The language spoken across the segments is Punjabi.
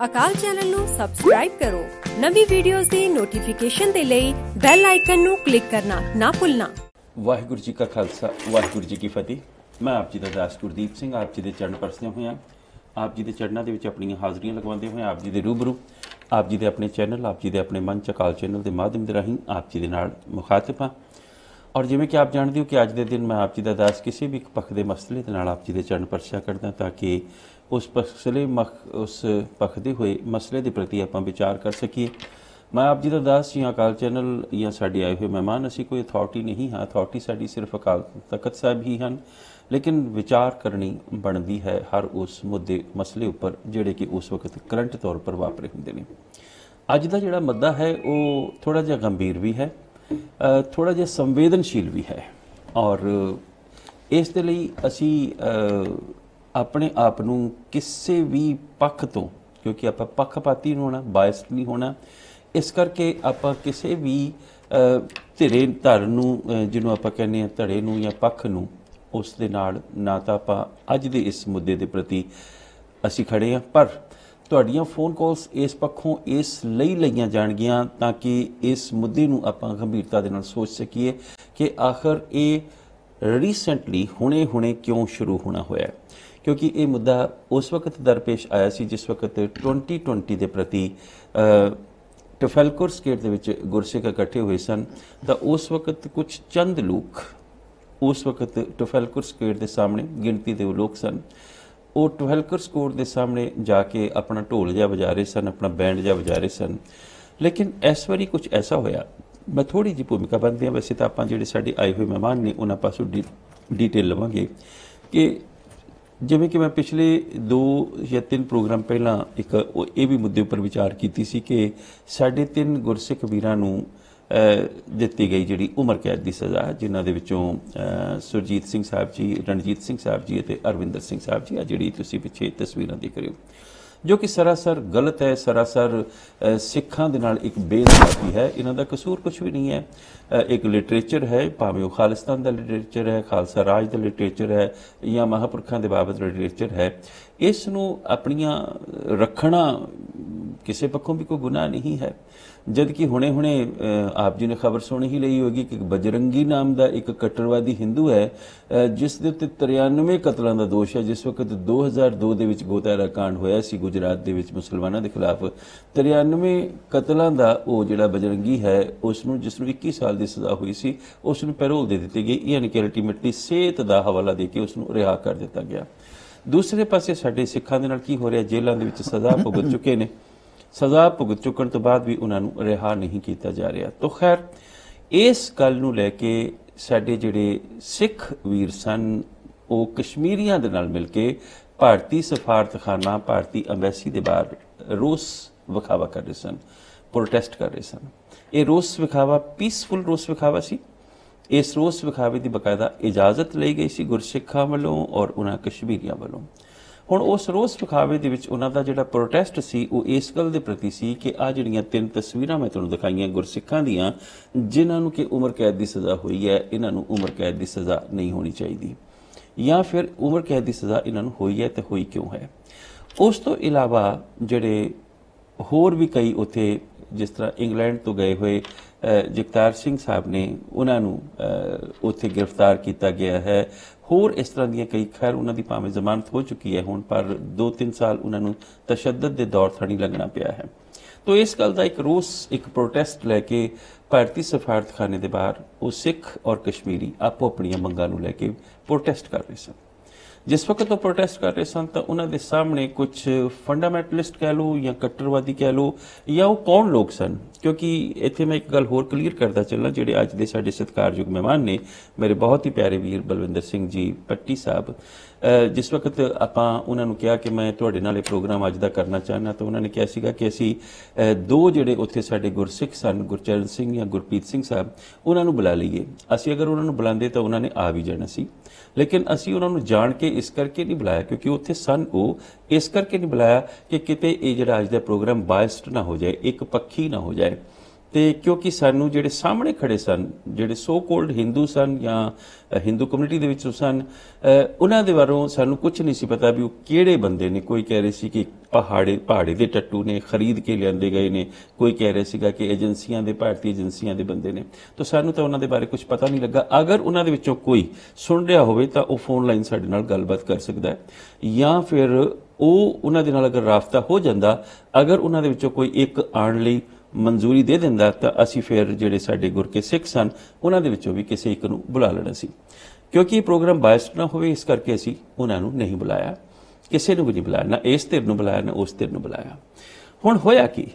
ਅਕਾਲ ਚੈਨਲ ਨੂੰ ਸਬਸਕ੍ਰਾਈਬ ਕਰੋ। ਨਵੀਂ ਵੀਡੀਓਜ਼ ਦੀ ਨੋਟੀਫਿਕੇਸ਼ਨ ਦੇ ਲਈ ਬੈਲ ਆਈਕਨ ਨੂੰ ਕਲਿੱਕ ਕਰਨਾ ਨਾ ਭੁੱਲਣਾ। ਵਾਹਿਗੁਰੂ ਜੀ ਕਾ ਖਾਲਸਾ, ਵਾਹਿਗੁਰੂ ਜੀ ਕੀ ਫਤਿਹ। ਮੈਂ ਆਪ ਜੀ ਦਾ ਦਾਸ ਗੁਰਦੀਪ ਸਿੰਘ, ਆਪ ਜੀ ਦੇ ਚਰਨ ਪਰਸਦੇ ਹੋਇਆ ਆਪ ਜੀ ਦੇ ਚਰਨਾਂ ਦੇ ਵਿੱਚ ਆਪਣੀਆਂ ਹਾਜ਼ਰੀਆਂ ਲਗਵਾਉਂਦੇ ਹੋਏ ਆਪ ਜੀ ਦੇ ਰੂਬਰੂ, ਆਪ ਜੀ ਦੇ ਆਪਣੇ ਚੈਨਲ, ਆਪ ਜੀ ਦੇ ਆਪਣੇ ਮੰਚ ਅਕਾਲ ਚੈਨਲ ਦੇ ਮਾਧਿਅਮ ਦੇ ਰਾਹੀਂ ਆਪ ਜੀ ਦੇ ਨਾਲ ਮੁਖਾਤਿਬ ਹਾਂ। ਔਰ ਜਿਵੇਂ ਕਿ ਆਪ ਜਾਣਦੇ ਹੋ ਕਿ ਅੱਜ ਦੇ ਦਿਨ ਮੈਂ ਆਪ ਜੀ ਦਾ ਦਾਸ ਕਿਸੇ ਵੀ ਇੱਕ ਪੱਖ ਦੇ ਮਸਲੇ ਦੇ ਨਾਲ ਆਪ ਜੀ ਦੇ ਚਰਨ ਪਰਚਾ ਕਰਦਾ ਤਾਂ ਕਿ ਉਸ ਮਸਲੇ ਮਖ, ਉਸ ਪੱਖ ਹੋਏ ਮਸਲੇ ਦੇ ਪ੍ਰਤੀ ਆਪਾਂ ਵਿਚਾਰ ਕਰ ਸਕੀਏ। ਮੈਂ ਆਪ ਜੀ ਦਾ ਦਾਸ ਜਾਂ ਅਕਾਲ ਚੈਨਲ ਜਾਂ ਸਾਡੇ ਆਏ ਹੋਏ ਮਹਿਮਾਨ, ਅਸੀਂ ਕੋਈ ਅਥਾਰਟੀ ਨਹੀਂ ਹਾਂ। ਅਥਾਰਟੀ ਸਾਡੀ ਸਿਰਫ ਅਕਾਲ ਤਖਤ ਸਾਹਿਬ ਹੀ ਹਨ, ਲੇਕਿਨ ਵਿਚਾਰ ਕਰਨੀ ਬਣਦੀ ਹੈ ਹਰ ਉਸ ਮੁੱਦੇ, ਮਸਲੇ ਉੱਪਰ, ਜਿਹੜੇ ਕਿ ਉਸ ਵਕਤ ਕਰੰਟ ਤੌਰ ਪਰ ਵਾਪਰੇ ਹੁੰਦੇ ਨੇ। ਅੱਜ ਦਾ ਜਿਹੜਾ ਮੁੱਦਾ ਹੈ, ਉਹ ਥੋੜਾ ਜਿਹਾ ਗੰਭੀਰ ਵੀ ਹੈ ਥੋੜਾ ਜਿਹਾ ਸੰਵੇਦਨਸ਼ੀਲ ਵੀ ਹੈ। ਔਰ ਇਸ ਦੇ ਲਈ ਅਸੀਂ ਆਪਣੇ ਆਪ ਨੂੰ ਕਿਸੇ ਵੀ ਪੱਖ ਤੋਂ ਕਿਉਂਕਿ ਆਪਾਂ ਪੱਖਪਾਤੀ ਨਹੀਂ ਹੋਣਾ ਬਾਇਸਡ ਨਹੀਂ ਹੋਣਾ ਇਸ ਕਰਕੇ ਆਪਾਂ ਕਿਸੇ ਵੀ ਅ, ਧਿਰੇ ਧਰ ਨੂੰ ਜਿਹਨੂੰ ਆਪਾਂ ਕਹਿੰਦੇ ਆ ਧੜੇ ਨੂੰ ਜਾਂ ਪੱਖ ਨੂੰ ਉਸ ਦੇ ਨਾਲ ਨਾ ਤਾਂ ਆਪਾਂ ਅੱਜ ਦੇ ਇਸ ਮੁੱਦੇ ਦੇ ਪ੍ਰਤੀ ਅਸੀਂ ਖੜੇ ਹਾਂ। ਪਰ ਤੁਹਾਡੀਆਂ ਫੋਨ ਕਾਲਸ ਇਸ ਪੱਖੋਂ ਇਸ ਲਈ ਲਈਆਂ ਜਾਣਗੀਆਂ ਤਾਂ ਕਿ ਇਸ ਮੁੱਦੇ ਨੂੰ ਆਪਾਂ ਗੰਭੀਰਤਾ ਦੇ ਨਾਲ ਸੋਚ ਸਕੀਏ ਕਿ ਆਖਰ ਇਹ ਰੀਸੈਂਟਲੀ ਹੁਣੇ-ਹੁਣੇ ਕਿਉਂ ਸ਼ੁਰੂ ਹੋਣਾ ਹੋਇਆ ਕਿਉਂਕਿ ਇਹ ਮੁੱਦਾ ਉਸ ਵਕਤ ਦਰਪੇਸ਼ ਆਇਆ ਸੀ ਜਿਸ ਵਕਤ 2020 ਦੇ ਪ੍ਰਤੀ ਅ, ਟਫੈਲਕੋਰ ਸਕੇਟ ਦੇ ਵਿੱਚ ਗੁਰਸਿੱਖ ਇਕੱਠੇ ਹੋਏ ਸਨ ਤਾਂ ਉਸ ਵਕਤ ਕੁਝ ਚੰਦ ਲੋਕ ਉਸ ਵਕਤ ਟਫੈਲਕੋਰ ਸਕੇਟ ਦੇ ਸਾਹਮਣੇ ਗਿਣਤੀ ਦੇ ਉਹ ਲੋਕ ਸਨ। ਉਹ ਟਵੈਲਕਰ ਸਕੋਰ ਦੇ ਸਾਹਮਣੇ ਜਾ ਕੇ ਆਪਣਾ ਢੋਲ ਜਿਹਾ ਵਜਾ ਰਹੇ ਸਨ ਆਪਣਾ ਬੈਂਡ ਜਿਹਾ ਵਜਾ ਰਹੇ ਸਨ। ਲੇਕਿਨ ਇਸ ਵਾਰੀ ਕੁਝ ਐਸਾ ਹੋਇਆ ਮੈਂ ਥੋੜੀ ਜਿਹੀ ਭੂਮਿਕਾ ਬੰਦੇ ਆ ਵੈਸੇ ਤਾਂ ਆਪਾਂ ਜਿਹੜੇ ਸਾਡੇ ਆਏ ਹੋਏ ਮਹਿਮਾਨ ਨੇ ਉਹਨਾਂ ਪਾਸੋਂ ਡੀ- ਡਿਟੇਲ ਲਵਾਂਗੇ ਕਿ ਜਿਵੇਂ ਕਿ ਮੈਂ ਪਿਛਲੇ 2 ਜਾਂ 3 ਪ੍ਰੋਗਰਾਮ ਪਹਿਲਾਂ ਇੱਕ ਉਹ ਇਹ ਵੀ ਮੁੱਦੇ ਉੱਪਰ ਵਿਚਾਰ ਕੀਤੀ ਸੀ ਕਿ ਸਾਡੇ ਤਿੰਨ ਗੁਰਸਿੱਖ ਵੀਰਾਂ ਨੂੰ ਦਿੱਤੀ ਗਈ ਜਿਹੜੀ ਉਮਰ ਕੈਦ ਦੀ ਸਜ਼ਾ ਹੈ, ਜਿਨ੍ਹਾਂ ਦੇ ਵਿੱਚੋਂ ਸੁਰਜੀਤ ਸਿੰਘ ਸਾਹਿਬ ਜੀ ਰਣਜੀਤ ਸਿੰਘ ਸਾਹਿਬ ਜੀ ਅਤੇ ਅਰਵਿੰਦਰ ਸਿੰਘ ਸਾਹਿਬ ਜੀ ਆ ਜਿਹੜੀ ਤੁਸੀਂ ਪਿੱਛੇ ਤਸਵੀਰਾਂ ਦੇਖ ਰਹੇ ਹੋ। ਜੋ ਕਿ ਸਰਾਸਰ ਗਲਤ ਹੈ, ਸਰਾਸਰ ਸਿੱਖਾਂ ਦੇ ਨਾਲ ਇੱਕ ਬੇਇਨਸਾਫੀ ਹੈ, ਇਹਨਾਂ ਦਾ ਕਸੂਰ ਕੁਝ ਵੀ ਨਹੀਂ ਹੈ। ਇੱਕ ਲਿਟਰੇਚਰ ਹੈ, ਭਾਵੇਂ ਉਹ ਖਾਲਿਸਤਾਨ ਦਾ ਲਿਟਰੇਚਰ ਹੈ, ਖਾਲਸਾ ਰਾਜ ਦਾ ਲਿਟਰੇਚਰ ਹੈ ਜਾਂ ਮਹਾਪੁਰਖਾਂ ਦੇ ਬਾਬਤ ਲਿਟਰੇਚਰ ਹੈ, ਇਸ ਨੂੰ ਆਪਣੀਆਂ ਰੱਖਣਾ ਕਿਸੇ ਪੱਖੋਂ ਵੀ ਕੋਈ ਗੁਨਾਹ ਨਹੀਂ ਹੈ। ਜਦ ਕਿ ਹੁਣੇ-ਹੁਣੇ ਆਪ ਜੀ ਨੇ ਖਬਰ ਸੁਣੀ ਹੀ ਲਈ ਹੋਗੀ ਕਿ ਬਜਰੰਗੀ ਨਾਮ ਦਾ ਇੱਕ ਕੱਟਰਵਾਦੀ ਹਿੰਦੂ ਹੈ ਜਿਸ ਦੇ ਉੱਤੇ 93 ਕਤਲਾਂ ਦਾ ਦੋਸ਼ ਹੈ। ਜਿਸ ਵਕਤ 2002 ਦੇ ਵਿੱਚ ਗੋਤਾਰਾ ਕਾਂਡ ਹੋਇਆ ਸੀ, ਗੁਜਰਾਤ ਦੇ ਵਿੱਚ ਮੁਸਲਮਾਨਾਂ ਦੇ ਖਿਲਾਫ 93 ਕਤਲਾਂ ਦਾ ਉਹ ਜਿਹੜਾ ਬਜਰੰਗੀ ਹੈ ਉਸ ਨੂੰ ਜਿਸ ਨੂੰ 21 ਸਾਲ ਦੀ ਸਜ਼ਾ ਹੋਈ ਸੀ ਉਸ ਨੂੰ ਪੈਰੋਲ ਦੇ ਦਿੱਤੀ ਗਈ। ਯਾਨੀ ਕਿ ਅਲਟੀਮੇਟਲੀ ਸਿਹਤ ਦਾ ਹਵਾਲਾ ਦੇ ਕੇ ਉਸ ਨੂੰ ਰਿਹਾ ਕਰ ਦਿੱਤਾ ਗਿਆ। ਦੂਸਰੇ ਪਾਸੇ ਸਾਡੇ ਸਿੱਖਾਂ ਦੇ ਨਾਲ ਕੀ ਹੋ ਰਿਹਾ? ਜੇਲ੍ਹਾਂ ਦੇ ਵਿੱਚ ਸਜ਼ਾ ਭੁਗਤ ਚੁੱਕੇ ਨੇ। ਸਜ਼ਾ ਭੁਗਤ ਚੁੱਕਣ ਤੋਂ ਬਾਅਦ ਵੀ ਉਹਨਾਂ ਨੂੰ ਰਿਹਾ ਨਹੀਂ ਕੀਤਾ ਜਾ ਰਿਹਾ। ਤੋਂ ਖੈਰ, ਇਸ ਗੱਲ ਨੂੰ ਲੈ ਕੇ ਸਾਡੇ ਜਿਹੜੇ ਸਿੱਖ ਵੀਰ ਸਨ, ਉਹ ਕਸ਼ਮੀਰੀਆਂ ਦੇ ਨਾਲ ਮਿਲ ਕੇ ਭਾਰਤੀ ਸਫਾਰਤਖਾਨਾ, ਭਾਰਤੀ ਅੰਬੈਸੀ ਦੇ ਬਾਹਰ ਰੋਸ ਵਿਖਾਵਾ ਕਰ ਰਹੇ ਸਨ ਪ੍ਰੋਟੈਸਟ ਕਰ ਰਹੇ ਸਨ। ਇਹ ਰੋਸ ਵਿਖਾਵਾ ਪੀਸਫੁਲ ਰੋਸ ਵਿਖਾਵਾ ਸੀ। ਇਸ ਰੋਸ ਵਿਖਾਵੇ ਦੀ ਬਕਾਇਦਾ ਇਜਾਜ਼ਤ ਲਈ ਗਈ ਸੀ ਗੁਰਸਿੱਖਾਂ ਵੱਲੋਂ ਔਰ ਉਹਨਾਂ ਕਸ਼ਮੀਰੀਆਂ ਵੱਲੋਂ। ਹੁਣ ਉਸ ਰੋਸ ਵਿਖਾਵੇ ਦੇ ਵਿੱਚ ਉਹਨਾਂ ਦਾ ਜਿਹੜਾ ਪ੍ਰੋਟੈਸਟ ਸੀ, ਉਹ ਇਸ ਗੱਲ ਦੇ ਪ੍ਰਤੀ ਸੀ ਕਿ ਆ ਜਿਹੜੀਆਂ ਤਿੰਨ ਤਸਵੀਰਾਂ ਮੈਂ ਤੁਹਾਨੂੰ ਦਿਖਾਈਆਂ ਗੁਰਸਿੱਖਾਂ ਦੀਆਂ, ਜਿਨ੍ਹਾਂ ਨੂੰ ਕਿ ਉਮਰ ਕੈਦ ਦੀ ਸਜ਼ਾ ਹੋਈ ਹੈ, ਇਹਨਾਂ ਨੂੰ ਉਮਰ ਕੈਦ ਦੀ ਸਜ਼ਾ ਨਹੀਂ ਹੋਣੀ ਚਾਹੀਦੀ। ਜਾਂ ਫਿਰ ਉਮਰ ਕੈਦ ਦੀ ਸਜ਼ਾ ਇਹਨਾਂ ਨੂੰ ਹੋਈ ਹੈ ਤੇ ਹੋਈ ਕਿਉਂ ਹੈ? ਉਸ ਤੋਂ ਇਲਾਵਾ ਜਿਹੜੇ ਹੋਰ ਵੀ ਕਈ ਉੱਥੇ ਜਿਸ ਤਰ੍ਹਾਂ ਇੰਗਲੈਂਡ ਤੋਂ ਗਏ ਹੋਏ ਜਗਤਾਰ ਸਿੰਘ ਸਾਹਿਬ ਨੇ ਉਹਨਾਂ ਨੂੰ ਉੱਥੇ ਗ੍ਰਿਫਤਾਰ ਕੀਤਾ ਗਿਆ ਹੈ। ਹੋਰ ਇਸ ਤਰ੍ਹਾਂ ਦੀਆਂ ਕਈ, ਖੈਰ ਉਹਨਾਂ ਦੀ ਭਾਵੇਂ ਜ਼ਮਾਨਤ ਹੋ ਚੁੱਕੀ ਹੈ ਹੁਣ, ਪਰ 2-3 ਸਾਲ ਉਹਨਾਂ ਨੂੰ ਤਸ਼ੱਦਦ ਦੇ ਦੌਰ ਥੜੀ ਲੱਗਣਾ ਪਿਆ ਹੈ। ਤੋ ਇਸ ਗੱਲ ਦਾ ਇੱਕ ਰੋਸ, ਇੱਕ ਪ੍ਰੋਟੈਸਟ ਲੈ ਕੇ ਭਾਰਤੀ ਸਫਾਰਤਖਾਨੇ ਦੇ ਬਾਹਰ ਉਹ ਸਿੱਖ ਔਰ ਕਸ਼ਮੀਰੀ ਆਪੋ ਆਪਣੀਆਂ ਮੰਗਾਂ ਨੂੰ ਲੈ ਕੇ ਪ੍ਰੋਟੈਸਟ ਕਰ ਰਹੇ ਸਨ। ਜਿਸ ਵਕਤ ਉਹ ਪ੍ਰੋਟੈਸਟ ਕਰ ਰਹੇ ਸਨ ਤਾਂ ਉਹਨਾਂ ਦੇ ਸਾਹਮਣੇ ਕੁਝ ਫੰਡਾਮੈਂਟਲਿਸਟ ਕਹਿ ਲਓ ਜਾਂ ਕੱਟਰਵਾਦੀ ਕਹਿ ਲਓ ਜਾਂ ਉਹ ਕੌਣ ਲੋਕ ਸਨ? ਕਿਉਂਕਿ ਇੱਥੇ ਮੈਂ ਇੱਕ ਗੱਲ ਹੋਰ ਕਲੀਅਰ ਕਰਦਾ ਚੱਲਾਂ ਜਿਹੜੇ ਅੱਜ ਦੇ ਸਾਡੇ ਸਤਿਕਾਰਯੋਗ ਮਹਿਮਾਨ ਨੇ, ਮੇਰੇ ਬਹੁਤ ਹੀ ਪਿਆਰੇ ਵੀਰ ਬਲਵਿੰਦਰ ਸਿੰਘ ਜੀ, ਪੱਟੀ ਸਾਹਿਬ। ਜਿਸ ਵਕਤ ਆਪਾਂ ਉਹਨਾਂ ਨੂੰ ਕਿਹਾ ਕਿ ਮੈਂ ਤੁਹਾਡੇ ਨਾਲ ਇਹ ਪ੍ਰੋਗਰਾਮ ਅੱਜ ਦਾ ਕਰਨਾ ਚਾਹੁੰਦਾ ਤਾਂ ਉਹਨਾਂ ਨੇ ਕਿਹਾ ਸੀਗਾ ਕਿ ਅਸੀਂ ਦੋ ਜਿਹੜੇ ਉੱਥੇ ਸਾਡੇ ਗੁਰਸਿੱਖ ਸਨ, ਗੁਰਚਰਨ ਸਿੰਘ ਜਾਂ ਗੁਰਪ੍ਰੀਤ ਸਿੰਘ ਸਾਹਿਬ, ਉਹਨਾਂ ਨੂੰ ਬੁਲਾ ਲਈਏ। ਅਸੀਂ ਅਗਰ ਉਹਨਾਂ ਨੂੰ ਬੁਲਾਉਂਦੇ ਤਾਂ ਉਹਨਾਂ ਨੇ ਆ ਵੀ ਜਾਣਾ ਸੀ। ਲੇਕਿਨ ਅਸੀਂ ਉਹਨਾਂ ਨੂੰ ਜਾਣ ਕੇ ਇਸ ਕਰਕੇ ਨਹੀਂ ਬੁਲਾਇਆ ਕਿਉਂਕਿ ਉੱਥੇ ਸਨ ਉਹ, ਇਸ ਕਰਕੇ ਨਹੀਂ ਬੁਲਾਇਆ ਕਿ ਕਿਤੇ ਇਹ ਜਿਹੜਾ ਅੱਜ ਦਾ ਪ੍ਰੋਗਰਾਮ ਬਾਇਸਡ ਨਾ ਹੋ ਜਾਏ, ਇੱਕ ਪੱਖੀ ਨਾ ਹੋ ਜਾਏ। ਤੇ ਕਿਉਂਕਿ ਸਾਨੂੰ ਜਿਹੜੇ ਸਾਹਮਣੇ ਖੜੇ ਸਨ, ਜਿਹੜੇ ਸੋ ਕੋਲਡ ਹਿੰਦੂ ਸਨ ਜਾਂ ਹਿੰਦੂ ਕਮਿਊਨਿਟੀ ਦੇ ਵਿੱਚ ਸਨ ਉਹਨਾਂ ਦੇ ਬਾਰੇ ਸਾਨੂੰ ਕੁਝ ਨਹੀਂ ਸੀ ਪਤਾ ਵੀ ਉਹ ਕਿਹੜੇ ਬੰਦੇ ਨੇ। ਕੋਈ ਕਹਿ ਰਹੇ ਸੀ ਕਿ ਪਹਾੜੇ ਪਹਾੜੇ ਦੇ ਟੱਟੂ ਨੇ, ਖਰੀਦ ਕੇ ਲਿਆਂਦੇ ਗਏ ਨੇ। ਕੋਈ ਕਹਿ ਰਿਹਾ ਸੀਗਾ ਕਿ ਏਜੰਸੀਆਂ ਦੇ, ਭਾਰਤੀ ਏਜੰਸੀਆਂ ਦੇ ਬੰਦੇ ਨੇ। ਤਾਂ ਸਾਨੂੰ ਤਾਂ ਉਹਨਾਂ ਦੇ ਬਾਰੇ ਕੁਝ ਪਤਾ ਨਹੀਂ ਲੱਗਾ। ਅਗਰ ਉਹਨਾਂ ਦੇ ਵਿੱਚੋਂ ਕੋਈ ਸੁਣ ਰਿਹਾ ਹੋਵੇ ਤਾਂ ਉਹ ਫੋਨ ਲਾਈਨ ਸਾਡੇ ਨਾਲ ਗੱਲਬਾਤ ਕਰ ਸਕਦਾ ਹੈ। ਜਾਂ ਫਿਰ ਉਹ ਉਹਨਾਂ ਦੇ ਨਾਲ ਅਗਰ ਰਾਬਤਾ ਹੋ ਜਾਂਦਾ, ਅਗਰ ਉਹਨਾਂ ਦੇ ਵਿੱਚੋਂ ਕੋਈ ਇੱਕ ਆਉਣ ਲਈ ਮਨਜ਼ੂਰੀ ਦੇ ਦਿੰਦਾ ਤਾਂ ਅਸੀਂ ਫਿਰ ਜਿਹੜੇ ਸਾਡੇ ਗੁਰਕੇ ਸਿੱਖ ਸਨ, ਉਹਨਾਂ ਦੇ ਵਿੱਚੋਂ ਵੀ ਕਿਸੇ ਇੱਕ ਨੂੰ ਬੁਲਾ ਲੈਣਾ ਸੀ। ਕਿਉਂਕਿ ਇਹ ਪ੍ਰੋਗਰਾਮ ਬਾਇਸਡ ਨਾ ਹੋਵੇ, ਇਸ ਕਰਕੇ ਅਸੀਂ ਉਹਨਾਂ ਨੂੰ ਨਹੀਂ ਬੁਲਾਇਆ। ਕਿਸੇ ਨੂੰ ਵੀ ਨਹੀਂ ਬੁਲਾਇਆ, ਨਾ ਇਸ ਧਿਰ ਨੂੰ ਬੁਲਾਇਆ, ਨਾ ਉਸ ਧਿਰ ਨੂੰ ਬੁਲਾਇਆ। ਹੁਣ ਹੋਇਆ ਕੀ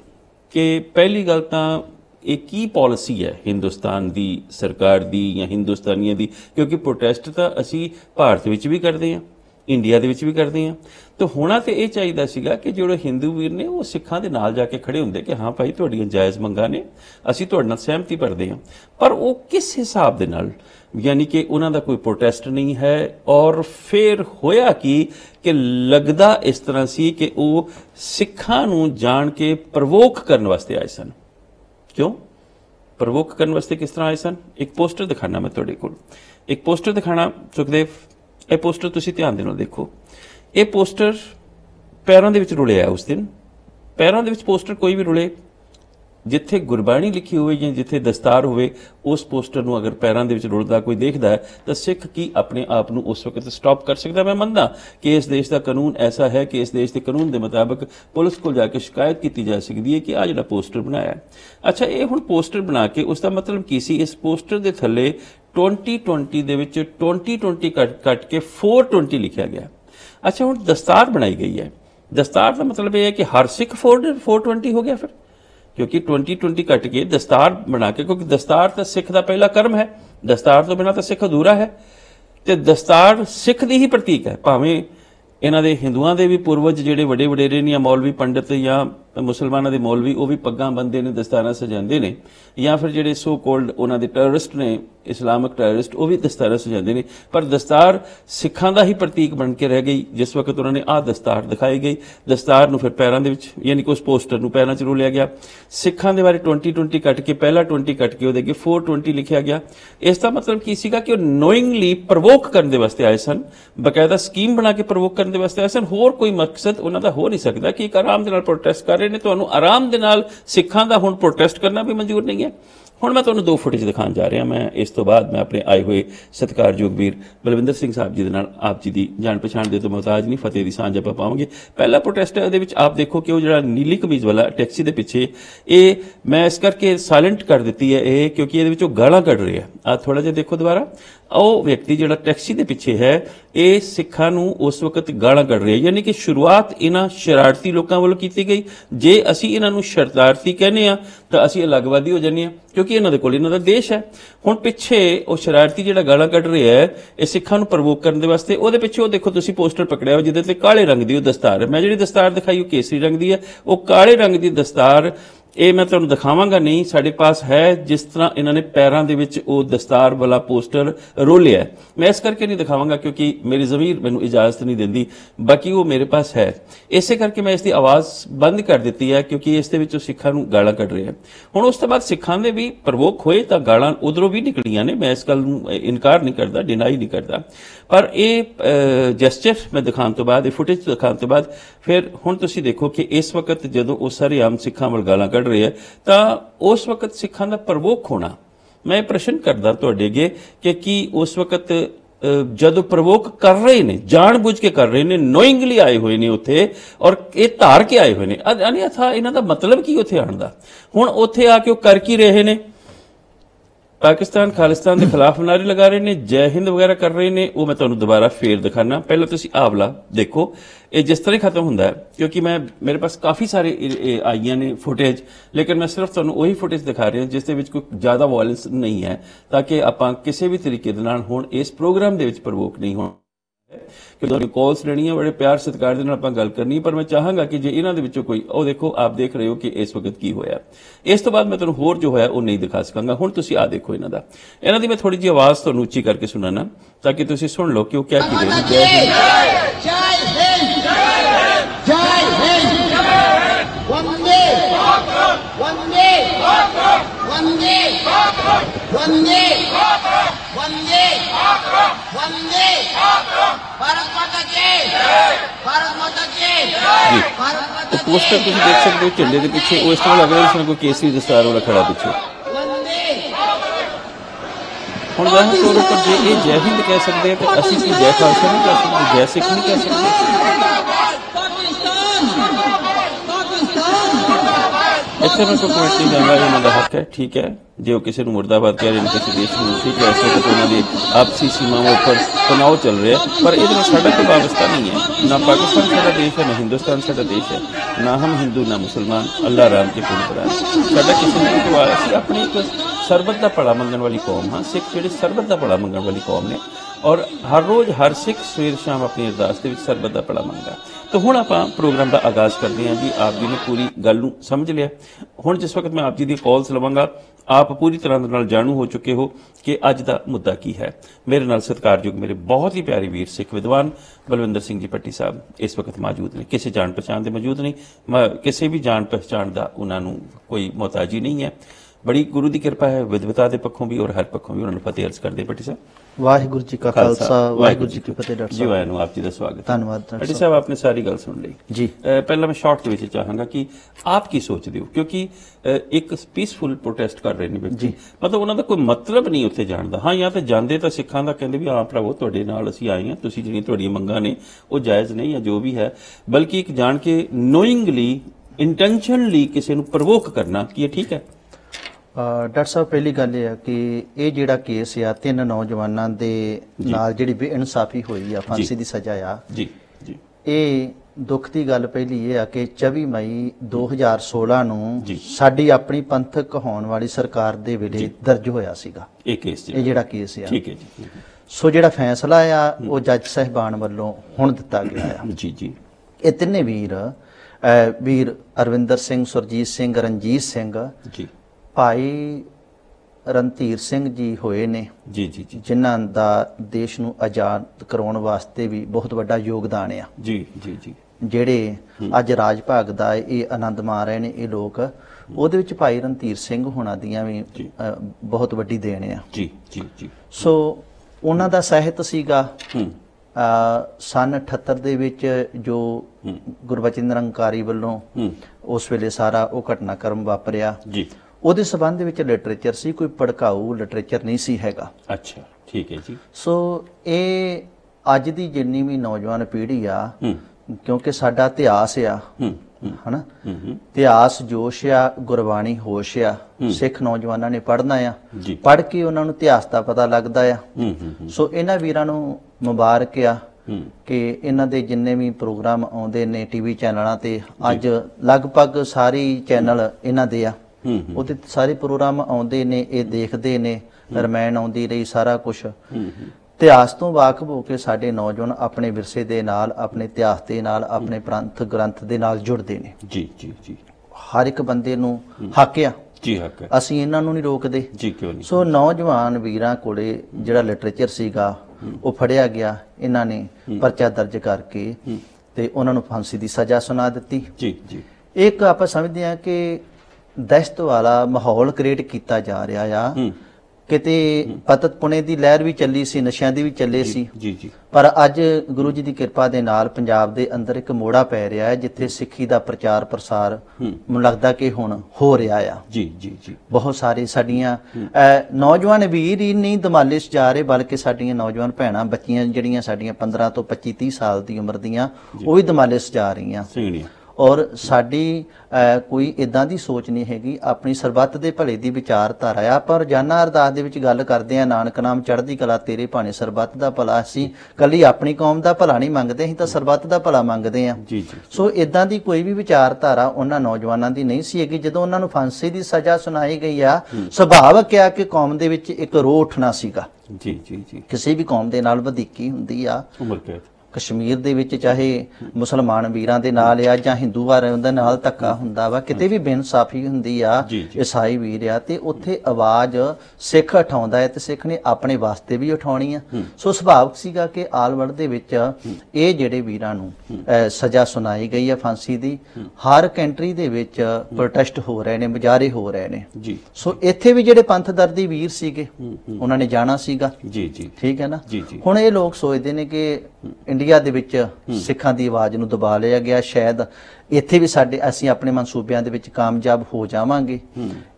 ਕਿ ਪਹਿਲੀ ਗੱਲ ਤਾਂ ਇਹ ਕੀ ਪਾਲਿਸੀ ਹੈ ਹਿੰਦੁਸਤਾਨ ਦੀ ਸਰਕਾਰ ਦੀ ਜਾਂ ਹਿੰਦੁਸਤਾਨੀਆਂ ਦੀ? ਕਿਉਂਕਿ ਪ੍ਰੋਟੈਸਟ ਤਾਂ ਅਸੀਂ ਭਾਰਤ ਵਿੱਚ ਵੀ ਕਰਦੇ ਹਾਂ। ਇੰਡੀਆ ਦੇ ਵਿੱਚ ਵੀ ਕਰਦੇ ਹਾਂ ਤਾਂ ਹੋਣਾ ਤੇ ਇਹ ਚਾਹੀਦਾ ਸੀਗਾ ਕਿ ਜਿਹੜੇ ਹਿੰਦੂ ਵੀਰ ਨੇ, ਉਹ ਸਿੱਖਾਂ ਦੇ ਨਾਲ ਜਾ ਕੇ ਖੜੇ ਹੁੰਦੇ ਕਿ ਹਾਂ ਭਾਈ, ਤੁਹਾਡੀਆਂ ਜਾਇਜ਼ ਮੰਗਾਂ ਨੇ, ਅਸੀਂ ਤੁਹਾਡੇ ਨਾਲ ਸਹਿਮਤੀ ਭਰਦੇ ਹਾਂ। ਪਰ ਉਹ ਕਿਸ ਹਿਸਾਬ ਦੇ ਨਾਲ, ਯਾਨੀ ਕਿ ਉਹਨਾਂ ਦਾ ਕੋਈ ਪ੍ਰੋਟੈਸਟ ਨਹੀਂ ਹੈ, ਔਰ ਫਿਰ ਹੋਇਆ ਕੀ ਕਿ ਲੱਗਦਾ ਇਸ ਤਰ੍ਹਾਂ ਸੀ ਕਿ ਉਹ ਸਿੱਖਾਂ ਨੂੰ ਜਾਣ ਕੇ ਪ੍ਰਵੋਕ ਕਰਨ ਵਾਸਤੇ ਆਏ ਸਨ। ਕਿਉਂ? ਪ੍ਰਵੋਕ ਕਰਨ ਵਾਸਤੇ ਕਿਸ ਤਰ੍ਹਾਂ ਆਏ ਸਨ? ਇੱਕ ਪੋਸਟਰ ਦਿਖਾਣਾ ਮੈਂ ਤੁਹਾਡੇ ਕੋਲ। ਇੱਕ ਪੋਸਟਰ ਦਿਖਾਣਾ ਸੁਖਦੇਵ। ਇਹ ਪੋਸਟਰ ਤੁਸੀਂ ਧਿਆਨ ਦੇ ਨਾਲ ਦੇਖੋ। ਇਹ ਪੋਸਟਰ ਪੈਰਾਂ ਦੇ ਵਿੱਚ ਰੁਲਿਆ ਉਸ ਦਿਨ। ਪੈਰਾਂ ਦੇ ਵਿੱਚ ਪੋਸਟਰ ਕੋਈ ਵੀ ਰੁਲੇ, ਜਿੱਥੇ ਗੁਰਬਾਣੀ ਲਿਖੀ ਹੋਵੇ ਜਾਂ ਜਿੱਥੇ ਦਸਤਾਰ ਹੋਵੇ, ਉਸ ਪੋਸਟਰ ਨੂੰ ਅਗਰ ਪੈਰਾਂ ਦੇ ਵਿੱਚ ਰੁਲਦਾ ਕੋਈ ਦੇਖਦਾ ਹੈ, ਤਾਂ ਸਿੱਖ ਕੀ ਆਪਣੇ ਆਪ ਨੂੰ ਉਸ ਵਕਤ ਸਟਾਪ ਕਰ ਸਕਦਾ? ਮੈਂ ਮੰਨਦਾ ਕਿ ਇਸ ਦੇਸ਼ ਦਾ ਕਾਨੂੰਨ ਐਸਾ ਹੈ ਕਿ ਇਸ ਦੇਸ਼ ਦੇ ਕਾਨੂੰਨ ਦੇ ਮੁਤਾਬਕ ਪੁਲਿਸ ਕੋਲ ਜਾ ਕੇ ਸ਼ਿਕਾਇਤ ਕੀਤੀ ਜਾ ਸਕਦੀ ਹੈ ਕਿ ਆ ਜਿਹੜਾ ਪੋਸਟਰ ਬਣਾਇਆ ਅੱਛਾ, ਇਹ ਹੁਣ ਪੋਸਟਰ ਬਣਾ ਕੇ ਉਸ ਦਾ ਮਤਲਬ ਕੀ ਸੀ? ਇਸ ਪੋਸਟਰ ਦੇ ਥੱਲੇ 2020 ਦੇ ਵਿੱਚ 2020 ਕੱਟ ਕੱਟ ਕੇ 420 ਲਿਖਿਆ ਗਿਆ। ਅੱਛਾ, ਹੁਣ ਦਸਤਾਰ ਬਣਾਈ ਗਈ ਹੈ। ਦਸਤਾਰ ਦਾ ਮਤਲਬ ਇਹ ਹੈ ਕਿ ਹਰ ਸਿੱਖ 4 420 ਹੋ ਗਿਆ ਫਿਰ। ਕਿਉਂਕਿ 2020 ਕੱਟ ਕੇ ਦਸਤਾਰ ਬਣਾ ਕੇ, ਕਿਉਂਕਿ ਦਸਤਾਰ ਤਾਂ ਸਿੱਖ ਦਾ ਪਹਿਲਾ ਕਰਮ ਹੈ। ਦਸਤਾਰ ਤੋਂ ਬਿਨਾਂ ਤਾਂ ਸਿੱਖ ਅਧੂਰਾ ਹੈ। ਤੇ ਦਸਤਾਰ ਸਿੱਖ ਦੀ ਹੀ ਪ੍ਰਤੀਕ ਹੈ। ਭਾਵੇਂ ਇਹਨਾਂ ਦੇ ਹਿੰਦੂਆਂ ਦੇ ਵੀ ਪੂਰਵਜ ਜਿਹੜੇ ਵੱਡੇ ਵਡੇਰੇ ਨੇ, ਜਾਂ ਮੌਲਵੀ ਪੰਡਤ ਜਾਂ ਮੁਸਲਮਾਨਾਂ ਦੇ ਮੌਲਵੀ ਉਹ ਵੀ ਪੱਗਾਂ ਬੰਨਦੇ ਨੇ, ਦਸਤਾਰਾਂ ਸਜਾਉਂਦੇ ਨੇ। ਜਾਂ ਫਿਰ ਜਿਹੜੇ ਸੋ ਕੋਲਡ ਉਹਨਾਂ ਦੇ ਟੈਰਰਿਸਟ ਨੇ ਇਸਲਾਮਿਕ ਟੈਰਰਿਸਟ ਉਹ ਵੀ ਦਸਤਾਰਾਂ ਸਜਾਉਂਦੇ ਨੇ। ਪਰ ਦਸਤਾਰ ਸਿੱਖਾਂ ਦਾ ਹੀ ਪ੍ਰਤੀਕ ਬਣ ਕੇ ਰਹਿ ਗਈ। ਜਿਸ ਵਕਤ ਉਹਨਾਂ ਨੇ ਆਹ ਦਸਤਾਰ ਦਿਖਾਈ ਗਈ, ਦਸਤਾਰ ਨੂੰ ਫਿਰ ਪੈਰਾਂ ਦੇ ਵਿੱਚ, ਯਾਨੀ ਕਿ ਉਸ ਪੋਸਟਰ ਨੂੰ ਪੈਰਾਂ 'ਚ ਰੋਲਿਆ ਗਿਆ। ਸਿੱਖਾਂ ਦੇ ਬਾਰੇ 2020 ਕੱਟ ਕੇ, ਪਹਿਲਾ 20 ਕੱਟ ਕੇ ਉਹਦੇ ਅੱਗੇ 420 ਲਿਖਿਆ ਗਿਆ। ਇਸ ਦਾ ਮਤਲਬ ਕੀ ਸੀਗਾ ਕਿ ਉਹ ਨੋਇੰਗਲੀ ਪ੍ਰਵੋਕ ਕਰਨ ਦੇ ਵਾਸਤੇ ਆਏ ਸਨ। ਬਕਾਇਦਾ ਸਕੀਮ ਬਣਾ ਕੇ ਪ੍ਰਵੋਕ ਕਰਨ ਦੇ ਵਾਸਤੇ ਆਏ ਸਨ। ਹੋਰ ਕੋਈ ਮਕਸਦ ਉਹਨਾਂ ਦਾ ਹੋ ਨਹੀਂ ਸਕਦਾ ਕਿ ਇੱਕ ਆਰਾਮ ਦੇ ਨਾਲ ਪ੍ਰੋਟੈਸਟ ਕਰ ਰਹੇ ਨੇ ਤੁਹਾਨੂੰ ਆਰਾਮ ਦੇ ਨਾਲ ਸਿੱਖਾਂ ਦਾ ਹੁਣ ਪ੍ਰੋਟੈਸਟ ਕਰਨਾ ਵੀ ਮਨਜ਼ੂਰ ਨਹੀਂ ਹੈ। ਹੁਣ ਮੈਂ ਤੁਹਾਨੂੰ ਦੋ ਫੁਟੇਜ ਦਿਖਾਉਣ ਜਾ ਰਿਹਾ ਮੈਂ, ਇਸ ਤੋਂ ਬਾਅਦ ਮੈਂ ਆਪਣੇ ਆਏ ਹੋਏ ਸਤਿਕਾਰਯੋਗ ਵੀਰ ਬਲਵਿੰਦਰ ਸਿੰਘ ਸਾਹਿਬ ਜੀ ਦੇ ਨਾਲ ਆਪ ਜੀ ਦੀ ਜਾਣ ਪਛਾਣ ਦੇ ਤੋਂ ਮੁਹਤਾਜ ਨਹੀਂ, ਫਤਿਹ ਦੀ ਸਾਂਝ ਆਪਾਂ ਪਾਵਾਂਗੇ। ਪਹਿਲਾ ਪ੍ਰੋਟੈਸਟ ਹੈ, ਉਹਦੇ ਵਿੱਚ ਆਪ ਦੇਖੋ ਕਿ ਉਹ ਜਿਹੜਾ ਨੀਲੀ ਕਮੀਜ਼ ਵਾਲਾ ਟੈਕਸੀ ਦੇ ਪਿੱਛੇ, ਇਹ ਮੈਂ ਇਸ ਕਰਕੇ ਸਾਇਲੈਂਟ ਕਰ ਦਿੱਤੀ ਹੈ ਇਹ, ਕਿਉਂਕਿ ਇਹਦੇ ਵਿੱਚੋਂ ਗਾਲਾਂ ਕੱਢ ਰਿਹਾ। ਆ ਥੋੜਾ ਜਿਹਾ ਦੇਖੋ ਦੁਬਾਰਾ। ਉਹ ਵਿਅਕਤੀ ਜਿਹੜਾ ਟੈਕਸੀ ਦੇ ਪਿੱਛੇ ਹੈ, ਇਹ ਸਿੱਖਾਂ ਨੂੰ ਉਸ ਵਕਤ ਗਾਲਾਂ ਕੱਢ ਰਿਹਾ, ਯਾਨੀ ਕਿ ਸ਼ੁਰੂਆਤ ਇਹਨਾਂ ਸ਼ਰਾਰਤੀ ਲੋਕਾਂ ਵੱਲੋਂ ਕੀਤੀ ਗਈ। ਜੇ ਅਸੀਂ ਇਹਨਾਂ ਨੂੰ ਸ਼ਰਤਾਰਤੀ ਕਹਿੰਦੇ ਆ ਤਾਂ ਅਸੀਂ ਅਲੱਗਵਾਦੀ ਹੋ ਜਾਂਦੇ ਆ ਕਿਉਂਕਿ ਇਹਨਾਂ ਦੇ ਕੋਲ ਇਹਨਾਂ ਦਾ ਦੇਸ਼ ਹੈ। ਹੁਣ ਪਿੱਛੇ ਉਹ ਸ਼ਰਾਰਤੀ ਜਿਹੜਾ ਗਾਲਾਂ ਕੱਢ ਰਿਹਾ ਹੈ, ਇਹ ਸਿੱਖਾਂ ਨੂੰ ਪ੍ਰਵੋਕ ਕਰਨ ਦੇ ਵਾਸਤੇ, ਉਹਦੇ ਪਿੱਛੇ ਉਹ ਦੇਖੋ ਤੁਸੀਂ ਪੋਸਟਰ ਪਕੜਿਆ ਹੋਇਆ ਜਿਹਦੇ ਤੇ ਕਾਲੇ ਰੰਗ ਦੀ ਉਹ ਦਸਤਾਰ ਹੈ। ਮੈਂ ਜਿਹੜੀ ਦਸਤਾਰ ਦਿਖਾਈ ਉਹ ਕੇਸਰੀ ਰੰਗ ਦੀ ਹੈ। ਉਹ ਕਾਲੇ ਰੰਗ ਦੀ ਦਸਤਾਰ ਇਹ ਮੈਂ ਤੁਹਾਨੂੰ ਦਿਖਾਵਾਂਗਾ ਨਹੀਂ, ਸਾਡੇ ਪਾਸ ਹੈ ਜਿਸ ਤਰ੍ਹਾਂ ਇਹਨਾਂ ਨੇ ਪੈਰਾਂ ਦੇ ਵਿੱਚ ਉਹ ਦਸਤਾਰ ਵਾਲਾ ਪੋਸਟਰ ਰੋਲਿਆ ਮੈਂ ਇਸ ਕਰਕੇ ਨਹੀਂ ਦਿਖਾਵਾਂਗਾ ਕਿਉਂਕਿ ਮੇਰੀ ਜ਼ਮੀਰ ਮੈਨੂੰ ਇਜਾਜ਼ਤ ਨਹੀਂ ਦਿੰਦੀ, ਬਾਕੀ ਉਹ ਮੇਰੇ ਪਾਸ ਹੈ। ਇਸੇ ਕਰਕੇ ਮੈਂ ਇਸ ਦੀ ਆਵਾਜ਼ ਬੰਦ ਕਰ ਦਿੱਤੀ ਹੈ ਕਿਉਂਕਿ ਇਸ ਦੇ ਵਿੱਚ ਉਹ ਸਿੱਖਾਂ ਨੂੰ ਗਾਲਾਂ ਕੱਢ ਰਿਹਾ ਹੈ ਹੁਣ ਉਸ ਤੋਂ ਬਾਅਦ ਸਿੱਖਾਂ ਦੇ ਵੀ ਪ੍ਰਵੋਕ ਹੋਏ ਤਾਂ ਗਾਲਾਂ ਉਧਰੋਂ ਵੀ ਨਿਕਲੀਆਂ ਨੇ। ਮੈਂ ਇਸ ਗੱਲ ਨੂੰ ਇਨਕਾਰ ਨਹੀਂ ਕਰਦਾ ਡਿਨਾਈ ਨਹੀਂ ਕਰਦਾ। ਪਰ ਇਹ ਜੈਸਚਰ ਮੈਂ ਦਿਖਾਉਣ ਤੋਂ ਬਾਅਦ, ਇਹ ਫੁਟੇਜ ਦਿਖਾਉਣ ਤੋਂ ਬਾਅਦ ਫਿਰ ਹੁਣ ਤੁਸੀਂ ਦੇਖੋ ਕਿ ਇਸ ਵਕਤ ਜਦੋਂ ਉਹ ਸਾਰੇ ਆਮ ਸਿੱਖਾਂ ਵੱਲ ਗਾਲਾਂ ਕੱਢ ਰਹੇ ਹੈ, ਤਾਂ ਉਸ ਵਕਤ ਸਿੱਖਾਂ ਦਾ ਪ੍ਰਵੋਕ ਹੋਣਾ। ਮੈਂ ਪ੍ਰਸ਼ਨ ਕਰਦਾ ਤੁਹਾਡੇ ਅੱਗੇ ਕਿ ਕੀ ਉਸ ਵਕਤ ਜਦੋਂ ਪ੍ਰਵੋਕ ਕਰ ਰਹੇ ਨੇ, ਜਾਣਬੁੱਝ ਕੇ ਕਰ ਰਹੇ ਨੇ ਨੋਇੰਗਲੀ ਆਏ ਹੋਏ ਨੇ ਉੱਥੇ ਔਰ ਇਹ ਧਾਰ ਕੇ ਆਏ ਹੋਏ ਨੇ। ਅ- ਇਹਨਾਂ ਦਾ ਮਤਲਬ ਕੀ ਉੱਥੇ ਆਉਣ ਦਾ? ਹੁਣ ਉੱਥੇ ਆ ਕੇ ਉਹ ਕਰ ਕੀ ਰਹੇ ਨੇ? ਪਾਕਿਸਤਾਨ, ਖਾਲਿਸਤਾਨ ਦੇ ਖਿਲਾਫ ਨਾਰੇ ਲਗਾ ਰਹੇ ਨੇ, ਜੈ ਹਿੰਦ ਵਗੈਰਾ ਕਰ ਰਹੇ ਨੇ, ਉਹ ਮੈਂ ਤੁਹਾਨੂੰ ਦੁਬਾਰਾ ਫੇਰ ਦਿਖਾਣਾ ਪਹਿਲਾਂ ਤੁਸੀਂ ਆਵਲਾ ਦੇਖੋ। ਇਹ ਜਿਸ ਤਰ੍ਹਾਂ ਹੀ ਖਤਮ ਹੁੰਦਾ ਹੈ, ਕਿਉਂਕਿ ਮੈਂ, ਮੇਰੇ ਪਾਸ ਕਾਫੀ ਸਾਰੇ ਆਈਆਂ ਨੇ ਫੁਟੇਜ, ਲੇਕਿਨ ਮੈਂ ਸਿਰਫ ਤੁਹਾਨੂੰ ਉਹੀ ਫੁਟੇਜ ਦਿਖਾ ਰਿਹਾ, ਜਿਸ ਦੇ ਵਿੱਚ ਕੋਈ ਜ਼ਿਆਦਾ ਵਾਇਲੈਂਸ ਨਹੀਂ ਹੈ, ਤਾਂ ਕਿ ਆਪਾਂ ਕਿਸੇ ਵੀ ਤਰੀਕੇ ਦੇ ਨਾਲ ਹੁਣ ਇਸ ਪ੍ਰੋਗਰਾਮ ਦੇ ਵਿੱਚ ਪ੍ਰਵੋਕ ਨਹੀਂ ਹੋਣ। ਕਿ ਤੁਹਾਡੀ ਕਾਲਸ ਲੈਣੀਆਂ ਬੜੇ ਪਿਆਰ ਸਤਿਕਾਰ ਦੇ ਨਾਲ ਆਪਾਂ ਗੱਲ ਕਰਨੀ ਪਰ ਮੈਂ ਚਾਹਾਂਗਾ ਕਿ ਜੇ ਇਹਨਾਂ ਦੇ ਵਿੱਚੋਂ ਕੋਈ ਉਹ ਦੇਖੋ ਆਪ ਦੇਖ ਰਹੇ ਹੋ ਕਿ ਇਸ ਵਕਤ ਕੀ ਹੋਇਆ। ਇਸ ਤੋਂ ਬਾਅਦ ਮੈਂ ਤੁਹਾਨੂੰ ਹੋਰ ਜੋ ਹੋਇਆ ਉਹ ਨਹੀਂ ਦਿਖਾ ਸਕਾਂਗਾ। ਹੁਣ ਤੁਸੀਂ ਆ ਦੇਖੋ ਇਹਨਾਂ ਦਾ। ਇਹਨਾਂ ਦੀ ਮੈਂ ਥੋੜੀ ਜਿਹੀ ਆਵਾਜ਼ ਤੁਹਾਨੂੰ ਉੱਚੀ ਕਰਕੇ ਸੁਣਾਣਾ ਤਾਂ ਕਿ ਤੁਸੀਂ ਸੁਣ ਲਓ ਕਿ ਉਹ ਕਿਆ ਕੀ ਰਹੇ ਨੇ। ਜੈ ਹਿੰਦ ਜੈ ਹਿੰਦ। ਵੰਦੇ ਵੰਦੇ ਵੰਦੇ ਵੰਦੇ। ਭਾਰਤ ਤੁਸੀਂ ਦੇਖ ਸਕਦੇ ਹੋ ਝੰਡੇ ਦੇ ਪਿੱਛੇ ਉਸ ਤਰ੍ਹਾਂ ਲੱਗ ਰਿਹਾ ਜਿਸ ਕੋਈ ਕੇਸਰੀ ਦਸਤਾਰ ਵਾਲਾ ਖੜਾ ਪਿੱਛੇ ਹੁਣ ਜ਼ਾਹਿਰ ਤੌਰ ਜੇ ਇਹ ਜੈ ਹਿੰਦ ਕਹਿ ਸਕਦੇ ਆ ਤੇ ਅਸੀਂ ਕੀ ਜੈ ਖਾਲਸਾ ਨਹੀਂ ਕਹਿ ਸਕਦੇ ਜੈ ਸਿੱਖ ਨਹੀਂ ਕਹਿ ਸਕਦੇ ਇੱਥੇ ਮੈਂ ਕੋਈ ਪੁਆਇੰਟ ਨਹੀਂ ਜਾਣਾ ਇਹਨਾਂ ਦਾ ਹੱਕ ਹੈ, ਠੀਕ ਹੈ। ਜੇ ਉਹ ਕਿਸੇ ਨੂੰ ਮੁਰਦਾਬਾਦ ਕਹਿ ਰਹੇ ਨੇ, ਕਿਸੇ ਦੇਸ਼ ਨੂੰ, ਠੀਕ ਹੈ, ਇਸ ਵਕਤ ਉਹਨਾਂ ਦੀ ਆਪਸੀ ਸੀਮਾਵਾਂ ਉੱਪਰ ਤਣਾਅ ਚੱਲ ਰਿਹਾ ਪਰ ਇਹਦੇ ਨਾਲ ਸਾਡਾ ਕੋਈ ਵਾਬਸਤਾ ਨਹੀਂ ਹੈ। ਨਾ ਪਾਕਿਸਤਾਨ ਸਾਡਾ ਦੇਸ਼ ਹੈ, ਨਾ ਹਿੰਦੁਸਤਾਨ ਸਾਡਾ ਦੇਸ਼ ਹੈ। ਨਾ ਹਮ ਹਿੰਦੂ, ਨਾ ਮੁਸਲਮਾਨ, ਅੱਲਾਹ ਰਾਮ ਕੇ ਪੁੱਤਰ ਸਾਡਾ ਕਿਸੇ ਨੇ ਕੋਈ ਵਾਰ ਆਪਣੀ ਇੱਕ ਸਰਬੱਤ ਦਾ ਭਲਾ ਮੰਗਣ ਵਾਲੀ ਕੌਮ ਹਾਂ, ਸਿੱਖ ਜਿਹੜੇ ਸਰਬਤ ਦਾ ਭਲਾ ਮੰਗਣ ਵਾਲੀ ਕੌਮ ਨੇ ਔਰ ਹਰ ਰੋਜ਼ ਹਰ ਸਿੱਖ ਸਵੇਰ ਸ਼ਾਮ ਆਪਣੀ ਅਰਦਾਸ ਦੇ ਵਿੱਚ ਸਰਬੱਤ ਦਾ ਭਲਾ ਮੰਗਦਾ। ਤਾਂ ਹੁਣ ਆਪਾਂ ਪ੍ਰੋਗਰਾਮ ਦਾ ਆਗਾਜ਼ ਕਰਦੇ ਹਾਂ ਜੀ। ਆਪ ਜੀ ਨੇ ਪੂਰੀ ਗੱਲ ਨੂੰ ਸਮਝ ਲਿਆ। ਹੁਣ ਜਿਸ ਵਕਤ ਮੈਂ ਆਪ ਜੀ ਦੀ ਕਾਲਸ ਲਵਾਂਗਾ, ਆਪ ਪੂਰੀ ਤਰ੍ਹਾਂ ਦੇ ਨਾਲ ਜਾਣੂ ਹੋ ਚੁੱਕੇ ਹੋ ਕਿ ਅੱਜ ਦਾ ਮੁੱਦਾ ਕੀ ਹੈ। ਮੇਰੇ ਨਾਲ ਸਤਿਕਾਰਯੋਗ ਮੇਰੇ ਬਹੁਤ ਹੀ ਪਿਆਰੇ ਵੀਰ ਸਿੱਖ ਵਿਦਵਾਨ ਬਲਵਿੰਦਰ ਸਿੰਘ ਜੀ ਪੱਟੀ ਸਾਹਿਬ ਇਸ ਵਕਤ ਮੌਜੂਦ ਨੇ। ਕਿਸੇ ਜਾਣ ਪਛਾਣ ਦੇ ਮੌਜੂਦ ਨਹੀਂ। ਮ- ਕਿਸੇ ਵੀ ਜਾਣ ਪਛਾਣ ਦਾ ਉਹਨਾਂ ਨੂੰ ਕੋਈ ਮੁਹਤਾਜੀ ਨਹੀਂ ਹੈ। ਬੜੀ ਗੁਰੂ ਦੀ ਕਿਰਪਾ ਹੈ ਵਿਦਵਤਾ ਦੇ ਪੱਖੋਂ ਵੀ ਔਰ ਹਰ ਪੱਖੋਂ ਵੀ ਉਹਨਾਂ ਨੂੰ ਫਤਿਹ ਅਰਜ਼ ਕਰਦੇ ਪੱਟੀ ਸਾਹਿਬ। ਵਾਹਿਗੁਰੂ ਜੀ ਕਾ ਖਾਲਸਾ ਵਾਹਿਗੁਰੂ ਜੀ ਕੀ ਫਤਿਹ ਡਾਕਟਰ ਜੀ ਸਾਹਿਬ। ਆਇਆਂ ਨੂੰ ਆਪ ਜੀ ਦਾ ਸਵਾਗਤ ਧੰਨਵਾਦ ਡਾਕਟਰ ਪੱਟੀ ਸਾਹਿਬ। ਆਪਨੇ ਸਾਰੀ ਗੱਲ ਸੁਣ ਲਈ। ਜੀ। ਪਹਿਲਾਂ ਮੈਂ ਸ਼ਾਰਟ ਦੇ ਵਿੱਚ ਚਾਹਾਂਗਾ ਕਿ ਆਪ ਕੀ ਸੋਚਦੇ ਹੋ? ਕਿਉਂਕਿ ਇੱਕ ਪੀਸਫੁਲ ਪ੍ਰੋਟੈਸਟ ਕਰ ਰਹੇ ਨੇ ਵਿਅਕਤੀ। ਮਤਲਬ ਉਹਨਾਂ ਦਾ ਕੋਈ ਮਤਲਬ ਨਹੀਂ ਉੱਥੇ ਜਾਣ ਦਾ। ਹਾਂ ਜਾਂ ਤੇ ਜਾਂਦੇ ਤਾਂ ਸਿੱਖਾਂ ਦਾ ਕਹਿੰਦੇ ਵੀ ਹਾਂ ਭਰਾਵੋ ਤੁਹਾਡੇ ਨਾਲ ਅਸੀਂ ਆਏ ਹਾਂ ਤੁਸੀਂ ਜਿਹੜੀਆਂ ਤੁਹਾਡੀਆਂ ਮੰਗਾਂ ਨੇ ਉਹ ਜਾਇਜ਼ ਨਹੀਂ ਹੈ ਜੋ ਵੀ ਹੈ। ਬਲਕਿ ਇੱਕ ਜਾਣ ਕੇ ਨੋਇੰਗਲੀ ਇੰਟੈਂਸ਼ਨਲੀ ਕਿਸੇ ਨੂੰ ਪ੍ਰਵੋਕ ਕਰਨਾ ਕੀ ਇਹ ਠੀਕ ਹੈ? ਡਾਕਟਰ ਸਾਹਿਬ ਪਹਿਲੀ ਗੱਲ ਇਹ ਆ ਕਿ ਇਹ ਜਿਹੜਾ ਕੇਸ ਆ ਤਿੰਨ ਨੌਜਵਾਨਾਂ ਦੇ ਨਾਲ ਜਿਹੜੀ ਬੇਇਨਸਾਫੀ ਹੋਈ ਆ ਫਾਂਸੀ ਦੀ ਸਜ਼ਾ ਆ। ਜੀ ਜੀ। ਇਹ ਦੁੱਖ ਦੀ ਗੱਲ ਪਹਿਲੀ ਇਹ ਆ ਕਿ 24 ਮਈ 2016 ਨੂੰ। ਸਾਡੀ ਆਪਣੀ ਪੰਥਕ ਹੋਣ ਵਾਲੀ ਸਰਕਾਰ ਦੇ ਵੇਲੇ ਦਰਜ ਹੋਇਆ ਸੀਗਾ। ਇਹ ਕੇਸ ਇਹ ਜਿਹੜਾ ਕੇਸ ਆ। ਠੀਕ ਹੈ ਜੀ ਸੋ ਜਿਹੜਾ ਫੈਸਲਾ ਆ ਉਹ ਜੱਜ ਸਾਹਿਬਾਨ ਵੱਲੋਂ ਹੁਣ ਦਿੱਤਾ ਗਿਆ ਆ। ਜੀ ਜੀ। ਇਹ ਤਿੰਨੇ ਵੀਰ ਵੀਰ ਅਰਵਿੰਦਰ ਸਿੰਘ ਸੁਰਜੀਤ ਸਿੰਘ ਰਣਜੀਤ ਸਿੰਘ ਜੀ। ਭਾਈ ਰਣਧੀਰ ਸਿੰਘ ਜੀ ਹੋਏ ਨੇ ਜੀ ਜੀ ਜੀ। ਜਿਨ੍ਹਾਂ ਦਾ ਦੇਸ਼ ਨੂੰ ਆਜ਼ਾਦ ਕਰਾਉਣ ਵਾਸਤੇ ਵੀ ਬਹੁਤ ਵੱਡਾ ਯੋਗਦਾਨ ਆ। ਜੀ ਜੀ ਜੀ। ਜਿਹੜੇ ਅੱਜ ਰਾਜ ਭਾਗ ਦਾ ਇਹ ਆਨੰਦ ਮਾਣ ਰਹੇ ਨੇ ਇਹ ਲੋਕ ਉਹਦੇ ਵਿੱਚ ਭਾਈ ਰਣਧੀਰ ਸਿੰਘ ਹੋਣਾ ਦੀਆਂ ਵੀ ਬਹੁਤ ਵੱਡੀ ਦੇਣ ਆ। ਜੀ ਜੀ ਜੀ। ਸੋ ਉਹਨਾਂ ਦਾ ਸਾਹਿਤ ਸੀਗਾ ਸਨ 78 ਦੇ ਵਿੱਚ ਜੋ ਗੁਰਬਚਨ ਨਿਰੰਕਾਰੀ ਵੱਲੋਂ ਉਸ ਵੇਲੇ ਸਾਰਾ ਉਹ ਘਟਨਾਕ੍ਰਮ ਵਾਪਰਿਆ। ਜੀ। ਉਹਦੇ ਸਬੰਧ ਵਿੱਚ ਲਿਟਰੇਚਰ ਸੀ ਕੋਈ ਭੜਕਾਊ ਲਿਟਰੇਚਰ ਨਹੀਂ ਸੀ ਹੈਗਾ। ਅੱਛਾ ਠੀਕ ਹੈ ਜੀ। ਸੋ ਇਹ ਅੱਜ ਦੀ ਜਿੰਨੀ ਵੀ ਨੌਜਵਾਨ ਪੀੜ੍ਹੀ ਆ ਕਿਉਂਕਿ ਸਾਡਾ ਇਤਿਹਾਸ ਆ ਹਨਾ? ਇਤਿਹਾਸ ਜੋਸ਼ ਆ ਗੁਰਬਾਣੀ ਹੋਸ਼ ਆ ਸਿੱਖ ਨੌਜਵਾਨਾਂ ਨੇ ਪੜ੍ਹਨਾ ਆ। ਜੀ। ਪੜ੍ਹ ਕੇ ਉਹਨਾਂ ਨੂੰ ਇਤਿਹਾਸ ਦਾ ਪਤਾ ਲੱਗਦਾ ਆ। ਸੋ ਇਹਨਾਂ ਵੀਰਾਂ ਨੂੰ ਮੁਬਾਰਕ ਆ ਕਿ ਇਹਨਾਂ ਦੇ ਜਿੰਨੇ ਵੀ ਪ੍ਰੋਗਰਾਮ ਆਉਂਦੇ ਨੇ ਟੀਵੀ ਚੈਨਲਾਂ ਤੇ ਅੱਜ ਲਗਭਗ ਸਾਰੀ ਚੈਨਲ ਇਹਨਾਂ ਦੇ ਆ। ਉਹਦੇ ਸਾਰੇ ਪ੍ਰੋਗਰਾਮ ਆਉਂਦੇ ਨੇ ਇਹ ਦੇਖਦੇ ਨੇ ਰਮਾਇਣ ਆਉਂਦੀ ਰਹੀ ਸਾਰਾ ਕੁਝ ਇਤਿਹਾਸ ਤੋਂ ਵਾਕਿਫ ਹੋ ਕੇ ਸਾਡੇ ਨੌਜਵਾਨ ਆਪਣੇ ਵਿਰਸੇ ਦੇ ਨਾਲ ਆਪਣੇ ਇਤਿਹਾਸ ਦੇ ਨਾਲ ਆਪਣੇ ਪ੍ਰੰਥ ਗ੍ਰੰਥ ਦੇ ਨਾਲ ਜੁੜਦੇ ਨੇ। ਜੀ ਜੀ ਜੀ। ਹਰ ਇੱਕ ਬੰਦੇ ਨੂੰ ਹੱਕ ਆ। ਜੀ ਹੱਕ ਹੈ ਅਸੀਂ ਇਹਨਾਂ ਨੂੰ ਨਹੀਂ ਰੋਕਦੇ। ਜੀ ਕਿਉਂ ਨਹੀਂ? ਸੋ ਨੌਜਵਾਨ ਵੀਰਾਂ ਕੋਲੇ ਜਿਹੜਾ ਲਿਟਰੇਚਰ ਸੀਗਾ ਉਹ ਫੜਿਆ ਗਿਆ। ਇਹਨਾਂ ਨੇ ਪਰਚਾ ਦਰਜ ਕਰਕੇ ਤੇ ਉਹਨਾਂ ਨੂੰ ਫਾਂਸੀ ਦੀ ਸਜ਼ਾ ਸੁਣਾ ਦਿੱਤੀ। ਜੀ ਜੀ। ਇੱਕ ਆਪਾਂ ਸਮਝਦੇ ਹਾਂ ਕਿ ਦਹਿਸ਼ਤ ਵਾਲਾ ਮਾਹੌਲ ਕ੍ਰੀਏਟ ਕੀਤਾ ਜਾ ਰਿਹਾ ਆ। ਕਿਤੇ ਪਤਤ ਪੁਣੇ ਦੀ ਲਹਿਰ ਵੀ ਚੱਲੀ ਸੀ ਨਸ਼ਿਆਂ ਦੀ ਵੀ ਚੱਲੇ ਸੀ। ਜੀ ਜੀ। ਪਰ ਅੱਜ ਗੁਰੂ ਜੀ ਦੀ ਕਿਰਪਾ ਦੇ ਨਾਲ ਪੰਜਾਬ ਦੇ ਅੰਦਰ ਇੱਕ ਮੋੜਾ ਪੈ ਰਿਹਾ ਹੈ ਜਿੱਥੇ ਸਿੱਖੀ ਦਾ ਪ੍ਰਚਾਰ ਪ੍ਰਸਾਰ ਮੈਨੂੰ ਲੱਗਦਾ ਕਿ ਹੁਣ ਹੋ ਰਿਹਾ ਆ। ਜੀ ਜੀ ਜੀ। ਬਹੁਤ ਸਾਰੇ ਸਾਡੀਆਂ ਨੌਜਵਾਨ ਵੀਰ ਹੀ ਨਹੀਂ ਦਮਾਲੇ 'ਚ ਜਾ ਰਹੇ ਬਲਕਿ ਸਾਡੀਆਂ ਨੌਜਵਾਨ ਭੈਣਾਂ ਬੱਚੀਆਂ ਜਿਹੜੀਆਂ ਸਾਡੀਆਂ 15 ਤੋਂ 25 30 ਸਾਲ ਦੀ ਉਮਰ ਦੀਆਂ ਉਹ ਵੀ ਦਮਾਲੇ 'ਚ ਜਾ ਰਹੀਆਂ। ਔਰ ਸਾਡੀ ਕੋਈ ਇਦਾਂ ਦੀ ਸੋਚ ਨਹੀਂ ਹੈਗੀ। ਆਪਣੀ ਸਰਬੱਤ ਦੇ ਭਲੇ ਦੀ ਵਿਚਾਰਧਾਰਾ ਆ। ਪਰ ਰੋਜ਼ਾਨਾ ਅਰਦਾਸ ਦੇ ਵਿੱਚ ਗੱਲ ਕਰਦੇ ਆ ਨਾਨਕ ਨਾਮ ਚੜ੍ਹਦੀ ਕਲਾ ਤੇਰੇ ਭਾਣੇ ਸਰਬੱਤ ਦਾ ਭਲਾ ਅਸੀਂ ਕੱਲੀ ਆਪਣੀ ਕੌਮ ਦਾ ਭਲਾ ਨਹੀਂ ਮੰਗਦੇ ਅਸੀਂ ਤਾਂ ਸਰਬੱਤ ਦਾ ਭਲਾ ਮੰਗਦੇ ਆ ਜੀ ਜੀ। ਸੋ ਇਦਾਂ ਦੀ ਕੋਈ ਵੀ ਵਿਚਾਰਧਾਰਾ ਉਹਨਾਂ ਨੌਜਵਾਨਾਂ ਦੀ ਨਹੀਂ ਸੀ ਹੈਗੀ। ਜਦੋਂ ਉਹਨਾਂ ਨੂੰ ਫਾਂਸੀ ਦੀ ਸਜ਼ਾ ਸੁਣਾਈ ਗਈ ਆ ਸੁਭਾਵਕ ਆ ਕਿ ਕੌਮ ਦੇ ਵਿੱਚ ਇੱਕ ਰੋਹ ਉੱਠਣਾ ਸੀਗਾ। ਜੀ ਜੀ ਜੀ। ਕਿਸੇ ਵੀ ਕੌਮ ਦੇ ਨਾਲ ਵਧੀਕੀ ਹੁੰਦੀ ਆ। ਉਮਰ ਕੈਦ। ਕਸ਼ਮੀਰ ਦੇ ਵਿੱਚ ਚਾਹੇ ਮੁਸਲਮਾਨ ਵੀਰਾਂ ਦੇ ਨਾਲ ਆ ਜਾਂ ਹਿੰਦੂ ਵੀਰਾਂ ਦੇ ਨਾਲ ਧੱਕਾ ਹੁੰਦਾ ਵਾ ਕਿਤੇ ਵੀ ਬੇਇਨਸਾਫੀ ਹੁੰਦੀ ਆ। ਈਸਾਈ ਵੀਰ ਆ ਤੇ ਉੱਥੇ ਆਵਾਜ਼ ਸਿੱਖ ਉਠਾਉਂਦਾ ਹੈ ਤੇ ਸਿੱਖ ਨੇ ਆਪਣੇ ਵਾਸਤੇ ਵੀ ਉਠਾਉਣੀ ਆ। ਸੋ ਸੁਭਾਵਕ ਸੀਗਾ ਕਿ ਆਲ ਵਰਲਡ ਦੇ ਵਿੱਚ ਇਹ ਜਿਹੜੇ ਵੀਰਾਂ ਨੂੰ ਸਜ਼ਾ ਸੁਣਾਈ ਗਈ ਹੈ ਫਾਂਸੀ ਦੀ ਹਰ ਕੰਟਰੀ ਦੇ ਵਿੱਚ ਪ੍ਰੋਟੈਸਟ ਹੋ ਰਹੇ ਨੇ ਮੁਜ਼ਾਹਰੇ ਹੋ ਰਹੇ ਨੇ। ਜੀ। ਸੋ ਇੱਥੇ ਵੀ ਜਿਹੜੇ ਪੰਥ ਦਰਦੀ ਵੀਰ ਸੀਗੇ ਉਹਨਾਂ ਨੇ ਜਾਣਾ ਸੀਗਾ। ਜੀ ਜੀ। ਠੀਕ ਹੈ ਨਾ। ਹੁਣ ਇਹ ਲੋਕ ਸੋਚਦੇ ਨੇ ਕਿ ਇੰਡੀਆ ਦੇ ਵਿੱਚ ਸਿੱਖਾਂ ਦੀ ਆਵਾਜ਼ ਨੂੰ ਦਬਾ ਲਿਆ ਗਿਆ। ਸ਼ਾਇਦ ਇੱਥੇ ਵੀ ਸਾਡੇ ਅਸੀਂ ਆਪਣੇ ਮਨਸੂਬਿਆਂ ਦੇ ਵਿੱਚ ਕਾਮਯਾਬ ਹੋ ਜਾਵਾਂਗੇ।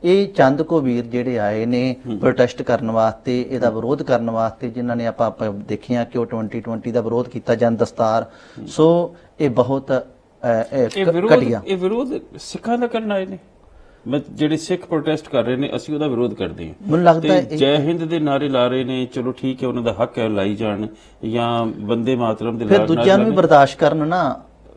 ਇਹ ਚੰਦ ਕੋ ਵੀਰ ਜਿਹੜੇ ਆਏ ਨੇ ਪ੍ਰੋਟੈਸਟ ਕਰਨ ਵਾਸਤੇ ਇਹਦਾ ਵਿਰੋਧ ਕਰਨ ਵਾਸਤੇ ਜਿਨ੍ਹਾਂ ਨੇ ਆਪਾਂ ਆਪਾਂ ਦੇਖਿਆ ਕਿ ਉਹ 2020 ਦਾ ਵਿਰੋਧ ਕੀਤਾ ਜਾਂ ਦਸਤਾਰ। ਸੋ ਇਹ ਬਹੁਤ ਘਟੀਆ। ਇਹ ਵਿਰੋਧ ਸਿੱਖਾਂ ਦਾ ਕਰਨ ਆਏ ਨੇ। ਮੈਂ ਜਿਹੜੇ ਸਿੱਖ ਪ੍ਰੋਟੈਸਟ ਕਰ ਰਹੇ ਨੇ ਅਸੀਂ ਉਹਦਾ ਵਿਰੋਧ ਕਰਦੇ ਹਾਂ। ਮੈਨੂੰ ਲੱਗਦਾ ਇਹ- ਜੈ ਹਿੰਦ ਦੇ ਨਾਰੇ ਲਾ ਰਹੇ ਨੇ ਚਲੋ ਠੀਕ ਹੈ ਉਹਨਾਂ ਦਾ ਹੱਕ ਹੈ ਲਾਈ ਜਾਣ ਜਾਂ ਬੰਦੇ ਮਾਤਰਮ ਦੇ ਫਿਰ ਲਾ- ਦੂਜਿਆਂ ਨੂੰ ਵੀ ਨਾਰੇ ਬਰਦਾਸ਼ਤ ਕਰਨ ਨਾ।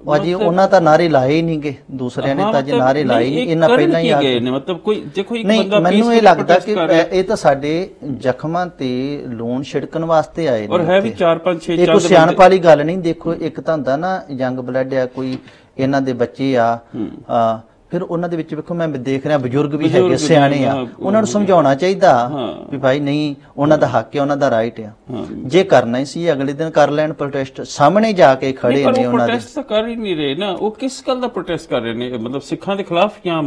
ਉਹ ਜੀ ਉਹਨਾਂ ਤਾਂ ਨਾਰੇ ਲਾਏ ਹੀ ਨਹੀਂਗੇ। ਦੂਸਰਿਆਂ ਨੇ ਹਾਂ, ਤਾਂ ਜੇ ਨਾਰੇ ਲਾਏ ਨਹੀਂ, ਨਹੀਂ ਇਹ ਇਹਨਾਂ ਪਹਿਲਾਂ ਹੀ ਆ ਗਏ ਨੇ? ਮਤਲਬ ਕੋਈ ਦੇਖੋ ਇੱਕ ਬੰਦਾ ਮੈਨੂੰ ਇਹ ਲੱਗਦਾ ਕਿ। ਇਹ ਤਾਂ ਸਾਡੇ ਜ਼ਖਮਾਂ ਤੇ ਲੂਣ ਛਿੜਕਣ ਵਾਸਤੇ ਆਏ ਨੇ ਔਰ ਹੈ ਵੀ ਉੱਥੇ। 4 5 6 ਇਹ ਕੋਈ ਸਿਆਣਪ ਵਾਲੀ ਗੱਲ ਨਹੀਂ ਦੇਖੋ ਇੱਕ ਤਾਂ ਹੁੰਦਾ ਨਾ ਯੰਗ ਬਲੱਡ ਆ ਕੋਈ ਇਹਨਾਂ ਦੇ ਬੱਚੇ ਆ ਆ ਫਿਰ ਉਹਨਾਂ ਦੇ ਵਿੱਚ ਵੇਖੋ ਮੈਂ ਦੇਖ ਰਿਹਾ ਬਜ਼ੁਰਗ ਵੀ ਹੈਗੇ ਸਿਆਣੇ ਆ ਉਹਨਾਂ ਨੂੰ ਸਮਝਾਉਣਾ ਚਾਹੀਦਾ। ਵੀ ਭਾਈ ਨਹੀਂ ਉਹਨਾਂ ਦਾ ਹੱਕ ਹੈ ਉਹਨਾਂ ਦਾ ਰਾਈਟ ਆ। ਜੇ ਕਰਨਾ ਹੀ ਸੀ ਅਗਲੇ ਦਿਨ ਕਰ ਲੈਣ ਪ੍ਰੋਟੈਸਟ ਸਾਹਮਣੇ ਜਾ ਕੇ ਖੜੇ ਨੇ ਉਹ ਉਹਨਾਂ ਦੇ ਪ੍ਰੋਟੈਸਟ ਕਰ ਹੀ ਨਹੀਂ ਰਹੇ ਨਾ ਉਹ ਕਿਸ ਗੱਲ ਦਾ ਪ੍ਰੋਟੈਸਟ ਕਰ ਰਹੇ ਨੇ ਮਤਲਬ ਸਿੱਖਾਂ ਦੇ ਖਿਲਾਫ ਜਾਂ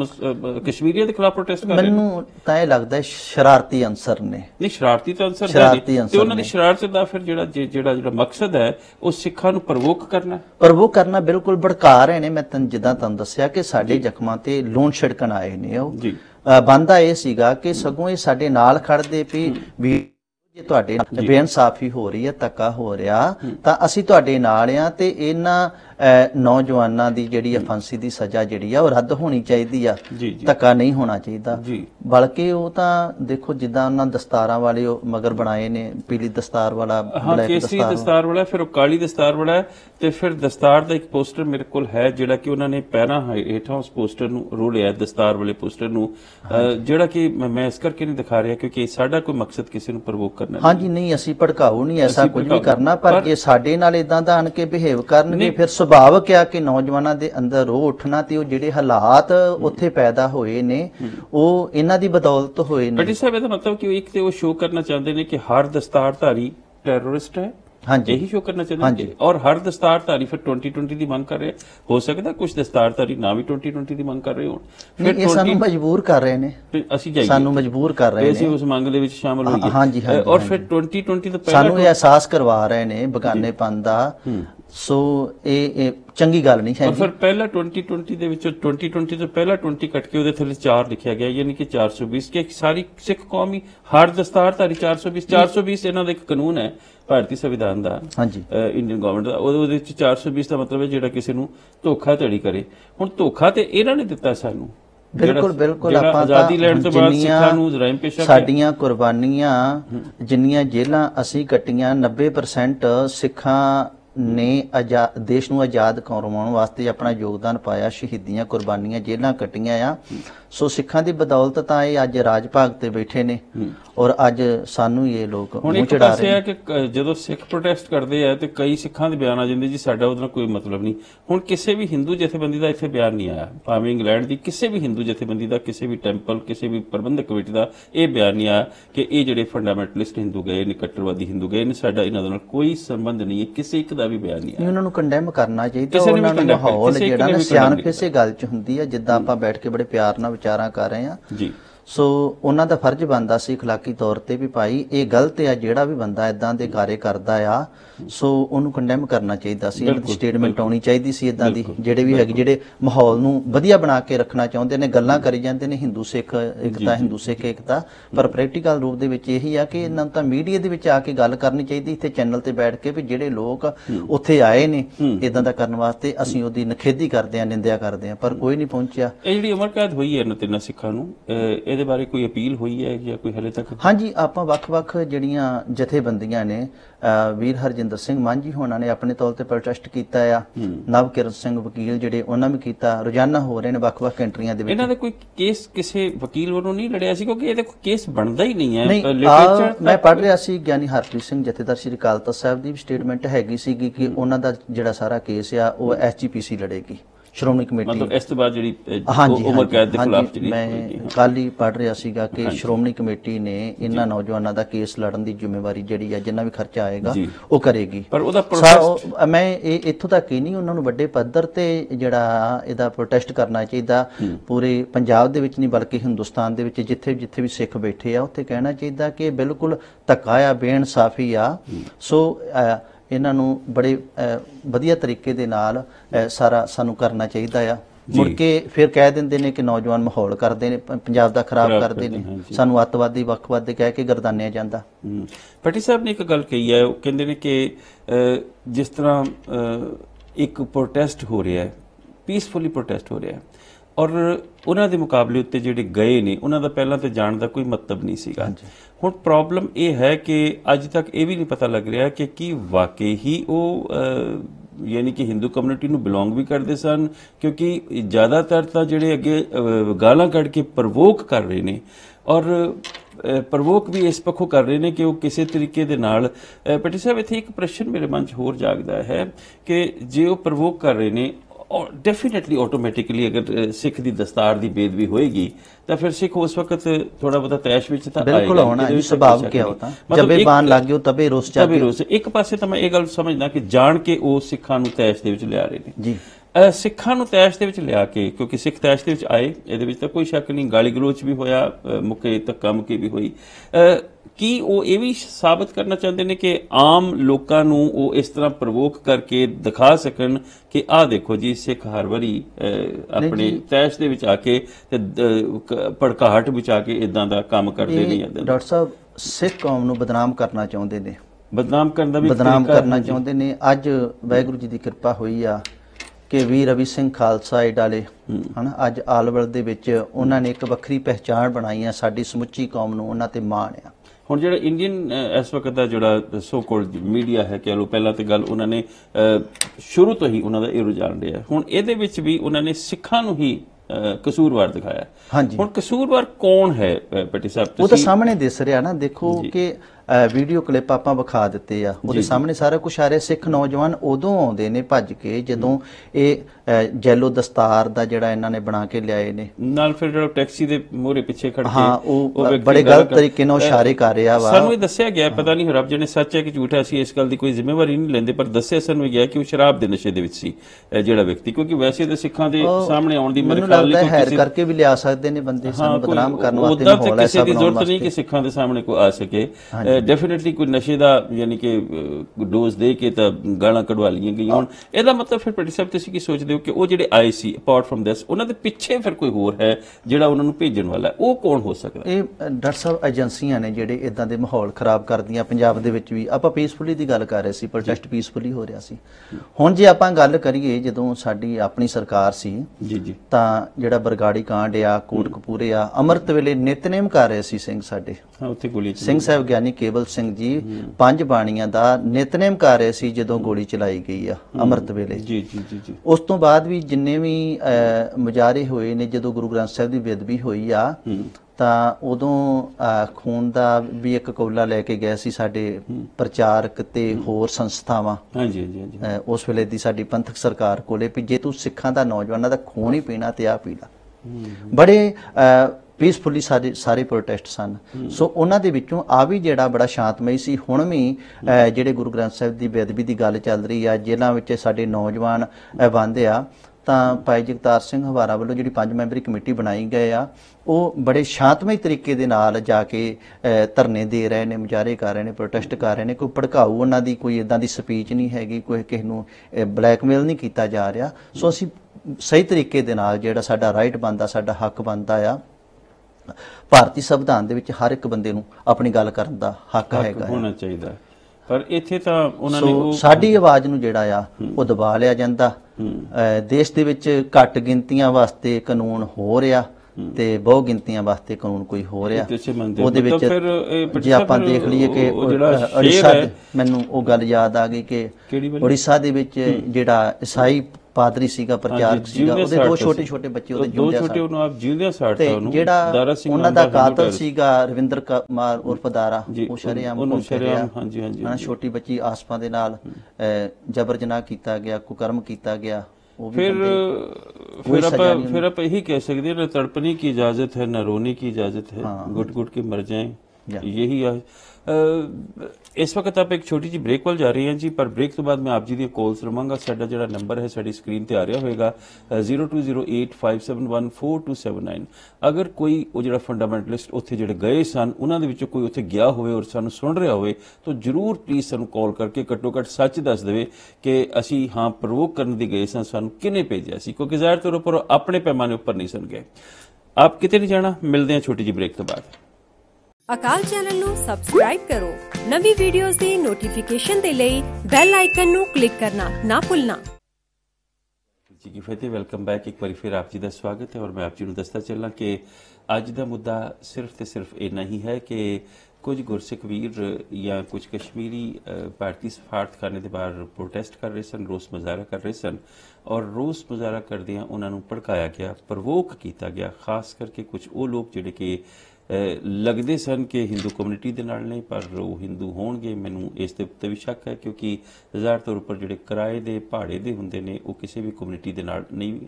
ਕਸ਼ਮੀਰੀਆਂ ਦੇ ਖਿਲਾਫ ਪ੍ਰੋਟੈਸਟ ਕਰ ਰਹੇ ਨੇ ਮੈਨੂੰ ਤਾਂ ਇਹ ਲੱਗਦਾ ਸ਼ਰਾਰਤੀ ਅੰਸਰ ਨੇ ਨਹੀਂ ਸ਼ਰਾਰਤੀ ਤਾਂ ਅੰਸਰ ਸ਼ਰਾਰਤੀ। ਅੰਸਰ ਤੇ ਉਹਨਾਂ ਦੀ। ਸ਼ਰਾਰਤ ਦਾ ਫਿਰ ਜਿਹੜਾ ਜਿਹੜਾ ਜਿਹੜਾ ਮਕਸਦ ਹੈ ਉਹ ਸਿੱਖਾਂ ਨੂੰ ਪ੍ਰਵੋਕ ਕਰਨਾ ਹੈ। ਪਰ ਉਹ ਕਰਨਾ ਬਿਲਕੁਲ ਭੜਕਾ ਰਹੇ ਨੇ ਮੈਂ ਜਿੱਦਾਂ ਤੁਹਾਨੂੰ ਦੱਸਿਆ ਕਿ ਸਾਡੇ ਜ਼ਖਮਾਂ ਤੇ ਲੂਣ ਛਿੜਕਣ ਆਏ ਨੇ ਉਹ। ਜੀ। ਬੰਦਾ ਇਹ ਸੀਗਾ ਕਿ ਸਗੋਂ ਇਹ ਸਾਡੇ ਨਾਲ ਖੜਦੇ ਵੀ ਵੀ ਜੇ ਤੁਹਾਡੇ ਬੇਇਨਸਾਫੀ ਹੋ ਰਹੀ ਹੈ ਧੱਕਾ ਹੋ ਰਿਹਾ ਤਾਂ ਅਸੀਂ ਤੁਹਾਡੇ ਨਾਲ ਆ ਤੇ ਇਹਨਾਂ ਨੌਜਵਾਨਾਂ ਦੀ ਜਿਹੜੀ ਆ ਫਾਂਸੀ ਦੀ ਸਜ਼ਾ ਜਿਹੜੀ ਆ ਉਹ ਰੱਦ ਹੋਣੀ ਚਾਹੀਦੀ ਆ। ਧੱਕਾ ਨਹੀਂ ਹੋਣਾ ਚਾਹੀਦਾ। ਬਲਕਿ ਉਹ ਤਾਂ ਦੇਖੋ ਜਿੱਦਾਂ ਉਹਨਾਂ ਦਸਤਾਰਾਂ ਵਾਲੇ ਮਗਰ ਬਣਾਏ ਨੇ ਪੀਲੀ ਦਸਤਾਰ ਵਾਲਾ ਕੇਸਰੀ ਦਸਤਾਰ ਦਸਤਾਰ ਵਾਲਾ ਫਿਰ ਉਹ ਕਾਲੀ ਦਸਤਾਰ ਵਾਲਾ ਤੇ ਫਿਰ ਦਸਤਾਰ ਦਾ ਇੱਕ ਪੋਸਟਰ ਮੇਰੇ ਕੋਲ ਹੈ ਜਿਹੜਾ ਕਿ ਉਹਨਾਂ ਨੇ ਪੈਰਾਂ ਹੇਠਾਂ ਉਸ ਪੋਸਟਰ ਨੂੰ ਰੋਲਿਆ ਦਸਤਾਰ ਵਾਲੇ ਪੋਸਟਰ ਨੂੰ। ਜਿਹੜਾ ਕਿ ਮੈਂ ਇਸ ਕਰਕੇ ਨਹੀਂ ਦਿਖਾ ਰਿਹਾ ਕਿਉਂਕਿ ਸਾਡਾ ਕੋਈ ਮਕਸਦ ਕਿਸੇ ਨੂੰ ਪ੍ਰਵੋਕ ਕਰਨਾ ਨਹੀਂ। ਹਾਂਜੀ ਨਹੀਂ ਅਸੀਂ ਭੜਕਾਊ ਨਹੀਂ ਐਸਾ ਕੁਝ ਵੀ ਕਰਨਾ ਪਰ ਜੇ ਸਾਡੇ ਨਾਲ ਇਦਾਂ ਦਾ ਆਣ ਕੇ ਬਿਹੇਵ ਕਰਨਗੇ ਫਿਰ ਸੁਭਾਵਕ ਆ ਕਿ ਨੌਜਵਾਨਾਂ ਦੇ ਅੰਦਰ ਰੋ ਉੱਠਣਾ ਤੇ ਉਹ ਜਿਹੜੇ ਹਾਲਾਤ ਉੱਥੇ ਪੈਦਾ ਹੋਏ ਨੇ ਉਹ ਇਹਨਾਂ ਦੀ ਬਦੌਲਤ ਹੋਏ ਨੇ। ਬਟ ਸਾਹਿਬ ਦਾ ਮਤਲਬ ਕਿ ਇੱਕ ਤੇ ਉਹ ਸ਼ੋਅ ਕਰਨਾ ਚਾਹੁੰਦੇ ਨੇ ਕਿ ਹਰ ਦਸਤਾਰਧਾਰੀ ਟੈਰਰਿਸਟ ਹੈ। ਹਾਂਜੀ। ਇਹੀ ਸ਼ੋਅ ਕਰਨਾ ਚਾਹੁੰਦੇ ਨੇ ਔਰ ਹਰ ਦਸਤਾਰਧਾਰੀ ਫਿਰ 2020 ਦੀ ਮੰਗ ਕਰ ਰਿਹਾ। ਹੋ ਸਕਦਾ ਕੁਝ ਦਸਤਾਰਧਾਰੀ ਨਾ ਵੀ 2020 ਦੀ ਮੰਗ ਕਰ ਰਹੇ ਹੋਣ। ਨਹੀਂ ਇਹ ਸਾਨੂੰ 20 ਮਜਬੂਰ ਕਰ ਰਹੇ ਨੇ। ਫਿਰ ਅਸੀਂ ਜਾਈਏ। ਸਾਨੂੰ ਮਜਬੂਰ ਕਰ ਰਹੇ ਨੇ ਅਸੀਂ ਉਸ ਮੰਗ ਦੇ ਵਿੱਚ ਸ਼ਾਮਲ ਹੋਈਏ। ਹਾਂਜੀ, ਹਾਂਜੀ, ਔਰ ਫਿਰ 2020 ਤੋਂ ਪਹਿਲਾਂ ਸਾਨੂੰ ਇਹ ਅਹਿਸਾਸ ਕਰਵਾ ਰਹੇ ਨੇ ਬਗਾਨੇਪਨ ਦਾ ਸੋ ਇਹ ਇਹ ਚੰਗੀ ਗੱਲ ਨਹੀਂ ਔਰ ਹੈਗੀ ਫਿਰ ਪਹਿਲਾ 2020 ਦੇ ਵਿੱਚ 2020 ਤੋਂ ਪਹਿਲਾ 20 ਕੱਟ ਕੇ ਉਹਦੇ ਥੱਲੇ 4 ਲਿਖਿਆ ਗਿਆ ਯਾਨੀ ਕਿ 420 ਕਿ ਸਾਰੀ ਸਿੱਖ ਕੌਮ ਹੀ ਹਰ ਦਸਤਾਰਧਾਰੀ 420 420 ਇਹਨਾਂ ਦਾ ਇੱਕ ਕਾਨੂੰਨ ਹੈ ਭਾਰਤੀ ਸੰਵਿਧਾਨ ਦਾ ਹਾਂਜੀ। ਇੰਡੀਅਨ ਗਵਰਨਮੈਂਟ ਦਾ ਉਹਦੇ ਵਿੱਚ 420 ਦਾ ਮਤਲਬ ਹੈ ਜਿਹੜਾ ਕਿਸੇ ਨੂੰ ਧੋਖਾ ਧੜੀ ਕਰੇ। ਹੁਣ ਧੋਖਾ ਤੇ ਇਹਨਾਂ ਨੇ ਦਿੱਤਾ ਸਾਨੂੰ। ਬਿਲਕੁਲ ਬਿਲਕੁਲ ਆਪਾਂ ਆਜ਼ਾਦੀ ਲੈਣ ਤੋਂ ਬਾਅਦ ਸਿੱਖਾਂ ਨੂੰ ਜਰਾਇਮ ਪੇਸ਼ਾ ਸਾਡੀਆਂ ਕੁਰਬਾਨੀਆਂ ਜਿੰਨੀਆਂ ਜੇਲਾਂ ਅਸੀਂ ਕੱਟੀਆਂ 90% ਸਿੱਖਾਂ ਨੇ ਆਜ਼ਾ- ਦੇਸ਼ ਨੂੰ ਆਜ਼ਾਦ ਕਰਵਾਉਣ ਵਾਸਤੇ ਆਪਣਾ ਯੋਗਦਾਨ ਪਾਇਆ, ਸ਼ਹੀਦੀਆਂ ਕੁਰਬਾਨੀਆਂ ਜੇਲ੍ਹਾਂ ਕੱਟੀਆਂ ਆ। ਸੋ ਸਿੱਖਾਂ ਦੀ ਬਦੌਲਤ ਤਾਂ ਇਹ ਅੱਜ ਰਾਜ ਭਾਗ ਤੇ ਬੈਠੇ ਨੇ ਔਰ ਅੱਜ ਸਾਨੂੰ ਹੀ ਇਹ ਲੋਕ ਮੂੰਹ ਚੜਾ ਰਹੇ ਹੈ ਨੇ। ਕਿ ਕ- ਜਦੋਂ ਸਿੱਖ ਪ੍ਰੋਟੈਸਟ ਕਰਦੇ ਆ ਤੇ ਕਈ ਸਿੱਖਾਂ ਦੇ ਬਿਆਨ ਆ ਜਾਂਦੇ ਜੀ ਸਾਡਾ ਉਹਦਾ ਕੋਈ ਮਤਲਬ ਨਹੀਂ। ਹੁਣ ਕਿਸੇ ਵੀ ਹਿੰਦੂ ਜਥੇਬੰਦੀ ਦਾ ਇੱਥੇ ਬਿਆਨ ਨਹੀਂ ਆਇਆ। ਭਾਵੇਂ ਇੰਗਲੈਂਡ ਦੀ ਕਿਸੇ ਵੀ ਹਿੰਦੂ ਜਥੇਬੰਦੀ ਦਾ ਕਿਸੇ ਵੀ ਟੈਂਪਲ ਕਿਸੇ ਵੀ ਪ੍ਰਬੰਧਕ ਕਮੇਟੀ ਦਾ ਇਹ ਬਿਆਨ ਨਹੀਂ ਆਇਆ ਕਿ ਇਹ ਜਿਹੜੇ ਫੰਡਾਮੈਂਟਲਿਸਟ ਹਿੰਦੂ ਗਏ ਨੇ ਕੱਟੜਵਾਦੀ ਹਿੰਦੂ ਗਏ ਨੇ ਸਾਡਾ ਇਹਨਾਂ ਨਾਲ ਕੋਈ ਸੰਬੰਧ ਨਹੀਂ ਹੈ। ਕਿਸੇ ਇੱਕ ਦਾ ਵੀ ਬਿਆਨ ਨਹੀਂ ਆਇਆ। ਉਹਨਾਂ ਨੂੰ ਕੰਡੈਮ ਕਰਨਾ ਚਾਹੀਦਾ ਉਹਨਾਂ ਨੂੰ ਮਾਹੌਲ ਜਿਹੜਾ ਨੇ ਸਿਆਣਪ ਇਸੇ ਗੱਲ 'ਚ ਹੁੰਦੀ ਆ ਜਿੱਦਾਂ ਆਪਾਂ ਬੈਠ ਕੇ ਬੜੇ ਪਿਆਰ ਨਾਲ ਵਿਚਾਰਾਂ ਕਰ ਰਹੇ ਆ ਜੀ ਸੋ ਉਹਨਾਂ ਦਾ ਫਰਜ਼ ਬਣਦਾ ਸੀ اخلاقی ਤੌਰ ਤੇ ਵੀ ਭਾਈ ਇਹ ਗਲਤ ਆ ਜਿਹੜਾ ਵੀ ਬੰਦਾ ਇਦਾਂ ਦੇ ਕਾਰੇ ਕਰਦਾ ਆ ਸੋ ਉਹਨੂੰ ਕੰਡੈਮ ਕਰਨਾ ਚਾਹੀਦਾ ਸੀ ਇਹਨਾਂ ਦੀ ਸਟੇਟਮੈਂਟ ਆਉਣੀ ਚਾਹੀਦੀ ਸੀ ਇਦਾਂ ਦੀ ਜਿਹੜੇ ਵੀ ਹੈਗੇ ਜਿਹੜੇ ਮਾਹੌਲ ਨੂੰ ਵਧੀਆ ਬਣਾ ਕੇ ਰੱਖਣਾ ਚਾਹੁੰਦੇ ਨੇ ਗੱਲਾਂ ਕਰੀ ਜਾਂਦੇ ਨੇ ਹਿੰਦੂ ਸਿੱਖ ਇਕਤਾ ਹਿੰਦੂ ਸਿੱਖ ਇਕਤਾ ਪਰ ਪ੍ਰੈਕਟੀਕਲ ਰੂਪ ਦੇ ਵਿੱਚ ਇਹੀ ਆ ਕਿ ਇਹਨਾਂ ਨੂੰ ਤਾਂ ਮੀਡੀਆ ਦੇ ਵਿੱਚ ਆ ਕੇ ਗੱਲ ਕਰਨੀ ਚਾਹੀਦੀ ਇੱਥੇ ਚੈਨਲ ਤੇ ਬੈਠ ਕੇ ਵੀ ਜਿਹੜੇ ਲੋਕ ਉੱਥੇ ਆਏ ਨੇ ਇਦਾਂ ਦਾ ਕਰਨ ਵਾਸਤੇ ਅਸੀਂ ਉਹਦੀ ਨਖੇਦੀ ਕਰਦੇ ਆ ਨਿੰਦਿਆ ਕਰਦੇ ਆ ਪਰ ਕੋਈ ਨਹੀਂ ਪਹੁੰਚਿਆ। ਇਹ ਜਿਹੜੀ ਉਮਰ ਕੈਦ ਹੋਈ ਹੈ ਇਹਨਾਂ ਤਿੰਨਾਂ ਸਿੱਖਾਂ ਨੂੰ ਇਹਦੇ ਬਾਰੇ ਕੋਈ ਅਪੀਲ ਹੋਈ ਹੈ ਜਾਂ ਕੋਈ ਹਲੇ ਤੱਕ? ਹਾਂਜੀ ਆਪਾਂ ਵੱਖ-ਵੱਖ ਜਿਹੜੀਆਂ ਜਥੇਬੰਦੀਆਂ ਨੇ ਵੀਰ ਹਰਜਿੰਦਰ ਸਿੰਘ ਮਾਂਝੀ ਹੋਣਾ ਨੇ ਆਪਣੇ ਤੌਰ ਤੇ ਪ੍ਰੋਟੈਸਟ ਕੀਤਾ ਆ। ਨਵਕਿਰਨ ਸਿੰਘ ਵਕੀਲ ਜਿਹੜੇ ਉਹਨਾਂ ਵੀ ਕੀਤਾ। ਰੋਜ਼ਾਨਾ ਹੋ ਰਹੇ ਨੇ ਵੱਖ-ਵੱਖ ਕੰਟਰੀਆਂ ਦੇ ਵਿੱਚ। ਇਹਨਾਂ ਦਾ ਕੋਈ ਕੇਸ ਕਿਸੇ ਵਕੀਲ ਵੱਲੋਂ ਨਹੀਂ ਲੜਿਆ ਸੀ ਕਿਉਂਕਿ ਇਹਦੇ ਕੋਈ ਕੇਸ ਬਣਦਾ ਹੀ ਨਹੀਂ ਹੈ। literature ਮੈਂ ਪੜ੍ਹ ਰਿਹਾ ਸੀ ਗਿਆਨੀ ਹਰਪ੍ਰੀਤ ਸਿੰਘ ਜਥੇਦਾਰ ਸ਼੍ਰੀ ਅਕਾਲ ਤਖਤ ਸਾਹਿਬ ਦੀ ਸਟੇਟਮੈਂਟ ਹੈਗੀ ਸੀਗੀ ਕਿ ਉਹਨਾਂ ਦਾ ਜਿਹੜਾ ਸਾਰਾ ਕੇਸ ਆ ਉਹ ਐਸਜੀਪੀਸੀ ਲੜੇਗੀ। ਸ਼੍ਰੋਮਣੀ ਕਮੇਟੀ। ਮਤਲਬ ਇਸ ਤੋਂ ਬਾਅਦ ਜਿਹੜੀ ਉਮਰ ਕੈਦ ਦੇ ਖਿਲਾਫ ਜਿਹੜੀ ਮੈਂ ਹਾਂ। ਕੱਲ ਹੀ ਪੜ੍ਹ ਰਿਹਾ ਸੀਗਾ ਕਿ ਸ਼੍ਰੋਮਣੀ ਕਮੇਟੀ ਨੇ ਇਹਨਾਂ ਨੌਜਵਾਨਾਂ ਦਾ ਕੇਸ ਲੜਨ ਦੀ ਜ਼ਿੰਮੇਵਾਰੀ ਜਿਹੜੀ ਆ ਜਿੰਨਾ ਵੀ ਖਰਚਾ ਆਏਗਾ। ਉਹ ਕਰੇਗੀ। ਪਰ ਉਹਦਾ ਉਹ- ਮੈਂ ਇਹ ਇੱਥੋਂ ਤੱਕ ਹੀ ਨਹੀਂ ਉਹਨਾਂ ਨੂੰ ਵੱਡੇ ਪੱਧਰ ਤੇ ਜਿਹੜਾ ਇਹਦਾ ਪ੍ਰੋਟੈਸਟ ਕਰਨਾ ਚਾਹੀਦਾ ਪੂਰੇ ਪੰਜਾਬ ਦੇ ਵਿੱਚ ਨਹੀਂ ਬਲਕਿ ਹਿੰਦੁਸਤਾਨ ਦੇ ਵਿੱਚ ਜਿੱਥੇ ਜਿੱਥੇ ਵੀ ਸਿੱਖ ਬੈਠੇ ਆ ਉੱਥੇ ਕਹਿਣਾ ਚਾਹੀਦਾ ਕਿ ਬਿਲਕੁਲ ਧੱਕਾ ਆ ਬੇਇਨਸਾਫੀ ਆ। ਸੋ ਇਹਨਾਂ ਨੂੰ ਬੜੇ ਵਧੀਆ ਤਰੀਕੇ ਦੇ ਨਾਲ ਸਾਰਾ ਸਾਨੂੰ ਕਰਨਾ ਚਾਹੀਦਾ ਆ। ਮੁੜ ਕੇ ਫਿਰ ਕਹਿ ਦਿੰਦੇ ਨੇ ਕਿ ਨੌਜਵਾਨ ਮਾਹੌਲ ਕਰਦੇ ਨੇ ਪੰਜਾਬ ਦਾ ਖਰਾਬ ਕਰਦੇ ਨੇ। ਸਾਨੂੰ ਅੱਤਵਾਦੀ ਵੱਖਵਾਦੀ ਕਹਿ ਕੇ ਗਰਦਾਨਿਆ ਜਾਂਦਾ। ਭੱਟੀ ਸਾਹਿਬ ਨੇ ਇੱਕ ਗੱਲ ਕਹੀ ਹੈ ਉਹ ਕਹਿੰਦੇ ਨੇ ਕਿ ਜਿਸ ਤਰ੍ਹਾਂ ਇੱਕ ਪ੍ਰੋਟੈਸਟ ਹੋ ਰਿਹਾ ਹੈ ਪੀਸਫੁਲੀ ਪ੍ਰੋਟੈਸਟ ਹੋ ਰਿਹਾ ਹੈ ਔਰ ਉਹਨਾਂ ਦੇ ਮੁਕਾਬਲੇ ਉੱਤੇ ਜਿਹੜੇ ਗਏ ਨੇ ਉਹਨਾਂ ਦਾ ਪਹਿਲਾਂ ਤੇ ਜਾਣ ਦਾ ਕੋਈ ਮਤਲਬ ਨਹੀਂ ਸੀਗਾ। ਹੁਣ ਪ੍ਰੋਬਲਮ ਇਹ ਹੈ ਕਿ ਅੱਜ ਤੱਕ ਇਹ ਵੀ ਨਹੀਂ ਪਤਾ ਲੱਗ ਰਿਹਾ ਕਿ ਕੀ ਵਾਕਈ ਹੀ ਉਹ ਯਾਨੀ ਕਿ ਹਿੰਦੂ ਕਮਿਊਨਿਟੀ ਨੂੰ ਬਿਲੋਂਗ ਵੀ ਕਰਦੇ ਸਨ ਕਿਉਂਕਿ ਜ਼ਿਆਦਾਤਰ ਤਾਂ ਜਿਹੜੇ ਅੱਗੇ ਗਾਲਾਂ ਕੱਢ ਕੇ ਪ੍ਰਵੋਕ ਕਰ ਰਹੇ ਨੇ ਔਰ ਪ੍ਰਵੋਕ ਵੀ ਇਸ ਪੱਖੋਂ ਕਰ ਰਹੇ ਨੇ ਕਿ ਉਹ ਕਿਸੇ ਤਰੀਕੇ ਦੇ ਨਾਲ ਪਟੀ ਸਾਹਿਬ ਇੱਥੇ ਇੱਕ ਪ੍ਰਸ਼ਨ ਮੇਰੇ ਮਨ 'ਚ ਹੋਰ ਜਾਗਦਾ ਹੈ ਕਿ ਜੇ ਉਹ ਪ੍ਰਵੋਕ ਕਰ ਰਹੇ ਨੇ ਡੈਫੀਨਿਟਲੀ ਆਟੋਮੈਟਿਕਲੀ ਅਗਰ ਸਿੱਖ ਦੀ ਦਸਤਾਰ ਦੀ ਬੇਦਬੀ ਹੋਏਗੀ ਤਾਂ ਫਿਰ ਸਿੱਖ ਉਸ ਵਕਤ ਥੋੜਾ ਬਹੁਤਾ ਤੈਸ਼ ਵਿੱਚ ਤਾਂ ਆਏਗਾ ਬਿਲਕੁਲ ਹੋਣਾ ਕੋਈ ਸੁਭਾਵ ਨਹੀਂ। ਹੋਤਾ? ਜਬੇ ਇੱਕ- ਬਾਣ ਲੱਗ ਗਿਓ ਤਬੇ ਰੁੱਸ ਤਬੇ ਰੋਸ। ਇੱਕ ਪਾਸੇ ਤਾਂ ਮੈਂ ਇਹ ਗੱਲ ਸਮਝਦਾ ਕਿ ਜਾਣ ਕੇ ਉਹ ਸਿੱਖਾਂ ਨੂੰ ਤੈਸ਼ ਦੇ ਵਿੱਚ ਲਿਆ ਰਹੇ ਨੇ। ਜੀ। ਸਿੱਖਾਂ ਨੂੰ ਤੈਸ਼ ਦੇ ਵਿੱਚ ਲਿਆ ਕੇ ਕਿਉਂਕਿ ਸਿੱਖ ਤੈਸ਼ ਦੇ ਵਿੱਚ ਆਏ ਇਹਦੇ ਵਿੱਚ ਤਾਂ ਕੋਈ ਸ਼ੱਕ ਨਹੀਂ ਗਾਲੀ ਗਲੋਚ ਵੀ ਹੋਇਆ ਮੁੱਕੇ ਧੱਕਾ ਮੁੱਕੀ ਵੀ ਹੋਈ। ਕੀ ਉਹ ਇਹ ਵੀ ਸਾਬਤ ਕਰਨਾ ਚਾਹੁੰਦੇ ਨੇ ਕਿ ਆਮ ਲੋਕਾਂ ਨੂੰ ਉਹ ਇਸ ਤਰ੍ਹਾਂ ਪ੍ਰਵੋਕ ਕਰਕੇ ਦਿਖਾ ਸਕਣ ਕਿ ਆਹ ਦੇਖੋ ਜੀ ਸਿੱਖ ਹਰ ਵਾਰੀ ਆਪਣੇ ਤੈਸ਼ ਦੇ ਵਿੱਚ ਆ ਕੇ ਤੇ ਭੜਕਾਹਟ ਵਿੱਚ ਆ ਕੇ ਇਦਾਂ ਦਾ ਕੰਮ ਕਰਦੇ ਨਹੀਂ ਇਦਾਂ ਡਾਕਟਰ ਸਾਹਿਬ ਸਿੱਖ ਕੌਮ ਨੂੰ ਬਦਨਾਮ ਕਰਨਾ ਚਾਹੁੰਦੇ ਨੇ। ਬਦਨਾਮ ਕਰਨ ਦਾ ਵੀ ਬਦਨਾਮ। ਕਰਨਾ ਚਾਹੁੰਦੇ ਨੇ। ਅੱਜ ਵਾਹਿਗੁਰੂ ਜੀ ਦੀ ਕਿਰਪਾ ਹੋਈ ਆ। ਕਿ ਵੀ ਰਵੀ ਸਿੰਘ ਖਾਲਸਾ ਏਡ ਵਾਲੇ ਹਨਾ ਅੱਜ ਆਲਵਲ ਦੇ ਵਿੱਚ ਉਹਨਾਂ ਨੇ ਇੱਕ ਵੱਖਰੀ ਪਹਿਚਾਣ ਬਣਾਈ ਆ ਸਾਡੀ ਸਮੁੱਚੀ ਕੌਮ ਨੂੰ ਉਹਨਾਂ ਤੇ ਮਾਣ ਆ। ਹੁਣ ਜਿਹੜਾ ਇੰਡੀਅਨ ਇਸ ਵਕਤ ਦਾ ਜਿਹੜਾ ਸੋ ਕਾਲਡ ਮੀਡੀਆ ਹੈ ਕਹ ਲੋ ਪਹਿਲਾਂ ਤੇ ਗੱਲ ਉਹਨਾਂ ਨੇ ਸ਼ੁਰੂ ਤੋਂ ਹੀ ਉਹਨਾਂ ਦਾ ਇਹ ਰੁਝਾਨ ਰਿਹਾ। ਹੁਣ ਇਹਦੇ ਵਿੱਚ ਵੀ ਉਹਨਾਂ ਨੇ ਸਿੱਖਾਂ ਨੂੰ ਹੀ ਕਸੂਰਵਾਰ ਦਿਖਾਇਆ। ਹਾਂਜੀ। ਹੁਣ ਕਸੂਰਵਾਰ ਕੌਣ ਹੈ ਪੱਟੀ ਸਾਹਿਬ? ਉਹ ਤਾਂ ਸਾਹਮਣੇ ਦਿਸ ਰਿਹਾ ਨਾ ਦੇਖੋ ਕਿ ਵੀਡੀਓ ਕਲਿੱਪ ਆਪਾਂ ਵਿਖਾ ਦਿੱਤੇ ਆ। ਉਹਦੇ ਸਾਹਮਣੇ ਸਾਰਾ ਕੁਝ ਆ ਰਿਹਾ। ਸਿੱਖ ਨੌਜਵਾਨ ਉਦੋਂ ਆਉਂਦੇ ਨੇ ਭੱਜ ਕੇ ਜਦੋਂ ਇਹ ਜੈਲੋ ਦਸਤਾਰ ਦਾ ਜਿਹੜਾ ਇਹਨਾਂ ਨੇ ਬਣਾ ਕੇ ਲਿਆਏ ਨੇ। ਨਾਲ ਫਿਰ ਜਿਹੜਾ ਟੈਕਸੀ ਦੇ ਮੋਹਰੇ ਪਿੱਛੇ ਖੜ ਕੇ ਹਾਂ, ਉਹ ਬੜੇ ਗੱਲ ਗਲਤ ਤਰੀਕੇ ਨਾਲ ਇਸ਼ਾਰੇ ਕਰ ਰਿਹਾ ਵਾ। ਸਾਨੂੰ ਇਹ ਦੱਸਿਆ ਗਿਆ ਪਤਾ ਨਹੀਂ ਰੱਬ ਜਣੇ ਸੱਚ ਹੈ ਕਿ ਝੂਠ ਹੈ ਅਸੀਂ ਇਸ ਗੱਲ ਦੀ ਕੋਈ ਜ਼ਿੰਮੇਵਾਰੀ ਨਹੀਂ ਲੈਂਦੇ ਪਰ ਦੱਸਿਆ ਸਾਨੂੰ ਗਿਆ ਕਿ ਉਹ ਸ਼ਰਾਬ ਦੇ ਨਸ਼ੇ ਦੇ ਵਿੱਚ ਸੀ ਜਿਹੜਾ ਵਿਅਕਤੀ। ਕਿਉਂਕਿ ਵੈਸੇ ਤਾਂ ਸਿੱਖਾਂ ਦੇ ਸਾਹਮਣੇ ਆਉਣ ਦੀ ਮੇਰੇ ਖਿਆਲ ਨਹੀਂ ਹੈ ਕੋਈ ਕਿਸੇ ਕਰਕੇ ਵੀ ਲਿਆ ਸਕਦੇ ਨੇ ਬੰਦੇ ਸਾਨੂੰ ਬਦਨਾਮ ਕਰਨ ਵਾਸਤੇ ਤੇ ਮਾਹੌਲ ਕਿਸੇ ਦੀ ਜ਼ਰੂਰਤ ਨਹੀਂ ਕਿ ਸਿੱਖਾਂ ਦੇ ਸਾਹਮਣੇ ਕੋਈ ਆ ਸਕੇ। ਡੈਫੀਨਿਟਲੀ ਕੋਈ ਨਸ਼ੇ ਦਾ ਯਾਨੀ ਕਿ ਡੋਜ਼ ਦੇ ਕੇ ਤਾਂ ਗਾਲਾਂ ਕਢਵਾ ਲਈਆਂ ਗਈਆਂ ਹੁਣ। ਇਹਦਾ ਮਤਲਬ ਫਿਰ ਪਟੀ ਸਾਹਿਬ ਤੁਸੀਂ ਕੀ ਸੋਚਦੇ ਹੋ ਕਿ ਉਹ ਜਿਹੜੇ ਆਏ ਸੀ ਅਪਾਰਟ ਫਰਮ ਦਿਸ ਉਹਨਾਂ ਦੇ ਪਿੱਛੇ ਫਿਰ ਕੋਈ ਹੋਰ ਹੈ ਜਿਹੜਾ ਉਹਨਾਂ ਨੂੰ ਭੇਜਣ ਵਾਲਾ ਉਹ ਕੌਣ ਹੋ ਸਕਦਾ ਇਹ ਡਾਕਟਰ ਸਾਹਿਬ ਏਜੰਸੀਆਂ ਨੇ ਜਿਹੜੇ ਇਦਾਂ ਦੇ ਮਾਹੌਲ ਖਰਾਬ ਕਰਦੀਆਂ ਪੰਜਾਬ ਦੇ ਵਿੱਚ ਵੀ। ਆਪਾਂ ਪੀਸਫੁਲੀ ਦੀ ਗੱਲ ਕਰ ਰਹੇ ਸੀ ਪ੍ਰੋਟੈਸਟ ਪੀਸਫੁਲੀ ਹੋ ਰਿਹਾ ਸੀ। ਹੁਣ ਜੇ ਆਪਾਂ ਗੱਲ ਕਰੀਏ ਜਦੋਂ ਸਾਡੀ ਆਪਣੀ ਸਰਕਾਰ ਸੀ ਜੀ ਜੀ। ਤਾਂ ਜਿਹੜਾ ਬਰਗਾੜੀ ਕਾਂਡ ਆ ਕੋਟਕਪੂਰੇ ਆ ਅੰਮ੍ਰਿਤ ਵੇਲੇ ਨਿਤਨੇਮ ਕਰ ਰਹੇ ਸੀ ਸਿੰਘ ਸਾਡੇ। ਹਾਂ ਉੱਥੇ ਗੋਲੀ ਚੱਲੀ। ਸਿੰਘ ਸਾਹਿਬ ਗਿਆਨੀ ਕੇਵਲ ਸਿੰਘ ਜੀ ਪੰਜ ਬਾਣੀਆਂ ਦਾ ਨਿਤਨੇਮ ਕਰ ਰਹੇ ਸੀ ਜਦੋਂ ਗੋਲੀ ਚਲਾਈ ਗਈ ਆ ਅੰਮ੍ਰਿਤ ਵੇਲੇ। ਜੀ ਜੀ ਜੀ। ਉਸ ਤੋਂ ਬਾਅਦ ਵੀ ਜਿੰਨੇ ਵੀ ਮੁਜਾਰੇ ਹੋਏ ਨੇ ਜਦੋਂ ਗੁਰੂ ਗ੍ਰੰਥ ਸਾਹਿਬ ਦੀ ਬੇਦਬੀ ਹੋਈ ਆ ਤਾਂ ਉਦੋਂ ਖੂਨ ਦਾ ਵੀ ਇੱਕ ਕੌਲਾ ਲੈ ਕੇ ਗਏ ਸੀ ਸਾਡੇ ਪ੍ਰਚਾਰਕ ਤੇ ਹੋਰ ਸੰਸਥਾਵਾਂ। ਹਾਂਜੀ ਹਾਂਜੀ ਉਸ ਵੇਲੇ ਦੀ ਸਾਡੀ ਪੰਥਕ ਸਰਕਾਰ ਕੋਲੇ ਵੀ ਜੇ ਤੂੰ ਸਿੱਖਾਂ ਦਾ ਨੌਜਵਾਨਾਂ ਦਾ ਖੂਨ ਹੀ ਪੀਣਾ ਤੇ ਆ ਪੀ ਲਾ। ਬੜੇ ਪੀਸਫੁਲੀ ਸਾਰੇ ਸਾਰੇ ਪ੍ਰੋਟੈਸਟ ਸਨ। ਸੋ ਉਹਨਾਂ ਦੇ ਵਿੱਚੋਂ ਆ ਵੀ ਜਿਹੜਾ ਬੜਾ ਸ਼ਾਂਤਮਈ ਸੀ, ਹੁਣ ਵੀ ਜਿਹੜੇ ਗੁਰੂ ਗ੍ਰੰਥ ਸਾਹਿਬ ਦੀ ਬੇਅਦਬੀ ਦੀ ਗੱਲ ਚੱਲ ਰਹੀ ਆ ਜੇਲ੍ਹਾਂ ਵਿੱਚ ਸਾਡੇ ਨੌਜਵਾਨ ਬੰਦ ਆ, ਤਾਂ ਭਾਈ ਜਗਤਾਰ ਸਿੰਘ ਹਵਾਰਾ ਵੱਲੋਂ ਜਿਹੜੀ ਪੰਜ ਮੈਂਬਰੀ ਕਮੇਟੀ ਬਣਾਈ ਗਈ ਆ, ਉਹ ਬੜੇ ਸ਼ਾਂਤਮਈ ਤਰੀਕੇ ਦੇ ਨਾਲ ਜਾ ਕੇ ਧਰਨੇ ਦੇ ਰਹੇ ਨੇ, ਮੁਜ਼ਾਹਰੇ ਕਰ ਰਹੇ ਨੇ ਪ੍ਰੋਟੈਸਟ ਕਰ ਰਹੇ ਨੇ, ਕੋਈ ਭੜਕਾਊ ਉਹਨਾਂ ਦੀ, ਕੋਈ ਇਦਾਂ ਦੀ ਸਪੀਚ ਨਹੀਂ ਹੈਗੀ, ਕੋਈ ਕਿਸੇ ਨੂੰ ਬਲੈਕਮੇਲ ਨਹੀਂ ਕੀਤਾ ਜਾ ਰਿਹਾ। ਸੋ ਅਸੀਂ ਸਹੀ ਤਰੀਕੇ ਦੇ ਨਾਲ ਜਿਹੜਾ ਸਾਡਾ ਰਾਈਟ ਬਣਦਾ, ਸਾਡਾ ਹੱਕ ਬਣਦਾ ਆ ਭਾਰਤੀ ਸੰਵਿਧਾਨ ਦੇ ਵਿੱਚ ਹਰ ਇੱਕ ਬੰਦੇ ਨੂੰ ਆਪਣੀ ਗੱਲ ਕਰਨ ਦਾ ਹੱਕ ਹੈਗਾ। ਹੋਣਾ ਚਾਹੀਦਾ। ਪਰ ਇੱਥੇ ਤਾਂ ਉਹਨਾਂ ਨੇ ਉਹ ਸਾਡੀ ਆਵਾਜ਼ ਨੂੰ ਜਿਹੜਾ ਆ ਉਹ ਦਬਾ ਲਿਆ ਜਾਂਦਾ ਦੇਸ਼ ਦੇ ਵਿੱਚ ਘੱਟ ਗਿਣਤੀਆਂ ਵਾਸਤੇ ਕਾਨੂੰਨ ਹੋ ਰਿਹਾ ਤੇ ਬਹੁ ਗਿਣਤੀਆਂ ਵਾਸਤੇ ਕਾਨੂੰਨ ਕੋਈ ਹੋ ਰਿਹਾ। ਉਹਦੇ ਵਿੱਚ ਜੇ ਆਪਾਂ ਦੇਖ ਲਈਏ ਕਿ ਉੜੀਸਾ ਮੈਨੂੰ ਉਹ ਗੱਲ ਯਾਦ ਆ ਗਈ ਕਿ? ਉੜੀਸਾ ਦੇ ਵਿੱਚ ਜਿਹੜਾ ਈਸਾਈ ਪਾਦਰੀ ਸੀਗਾ ਪ੍ਰਚਾਰਕ ਸੀਗਾ ਉਹਦੇ ਦੋ ਛੋਟੇ ਛੋਟੇ ਬੱਚੇ ਉਹਦੇ ਜੁੜਿਆ ਦੋ ਛੋਟੇ ਉਹਨੂੰ ਆਪ ਜਿਉਂਦਿਆਂ ਸਾੜਤਾ ਉਹਨੂੰ ਜਿਹੜਾ ਉਹਨਾਂ ਦਾ ਕਾਤਲ ਸੀਗਾ ਰਵਿੰਦਰ ਕੁਮਾਰ ਉਰਫ ਦਾਰਾ ਉਹ ਸ਼ਰਿਆਮ ਉਹਨੂੰ ਸ਼ਰਿਆਮ ਹਾਂਜੀ ਹਾਂਜੀ ਹਾਂ ਛੋਟੀ ਬੱਚੀ ਆਸਪਾ ਦੇ ਨਾਲ ਜਬਰ ਜਨਾਹ ਕੀਤਾ ਗਿਆ ਕੁਕਰਮ ਕੀਤਾ ਗਿਆ ਫਿਰ ਫਿਰ ਆਪਾਂ ਫਿਰ ਆਪਾਂ ਇਹੀ ਕਹਿ ਸਕਦੇ ਨਾ ਤੜਪਣੀ ਕੀ ਇਜਾਜ਼ਤ ਹੈ ਨਾ ਕੀ ਇਜਾਜ਼ਤ ਹੈ ਗੁੱਟ ਗੁੱਟ ਕੇ ਮਰ ਜਾਏ। ਯਹੀ ਆ। ਇਸ ਵਕਤ ਆਪ ਇੱਕ ਛੋਟੀ ਜੀ ਬ੍ਰੇਕ ਵੱਲ ਜਾ ਰਹੇ ਹਾਂ ਜੀ, ਪਰ ਬ੍ਰੇਕ ਤੋਂ ਬਾਅਦ ਮੈਂ ਆਪ ਜੀ ਦੀ ਕਾਲਸ ਰਵਾਂਗਾ। ਸਾਡਾ ਜਿਹੜਾ ਨੰਬਰ ਹੈ, ਸਾਡੀ ਸਕਰੀਨ ਤੇ ਆ ਰਿਹਾ ਹੋਵੇਗਾ 0208571427 ਅਗਰ ਕੋਈ ਉਹ ਜਿਹੜਾ ਫੰਡਾਮੈਂਟਲਿਸਟ ਉੱਥੇ ਜਿਹੜੇ ਗਏ ਸਨ, ਉਹਨਾਂ ਦੇ ਵਿੱਚੋਂ ਕੋਈ ਉੱਥੇ ਗਿਆ ਹੋਵੇ ਔਰ ਸਾਨੂੰ ਸੁਣ ਰਿਹਾ ਹੋਵੇ, ਤਾਂ ਜਰੂਰ ਪਲੀਜ਼ ਸਾਨੂੰ ਕਾਲ ਕਰਕੇ ਘੱਟੋ ਘੱਟ ਸੱਚ ਦੱਸ ਦੇਵੇ ਕਿ ਅਸੀਂ ਹਾਂ ਪ੍ਰੋਵੋਕ ਕਰਨ ਦੀ ਗਏ ਸਾਂ, ਸਾਨੂੰ ਕਿਨੇ ਭੇਜਿਆ ਸੀ, ਕਿਉਂਕਿ ਜ਼ਾਹਿਰ ਤੌਰ ਉੱਪਰ ਆਪਣੇ ਪੈਮਾਨੇ ਉੱਪਰ ਨਹੀਂ ਸਨ ਗਏ। ਆਪ ਕਿਤੇ ਨਹੀਂ ਜਾਣਾ, ਮਿਲਦੇ ਹਾਂ ਛੋਟੀ ਜਿਹੀ ਬ੍ਰੇਕ ਤੋਂ ਬਾਅਦ। ਅਕਾਲ ਚੈਨਲ ਨੂੰ ਸਬਸਕ੍ਰਾਈਬ ਕਰੋ। ਨਵੀਂ ਵੀਡੀਓਜ਼ ਦੀ ਨੋਟੀਫਿਕੇਸ਼ਨ ਦੇ ਲਈ ਬੈਲ ਆਈਕਨ ਨੂੰ ਕਲਿੱਕ ਕਰਨਾ ਨਾ ਭੁੱਲਣਾ। ਜੀ ਕੀ ਫਤਿਹ ਵੈਲਕਮ ਬੈਕ ਇੱਕ ਵਾਰੀ ਫਿਰ ਆਪ ਜੀ ਦਾ ਸਵਾਗਤ ਹੈ ਔਰ ਮੈਂ ਆਪ ਜੀ ਨੂੰ ਦੱਸਦਾ ਚੱਲਾਂ ਕਿ ਅੱਜ ਦਾ ਮੁੱਦਾ ਸਿਰਫ ਤੇ ਸਿਰਫ ਇੰਨਾ ਹੀ ਹੈ ਕਿ ਕੁਝ ਗੁਰਸਿੱਖ ਵੀਰ ਜਾਂ ਕੁਝ ਕਸ਼ਮੀਰੀ ਭਾਰਤੀ ਸਫਾਰਤਖਾਨੇ ਦੇ ਬਾਹਰ ਪ੍ਰੋਟੈਸਟ ਕਰ ਰਹੇ ਸਨ, ਰੋਸ ਮੁਜ਼ਾਹਰਾ ਕਰ ਰਹੇ ਸਨ ਔਰ ਰੋਸ ਮੁਜ਼ਾਹਰਾ ਕਰਦਿਆਂ ਉਹਨਾਂ ਨੂੰ ਭੜਕਾਇਆ ਗਿਆ, ਪ੍ਰਵੋਕ ਕੀਤਾ ਗਿਆ, ਖਾਸ ਕਰਕੇ ਕੁਝ ਉਹ ਲੋਕ ਜਿਹੜੇ ਕਿ ਲੱਗਦੇ ਸਨ ਕਿ ਹਿੰਦੂ ਕਮਿਊਨਿਟੀ ਦੇ ਨਾਲ ਨੇ, ਪਰ ਉਹ ਹਿੰਦੂ ਹੋਣਗੇ, ਮੈਨੂੰ ਇਸ ਦੇ ਉੱਤੇ ਵੀ ਸ਼ੱਕ ਹੈ, ਕਿਉਂਕਿ ਜ਼ਾਹਿਰ ਤੌਰ ਉੱਪਰ ਜਿਹੜੇ ਕਿਰਾਏ ਦੇ ਭਾੜੇ ਦੇ ਹੁੰਦੇ ਨੇ, ਉਹ ਕਿਸੇ ਵੀ ਕਮਿਊਨਿਟੀ ਦੇ ਨਾਲ ਨਹੀਂ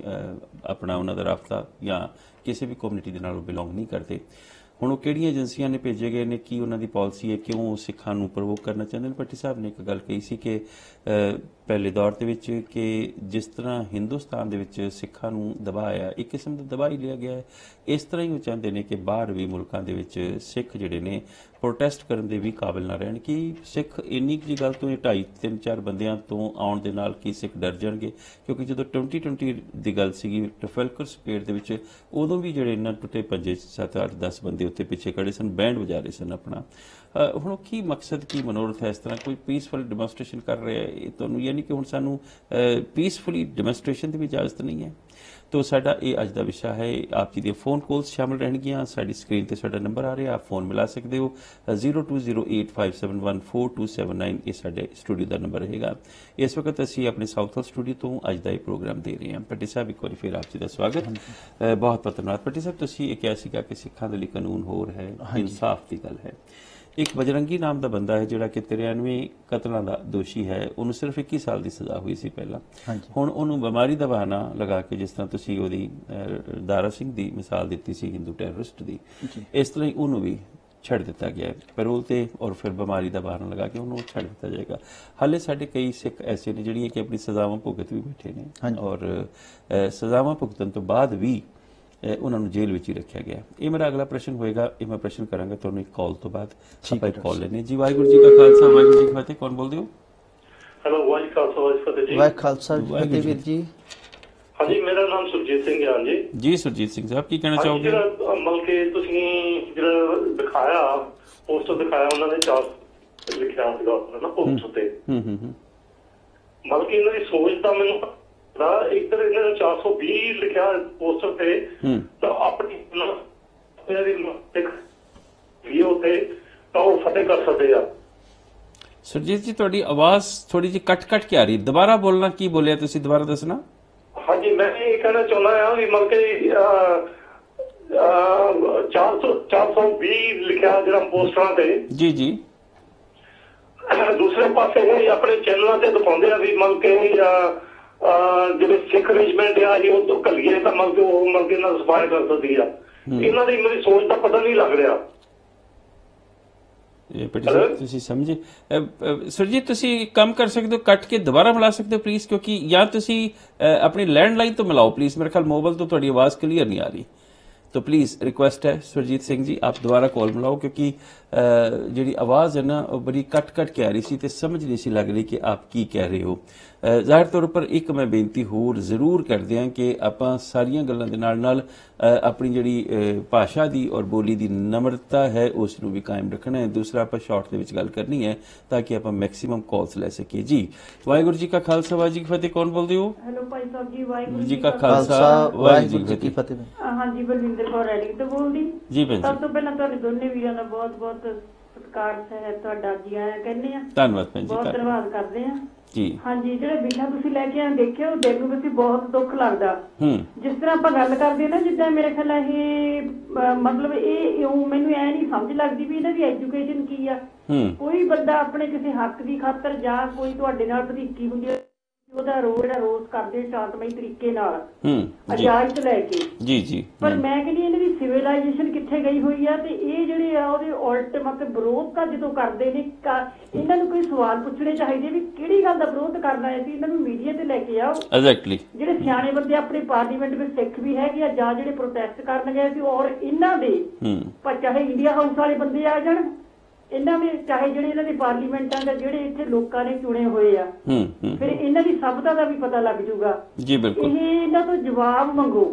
ਆਪਣਾ ਉਹਨਾਂ ਦਾ ਰਾਬਤਾ ਜਾਂ ਕਿਸੇ ਵੀ ਕਮਿਊਨਿਟੀ ਦੇ ਨਾਲ ਉਹ ਬਿਲੋਂਗ ਨਹੀਂ ਕਰਦੇ। ਹੁਣ ਉਹ ਕਿਹੜੀਆਂ ਏਜੰਸੀਆਂ ਨੇ ਭੇਜੇ ਗਏ ਨੇ, ਕੀ ਉਹਨਾਂ ਦੀ ਪਾਲਿਸੀ ਹੈ, ਕਿਉਂ ਉਹ ਸਿੱਖਾਂ ਨੂੰ ਪ੍ਰਵੋਕ ਕਰਨਾ ਚਾਹੁੰਦੇ ਨੇ? ਪੱਟੀ ਸਾਹਿਬ ਨੇ ਇੱਕ ਗੱਲ ਕਹੀ ਸੀ ਕਿ ਪਹਿਲੇ ਦੌਰ ਦੇ ਵਿੱਚ ਕਿ ਜਿਸ ਤਰ੍ਹਾਂ ਹਿੰਦੁਸਤਾਨ ਦੇ ਵਿੱਚ ਸਿੱਖਾਂ ਨੂੰ ਦਬਾਇਆ ਇੱਕ ਕਿਸਮ ਦਾ ਦਬਾਈ ਲਿਆ ਗਿਆ ਹੈ। ਇਸ ਤਰ੍ਹਾਂ ਹੀ ਉਹ ਚਾਹੁੰਦੇ ਨੇ ਕਿ ਬਾਹਰ ਵੀ ਮੁਲਕਾਂ ਦੇ ਵਿੱਚ ਸਿੱਖ ਜਿਹੜੇ ਨੇ ਪ੍ਰੋਟੈਸਟ ਕਰਨ ਦੇ ਵੀ ਕਾਬਿਲ ਨਾ ਰਹਿਣ ਕਿ ਸਿੱਖ ਇੰਨੀ ਕੁ ਜਿਹੀ ਗੱਲ ਤੋਂ, ਇਹ ਢਾਈ ਤਿੰਨ ਚਾਰ ਬੰਦਿਆਂ ਤੋਂ ਆਉਣ ਦੇ ਨਾਲ ਕੀ ਸਿੱਖ ਡਰ ਜਾਣਗੇ? ਕਿਉਂਕਿ ਜਦੋਂ 2020 ਦੀ ਗੱਲ ਸੀਗੀ ਟਫਲਕਰ ਸਪੇਡ ਦੇ ਵਿੱਚ ਉਦੋਂ ਵੀ ਜਿਹੜੇ ਇਹਨਾਂ ਟੁੱਟੇ ਪੰਜੇ 7 8 10 ਬੰਦੇ ਉੱਤੇ ਪਿੱਛੇ ਖੜੇ ਸਨ, ਬੈਂਡ ਵਜਾ ਰਹੇ ਸਨ ਆਪਣਾ। ਹੁਣ ਕੀ ਮਕਸਦ ਕੀ ਮਨੋਰਥ ਹੈ ਇਸ ਤਰ੍ਹਾਂ? ਕੋਈ ਪੀਸਫੁਲ ਡੈਮੋਨਸਟ੍ਰੇਸ਼ਨ ਕਰ ਰਿਹਾ ਹੈ? ਇਹ ਤੁਹਾਨੂੰ ਯਾਨੀ ਕਿ ਹੁਣ ਸਾਨੂੰ ਪੀਸਫੁਲੀ ਡੈਮੋਨਸਟ੍ਰੇਸ਼ਨ ਦੀ ਵੀ ਇਜਾਜ਼ਤ ਨਹੀਂ ਹੈ। ਤੋ ਸਾਡਾ ਇਹ ਅੱਜ ਦਾ ਵਿਸ਼ਾ ਹੈ। ਆਪ ਜੀ ਦੀਆਂ ਫੋਨ ਕਾਲਸ ਸ਼ਾਮਲ ਰਹਿਣਗੀਆਂ। ਸਾਡੀ ਸਕਰੀਨ ਤੇ ਸਾਡਾ ਨੰਬਰ ਆ ਰਿਹਾ। ਆਪ ਫੋਨ ਮਿਲਾ ਸਕਦੇ ਹੋ। ਅ, 0208571429 ਇਹ ਸਾਡੇ ਸਟੂਡੀਓ ਦਾ ਨੰਬਰ ਰਹੇਗਾ। ਇਸ ਵਕਤ ਅਸੀਂ ਆਪਣੇ ਸਾਊਥ ਹਾਲ ਸਟੂਡੀਓ ਤੋਂ ਅੱਜ ਦਾ ਇਹ ਪ੍ਰੋਗਰਾਮ ਦੇ ਰਹੇ ਹਾਂ। ਪੱਟੀ ਸਾਹਿਬ ਇੱਕ ਵਾਰੀ ਫਿਰ ਆਪ ਜੀ ਦਾ ਸਵਾਗਤ। ਬਹੁਤ ਬਹੁਤ ਧੰਨਵਾਦ। ਪੱਟੀ ਸਾਹਿਬ ਤੁਸੀਂ ਇਹ ਕਿਹਾ ਸੀਗਾ ਕਿ ਸਿੱਖਾਂ ਦੇ ਲਈ ਕਾਨੂੰਨ ਹੋਰ ਹੈ ਇਨਸਾਫ ਦੀ ਗੱਲ ਹੈ। ਇੱਕ ਬਜਰੰਗੀ ਨਾਮ ਦਾ ਬੰਦਾ ਹੈ ਜਿਹੜਾ ਕਿ 93 ਕਤਲਾਂ ਦਾ ਦੋਸ਼ੀ ਹੈ। ਉਹਨੂੰ ਸਿਰਫ 21 ਸਾਲ ਦੀ ਸਜ਼ਾ ਹੋਈ ਸੀ ਪਹਿਲਾਂ। ਹਾਂਜੀ। ਹੁਣ ਉਹਨੂੰ ਬਿਮਾਰੀ ਦਾ ਬਹਾਨਾ ਲਗਾ ਕੇ ਜਿਸ ਤਰ੍ਹਾਂ ਤੁਸੀਂ ਉਹਦੀ ਦਾਰਾ ਸਿੰਘ ਦੀ ਮਿਸਾਲ ਦਿੱਤੀ ਸੀ ਹਿੰਦੂ ਟੈਰਰਿਸਟ ਦੀ ਇਸ ਤਰ੍ਹਾਂ ਹੀ ਉਹਨੂੰ ਵੀ ਛੱਡ ਦਿੱਤਾ ਗਿਆ ਪੈਰੋਲ ਤੇ ਔਰ ਫਿਰ ਬਿਮਾਰੀ ਦਾ ਬਹਾਨਾ ਲਗਾ ਕੇ ਉਹਨੂੰ ਛੱਡ ਦਿੱਤਾ ਜਾਏਗਾ। ਹਾਲੇ ਸਾਡੇ ਕਈ ਸਿੱਖ ਐਸੇ ਨੇ ਜਿਹੜੀਆਂ ਕਿ ਆਪਣੀ ਸਜ਼ਾਵਾਂ ਭੁਗਤ ਵੀ ਬੈਠੇ ਨੇ। ਔਰ ਸਜ਼ਾਵਾਂ ਭੁਗਤਣ ਤੋਂ ਬਾਅਦ ਵੀ ਉਹਨਾਂ ਨੂੰ ਜੇਲ੍ਹ ਵਿੱਚ ਹੀ ਰੱਖਿਆ ਗਿਆ। ਇਹ ਮੇਰਾ ਅਗਲਾ ਪ੍ਰਸ਼ਨ ਹੋਏਗਾ ਇਹ ਮੈਂ ਪ੍ਰਸ਼ਨ ਕਰਾਂਗਾ ਤੁਹਾਨੂੰ ਇੱਕ ਕਾਲ ਤੋਂ ਬਾਅਦ। ਆਪਾਂ ਇੱਕ ਕਾਲ ਲੈਣੇ ਜੀ ਵਾਹਿਗੁਰੂ ਜੀ ਕਾ ਖਾਲਸਾ ਵਾਹਿਗੁਰੂ ਜੀ ਕੀ ਫਤਿਹ। ਕੌਣ ਬੋਲਦੇ ਹੋ? ਹੈਲੋ ਵਾਹਿਗੁਰੂ ਖਾਲਸਾ ਵਾਹਿਗੁਰੂ ਫਤਿਹ ਜੀ। ਵਾਹਿ ਖਾਲਸਾ ਵਾਹਿਗੁਰੂ ਫਤਿਹ ਜੀ। ਵੀਰ ਜੀ। ਹਾਂਜੀ ਮੇਰਾ ਨਾਮ ਸੁਰਜੀਤ ਸਿੰਘ ਹੈ ਜੀ ਜੀ ਸੁਰਜੀਤ ਸਿੰਘ ਸਾਹਿਬ ਕੀ ਕਹਿਣਾ ਚਾਹੋਗੇ? ਜਿਹੜਾ ਮਤਲਬ ਕਿ ਤੁਸੀਂ ਜਿਹੜਾ ਦਿਖਾਇਆ ਪੋਸਟਰ ਦਿਖਾਇਆ ਉਹਨਾਂ ਨੇ ਚਾਰ ਲਿਖਿਆ ਸੀਗਾ ਨਾ ਪੋਸਟਰ ਤੇ ਹੂੰ ਹੂੰ ਹੂੰ। ਮਤਲਬ ਕਿ ਇਹਨਾਂ ਦੀ ਸੋਚ ਤਾਂ ਮੈਨੂੰ ਦਾ ਇੱਧਰ ਇਹਨਾਂ ਨੇ 420 ਲਿਖਿਆ ਪੋਸਟਰ ਤੇ ਤਾਂ ਆਪਣੀ ਦੀ ਇੱਕ ਵੀ ਉੱਤੇ ਤਾਂ ਉਹ ਫਤਿਹ ਕਰ ਸਕਦੇ ਆ। ਸੁਰਜੀਤ ਜੀ ਤੁਹਾਡੀ ਆਵਾਜ਼ ਥੋੜੀ ਜਿਹੀ ਕੱਟ-ਕੱਟ ਕੇ ਆ ਰਹੀ ਦੁਬਾਰਾ ਬੋਲਣਾ ਕੀ ਬੋਲਿਆ ਤੁਸੀਂ? ਦੁਬਾਰਾ ਦੱਸਣਾ। ਹਾਂਜੀ ਮੈਂ ਇਹ ਕਹਿਣਾ ਚਾਹੁੰਦਾ ਹਾਂ ਵੀ ਮਤਲਬ ਕਿ ਅਹ, ਅਹ, 400 420 ਲਿਖਿਆ ਜਿਹੜਾ ਪੋਸਟਰਾਂ ਤੇ। ਜੀ ਜੀ। ਦੂਸਰੇ ਪਾਸੇ ਇਹ ਆਪਣੇ ਚੈਨਲਾਂ ਤੇ ਦਿਖਾਉਂਦੇ ਆ ਵੀ ਮਤਲਬ ਕਿ ਜਿਹੜੇ ਸਿੱਖ ਰੈਜੀਮੈਂਟ ਆ ਇਹ ਉਹ ਤੋਂ ਕੱਲੀਏ ਤਾਂ ਮਤਲਬ ਕਿ ਉਹ ਮਤਲਬ ਕਿ ਇਹਨਾਂ ਸਫਾਈ ਕਰ ਸਕਦੀ ਆ ਇਹਨਾਂ ਦੀ ਮੇਰੀ ਸੋਚ ਦਾ ਪਤਾ ਨਹੀਂ ਲੱਗ ਰਿਹਾ ਇਹ ਪਟੀ ਸਾਹਿਬ ਤੁਸੀਂ ਸਮਝੇ ਅ, ਅ, ਸੁਰਜੀਤ ਤੁਸੀਂ ਇੱਕ ਕੰਮ ਕਰ ਸਕਦੇ ਹੋ ਕੱਟ ਕੇ ਦੁਬਾਰਾ ਮਿਲਾ ਸਕਦੇ ਹੋ ਪਲੀਜ਼ ਕਿਉਂਕਿ ਜਾਂ ਤੁਸੀਂ ਅ, ਆਪਣੀ ਲੈਂਡਲਾਈਨ ਤੋਂ ਮਿਲਾਓ ਪਲੀਜ਼ ਮੇਰੇ ਖਿਆਲ ਮੋਬਾਈਲ ਤੋਂ ਤੁਹਾਡੀ ਆਵਾਜ਼ ਕਲੀਅਰ ਨਹੀਂ ਆ ਰਹੀ तो प्लीज रिक्वेस्ट है सुरजीत सिंह जी आप दोबारा कॉल मिलाओ क्योंकि ਜਿਹੜੀ ਆਵਾਜ਼ ਹੈ ਨਾ ਉਹ ਬੜੀ ਕੱਟ ਕੱਟ ਕੇ ਆ ਰਹੀ ਸੀ ਤੇ ਸਮਝ ਨਹੀਂ ਸੀ ਲੱਗ ਰਹੀ ਕਿ ਆਪ ਕੀ ਕਹਿ ਰਹੇ ਹੋ ਅ, ਜ਼ਾਹਿਰ ਤੌਰ ਉੱਪਰ ਇੱਕ ਮੈਂ ਬੇਨਤੀ ਹੋਰ ਜ਼ਰੂਰ ਕਰਦੇ ਹਾਂ ਕਿ ਆਪਾਂ ਸਾਰੀਆਂ ਗੱਲਾਂ ਦੇ ਨਾਲ ਨਾਲ ਆਪਣੀ ਜਿਹੜੀ ਭਾਸ਼ਾ ਦੀ ਔਰ ਬੋਲੀ ਦੀ ਨਮਰਤਾ ਹੈ ਉਸ ਨੂੰ ਵੀ ਕਾਇਮ ਰੱਖਣਾ ਹੈ। ਦੂਸਰਾ ਆਪਾਂ ਸ਼ਾਰਟ ਦੇ ਵਿੱਚ ਗੱਲ ਕਰਨੀ ਹੈ ਤਾਂ ਕਿ ਆਪਾਂ ਮੈਕਸਿਮਮ ਕਾਲਸ ਲੈ ਸਕੀਏ। ਜੀ ਵਾਹਿਗੁਰੂ ਜੀ ਕਾ ਖਾਲਸਾ ਵਾਹਿਗੁਰੂ ਜੀ ਕੀ ਫਤਿਹ। ਕੌਣ ਬੋਲਦੇ ਹੋ? ਹੈਲੋ ਭਾਈ ਸਾਹਿਬ ਜੀ ਵਾਹਿਗੁਰੂ ਜੀ ਕਾ ਖਾਲਸਾ ਵਾਹਿਗੁਰੂ ਜੀ ਕੀ ਫਤਿਹ। ਹਾਂਜੀ ਬਲਵਿੰਦਰ ਕੌਰ ਰੈਡੀ ਤੋਂ ਬੋਲਦੀ। ਜੀ ਭੈਣ ਸਭ ਤੋਂ ਪਹਿਲਾਂ ਤੁਹਾਡੇ ਦੋਨੇ ਵੀਰਾਂ ਦਾ ਬਹੁਤ ਬਹੁਤ ਸਤਿਕਾਰ ਹੈ ਤੁਹਾਡਾ ਜੀ ਆਇਆਂ ਕਹਿੰਦੇ ਆ। ਧੰਨਵਾਦ ਭੈਣ ਜੀ ਬਹੁਤ ਧੰਨਵਾਦ ਕਰਦੇ ਆ। ਜੀ। ਹਾਂਜੀ ਜਿਹੜਾ ਵਿਸ਼ਾ ਤੁਸੀਂ ਲੈ ਕੇ ਆਏ ਦੇਖਿਓ ਨੂੰ ਵੀ ਬਹੁਤ ਦੁੱਖ ਲੱਗਦਾ। ਹੂੰ। ਜਿਸ ਤਰ੍ਹਾਂ ਆਪਾਂ ਗੱਲ ਕਰਦੇ ਨਾ ਜਿੱਦਾਂ ਮੇਰੇ ਖਿਆਲ ਇਹ ਅਹ, ਮਤਲਬ ਇਹ ਇਉਂ ਮੈਨੂੰ ਐ ਨਹੀਂ ਸਮਝ ਲੱਗਦੀ ਵੀ ਇਹਨਾਂ ਦੀ ਐਜੂਕੇਸ਼ਨ ਕੀ ਆ। ਹੂੰ। ਕੋਈ ਬੰਦਾ ਆਪਣੇ ਕਿਸੇ ਹੱਕ ਦੀ ਖਾਤਰ ਜਾਂ ਕੋਈ ਤੁਹਾਡੇ ਨਾਲ ਵਧੀਕੀ ਹੁੰਦੀ ਹੈ ਉਹਦਾ ਰੋਲ ਜਿਹੜਾ ਰੋਸ ਕਰਦੇ ਸ਼ਾਂਤਮਈ ਤਰੀਕੇ ਨਾਲ ਹੂੰ ਜੀ। ਇਜਾਜ਼ਤ ਲੈ ਕੇ। ਜੀ ਜੀ ਪਰ ਹੂੰ, ਮੈਂ ਕਹਿੰਦੀ ਇਹਨਾਂ ਦੀ ਸਿਵਲਾਈਜੇਸ਼ਨ ਕਿੱਥੇ ਗਈ ਹੋਈ ਆ ਤੇ ਇਹ ਜਿਹੜੇ ਆ ਉਹਦੇ ਉਲਟ ਮਤਲਬ ਵਿਰੋਧ ਤਾਂ ਜਦੋਂ ਕਰਦੇ ਨੇ ਕਾ- ਇਹਨਾਂ ਨੂੰ ਕੋਈ ਸਵਾਲ ਪੁੱਛਣੇ ਚਾਹੀਦੇ ਵੀ ਕਿਹੜੀ ਗੱਲ ਦਾ ਵਿਰੋਧ ਕਰਨਾ ਹੈ ਸੀ ਇਹਨਾਂ ਨੂੰ ਮੀਡੀਆ ਤੇ ਲੈ ਕੇ ਆਓ। ਐਗਜ਼ੈਕਟਲੀ ਜਿਹੜੇ ਸਿਆਣੇ ਬੰਦੇ ਆਪਣੇ ਪਾਰਲੀਮੈਂਟ ਵਿੱਚ ਸਿੱਖ ਵੀ ਹੈਗੇ ਆ ਜਾਂ ਜਿਹੜੇ ਪ੍ਰੋਟੈਸਟ ਕਰਨ ਗਏ ਸੀ ਔਰ ਇਹਨਾਂ ਦੇ ਹੂੰ। ਪਰ ਚਾਹੇ ਇੰਡੀਆ ਹਾਊਸ ਵਾਲੇ ਬੰਦੇ ਆ ਜਾਣ ਇਹਨਾਂ ਦੇ ਚਾਹੇ ਜਿਹੜੇ ਇਹਨਾਂ ਦੇ ਪਾਰਲੀਮੈਂਟਾਂ ਦੇ ਜਿਹੜੇ ਇੱਥੇ ਲੋਕਾਂ ਨੇ ਚੁਣੇ ਹੋਏ ਆ ਹੂੰ ਫਿਰ ਇਹਨਾਂ ਦੀ ਸਭਤਾ ਦਾ ਵੀ ਪਤਾ ਲੱਗ ਜਾਊਗਾ ਜੀ ਬਿਲਕੁਲ ਇਹ ਇਹਨਾਂ ਤੋਂ ਜਵਾਬ ਮੰਗੋ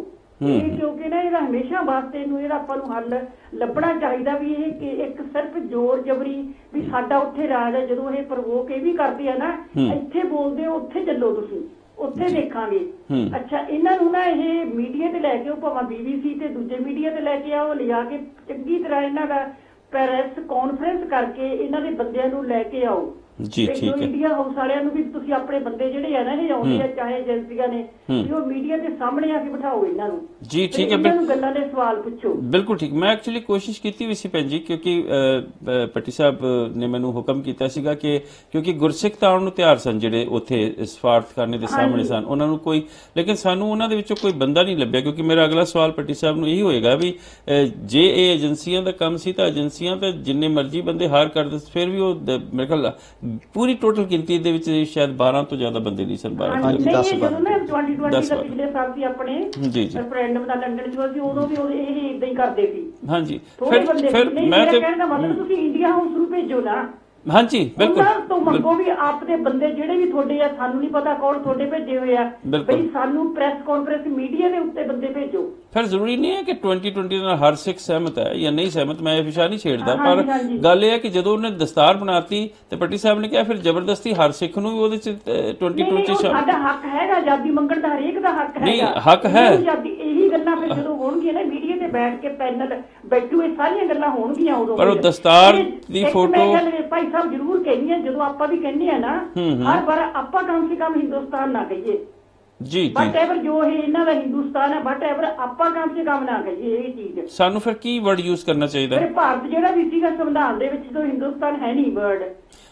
ਇਹ। ਕਿਉਂਕਿ ਨਾ ਇਹਦਾ ਹਮੇਸ਼ਾ ਵਾਸਤੇ ਨੂੰ ਇਹਦਾ ਆਪਾਂ ਨੂੰ ਹੱਲ ਲੱਭਣਾ ਚਾਹੀਦਾ ਵੀ ਇਹ ਕਿ ਇੱਕ ਸਿਰਫ ਜ਼ੋਰ ਜਬਰੀ ਵੀ ਸਾਡਾ ਉੱਥੇ ਰਾਜ ਹੈ ਜਦੋਂ ਇਹ ਪ੍ਰਵੋਕ ਇਹ ਵੀ ਕਰਦੇ ਆ ਨਾ। ਇੱਥੇ ਬੋਲਦੇ ਹੋ ਉੱਥੇ ਚੱਲੋ ਤੁਸੀਂ ਉੱਥੇ ਦੇਖਾਂਗੇ। ਅੱਛਾ ਇਹਨਾਂ ਨੂੰ ਨਾ ਇਹ ਮੀਡੀਆ ਤੇ ਲੈ ਕੇ ਉਹ ਭਾਵੇਂ ਬੀਬੀਸੀ ਤੇ ਦੂਜੇ ਮੀਡੀਆ ਤੇ ਲੈ ਕੇ ਆਓ ਲਿਆ ਕੇ ਚੰਗੀ ਤਰ੍ਹਾਂ ਇਹਨਾਂ ਦਾ ਪ੍ਰੈਸ ਕਾਨਫਰੰਸ ਕਰਕੇ ਇਹਨਾਂ ਦੇ ਬੰਦਿਆਂ ਨੂੰ ਲੈ ਕੇ ਆਓ। ਜੀ ਠੀਕ ਹੈ ਇੰਡੀਆ ਹਾਊਸ ਵਾਲਿਆਂ ਨੂੰ ਵੀ ਤੁਸੀਂ ਆਪਣੇ ਬੰਦੇ ਜਿਹੜੇ ਆ ਨਾ ਇਹ ਆਉਂਦੇ ਆ। ਚਾਹੇ ਏਜੰਸੀਆਂ ਨੇ। ਵੀ ਉਹ ਮੀਡੀਆ ਦੇ ਸਾਹਮਣੇ ਆ ਕੇ ਬਿਠਾਓ ਇਹਨਾਂ ਨੂੰ ਜੀ ਠੀਕ ਹੈ ਇਹਨਾਂ ਬਿਲ- ਨੂੰ ਗੱਲਾਂ ਦੇ ਸਵਾਲ ਪੁੱਛੋ ਬਿਲਕੁਲ ਠੀਕ ਮੈਂ ਐਕਚੁਅਲੀ ਕੋਸ਼ਿਸ਼ ਕੀਤੀ ਵੀ ਸੀ ਭੈਣ ਜੀ ਕਿਉਂਕਿ ਪੱਟੀ ਸਾਹਿਬ ਨੇ ਮੈਨੂੰ ਹੁਕਮ ਕੀਤਾ ਸੀਗਾ ਕਿ ਕਿਉਂਕਿ ਗੁਰਸਿੱਖ ਤਾਂ ਨੂੰ ਤਿਆਰ ਸਨ ਜਿਹੜੇ ਉੱਥੇ ਸਫਾਰਤਖਾਨੇ ਦੇ ਸਾਹਮਣੇ। ਸਨ ਉਹਨਾਂ ਨੂੰ ਕੋਈ ਲੇਕਿਨ ਸਾਨੂੰ ਉਹਨਾਂ ਦੇ ਵਿੱਚੋਂ ਕੋਈ ਬੰਦਾ ਨਹੀਂ ਲੱਭਿਆ ਕਿਉਂਕਿ ਮੇਰਾ ਅਗਲਾ ਸਵਾਲ ਪੱਟੀ ਸਾਹਿਬ ਨੂੰ ਇਹੀ ਹੋਏਗਾ ਵੀ ਜੇ ਇਹ ਏਜੰਸੀਆਂ ਦਾ ਕੰਮ ਸੀ ਤਾਂ ਏਜੰਸੀਆਂ ਤਾਂ ਜਿੰਨੇ ਮਰਜ਼ੀ ਬੰਦੇ ਹਾਰ ਕਰਦੇ ਫਿਰ ਵੀ ਉਹ ਮੇਰੇ ਖਿਆਲ ਪੂਰੀ ਟੋਟਲ ਗਿਣਤੀ ਦੇ ਵਿੱਚ ਸ਼ਾਇਦ 12 ਤੋਂ ਜ਼ਿਆਦਾ ਬੰਦੇ ਨਹੀਂ ਸਨ 12 ਤੋਂ ਹਾਂਜੀ ਜ਼ਿਆਦਾ। ਦਸ ਜਦੋਂ ਨਾ 2020 ਦਸ ਦਾ ਵਾਰ। ਪਿਛਲੇ ਸਾਲ ਸੀ ਆਪਣੇ ਜੀ, ਜੀ। ਰੈਫਰੈਂਡਮ ਦਾ ਲੰਡਨ ਚ ਸੀ ਉਦੋਂ ਵੀ ਉਹ ਇਹ ਇਦਾਂ ਹੀ ਕਰਦੇ ਸੀ ਹਾਂਜੀ ਥੋੜੇ ਫਿਰ ਬੰਦੇ ਫਿਰ ਨਹੀਂ ਮੈਂ ਤੇ ਕਹਿਣ ਦਾ ਮਤਲਬ ਤੁਸੀਂ ਇੰਡੀਆ ਹਾਊਸ ਨੂੰ ਭੇਜੋ ਨਾ ਹਾਂਜੀ ਬਿਲਕੁਲ ਉਹਨਾਂ ਤੋਂ ਮੰਗੋ ਵੀ ਆਪ ਦੇ ਬੰਦੇ ਜਿਹੜੇ ਵੀ ਤੁਹਾਡੇ ਆ ਸਾਨੂੰ ਨਹੀਂ ਪਤਾ ਕੌਣ ਤੁਹਾਡੇ ਭੇਜੇ ਹੋਏ ਆ ਬਿਲਕੁਲ। ਬਈ ਸਾਨੂੰ ਪ੍ਰੈਸ ਕਾਨਫਰੰਸ ਮੀਡੀਆ ਦੇ ਉੱਤੇ ਬੰਦੇ ਭੇਜੋ ਫਿਰ ਜ਼ਰੂਰੀ ਨਹੀਂ ਹੈ ਕਿ 2020 ਨਾਲ ਹਰ ਸਿੱਖ ਸਹਿਮਤ ਹੈ ਜਾਂ ਨਹੀਂ ਸਹਿਮਤ ਮੈਂ ਇਹ ਵਿਸ਼ਾ ਨਹੀਂ ਛੇੜਦਾ ਪਰ। ਗੱਲ ਇਹ ਹੈ ਕਿ ਜਦੋਂ ਉਹਨੇ ਦਸਤਾਰ ਬਣਾਤੀ ਤੇ ਪੱਟੀ ਸਾਹਿਬ ਨੇ ਕਿਹਾ ਫਿਰ ਜ਼ਬਰਦਸਤੀ ਹਰ ਸਿੱਖ ਨੂੰ ਵੀ ਉਹਦੇ ਚ ਅਹ, ਨਹੀਂ 2020 ਨਹੀਂ ਉਹ ਸ਼ਾਮਿਲ ਸਾਡਾ ਹੱਕ ਹੈਗਾ ਆਜ਼ਾਦੀ ਮੰਗਣ ਦਾ ਹਰੇਕ ਦਾ ਹੱਕ ਹੈਗਾ ਨਹੀਂ, ਹੱਕ ਹੈ। ਇਹੀ ਗੱਲਾਂ ਫਿਰ ਜਦੋਂ ਹੋਣਗੀਆਂ ਨਾ ਮੀਡੀਆ ਤੇ ਬੈਠ ਕੇ ਪੈਨਲ ਬੈਠੂ ਇਹ ਸਾਰੀਆਂ ਗੱਲਾਂ ਹੋਣਗੀਆਂ ਉਦੋਂ ਪਰ ਉਹ। ਦਸਤਾਰ ਦੀ ਫੋਟੋ- ਭਾਈ ਸਾਹਿਬ ਜ਼ਰੂਰ ਕਹਿੰਦੀ ਆ ਜਦੋਂ ਆਪਾਂ ਵੀ ਕਹਿੰਦੇ ਆ ਨਾ ਹਰ ਵਾਰ ਆਪਾਂ ਕਮ ਸੇ ਕਮ ਹਿੰਦੁਸਤਾਨ ਨਾ ਕਹੀਏ ਜੀ ਜੀ। ਬਟ ਐਵਰ ਜੋ ਇਹ ਇਹਨਾਂ ਦਾ ਹਿੰਦੁਸਤਾਨ ਹੈ ਬਟ ਐਵਰ ਆਪਾਂ ਕਮ ਸੇ ਕਮ ਨਾ ਕਹੀਏ ਇਹ ਚੀਜ਼। ਸਾਨੂੰ ਫਿਰ ਕੀ ਵਰਡ ਯੂਜ਼ ਕਰਨਾ ਚਾਹੀਦਾ? ਹੈ ਭਾਰਤ ਜਿਹੜਾ ਵੀ ਸੀਗਾ ਸੰਵਿਧਾਨ ਦੇ ਵਿੱਚ ਜਦੋਂ ਹਿੰਦੁਸਤਾਨ ਹੈ ਨਹੀਂ ਵਰਡ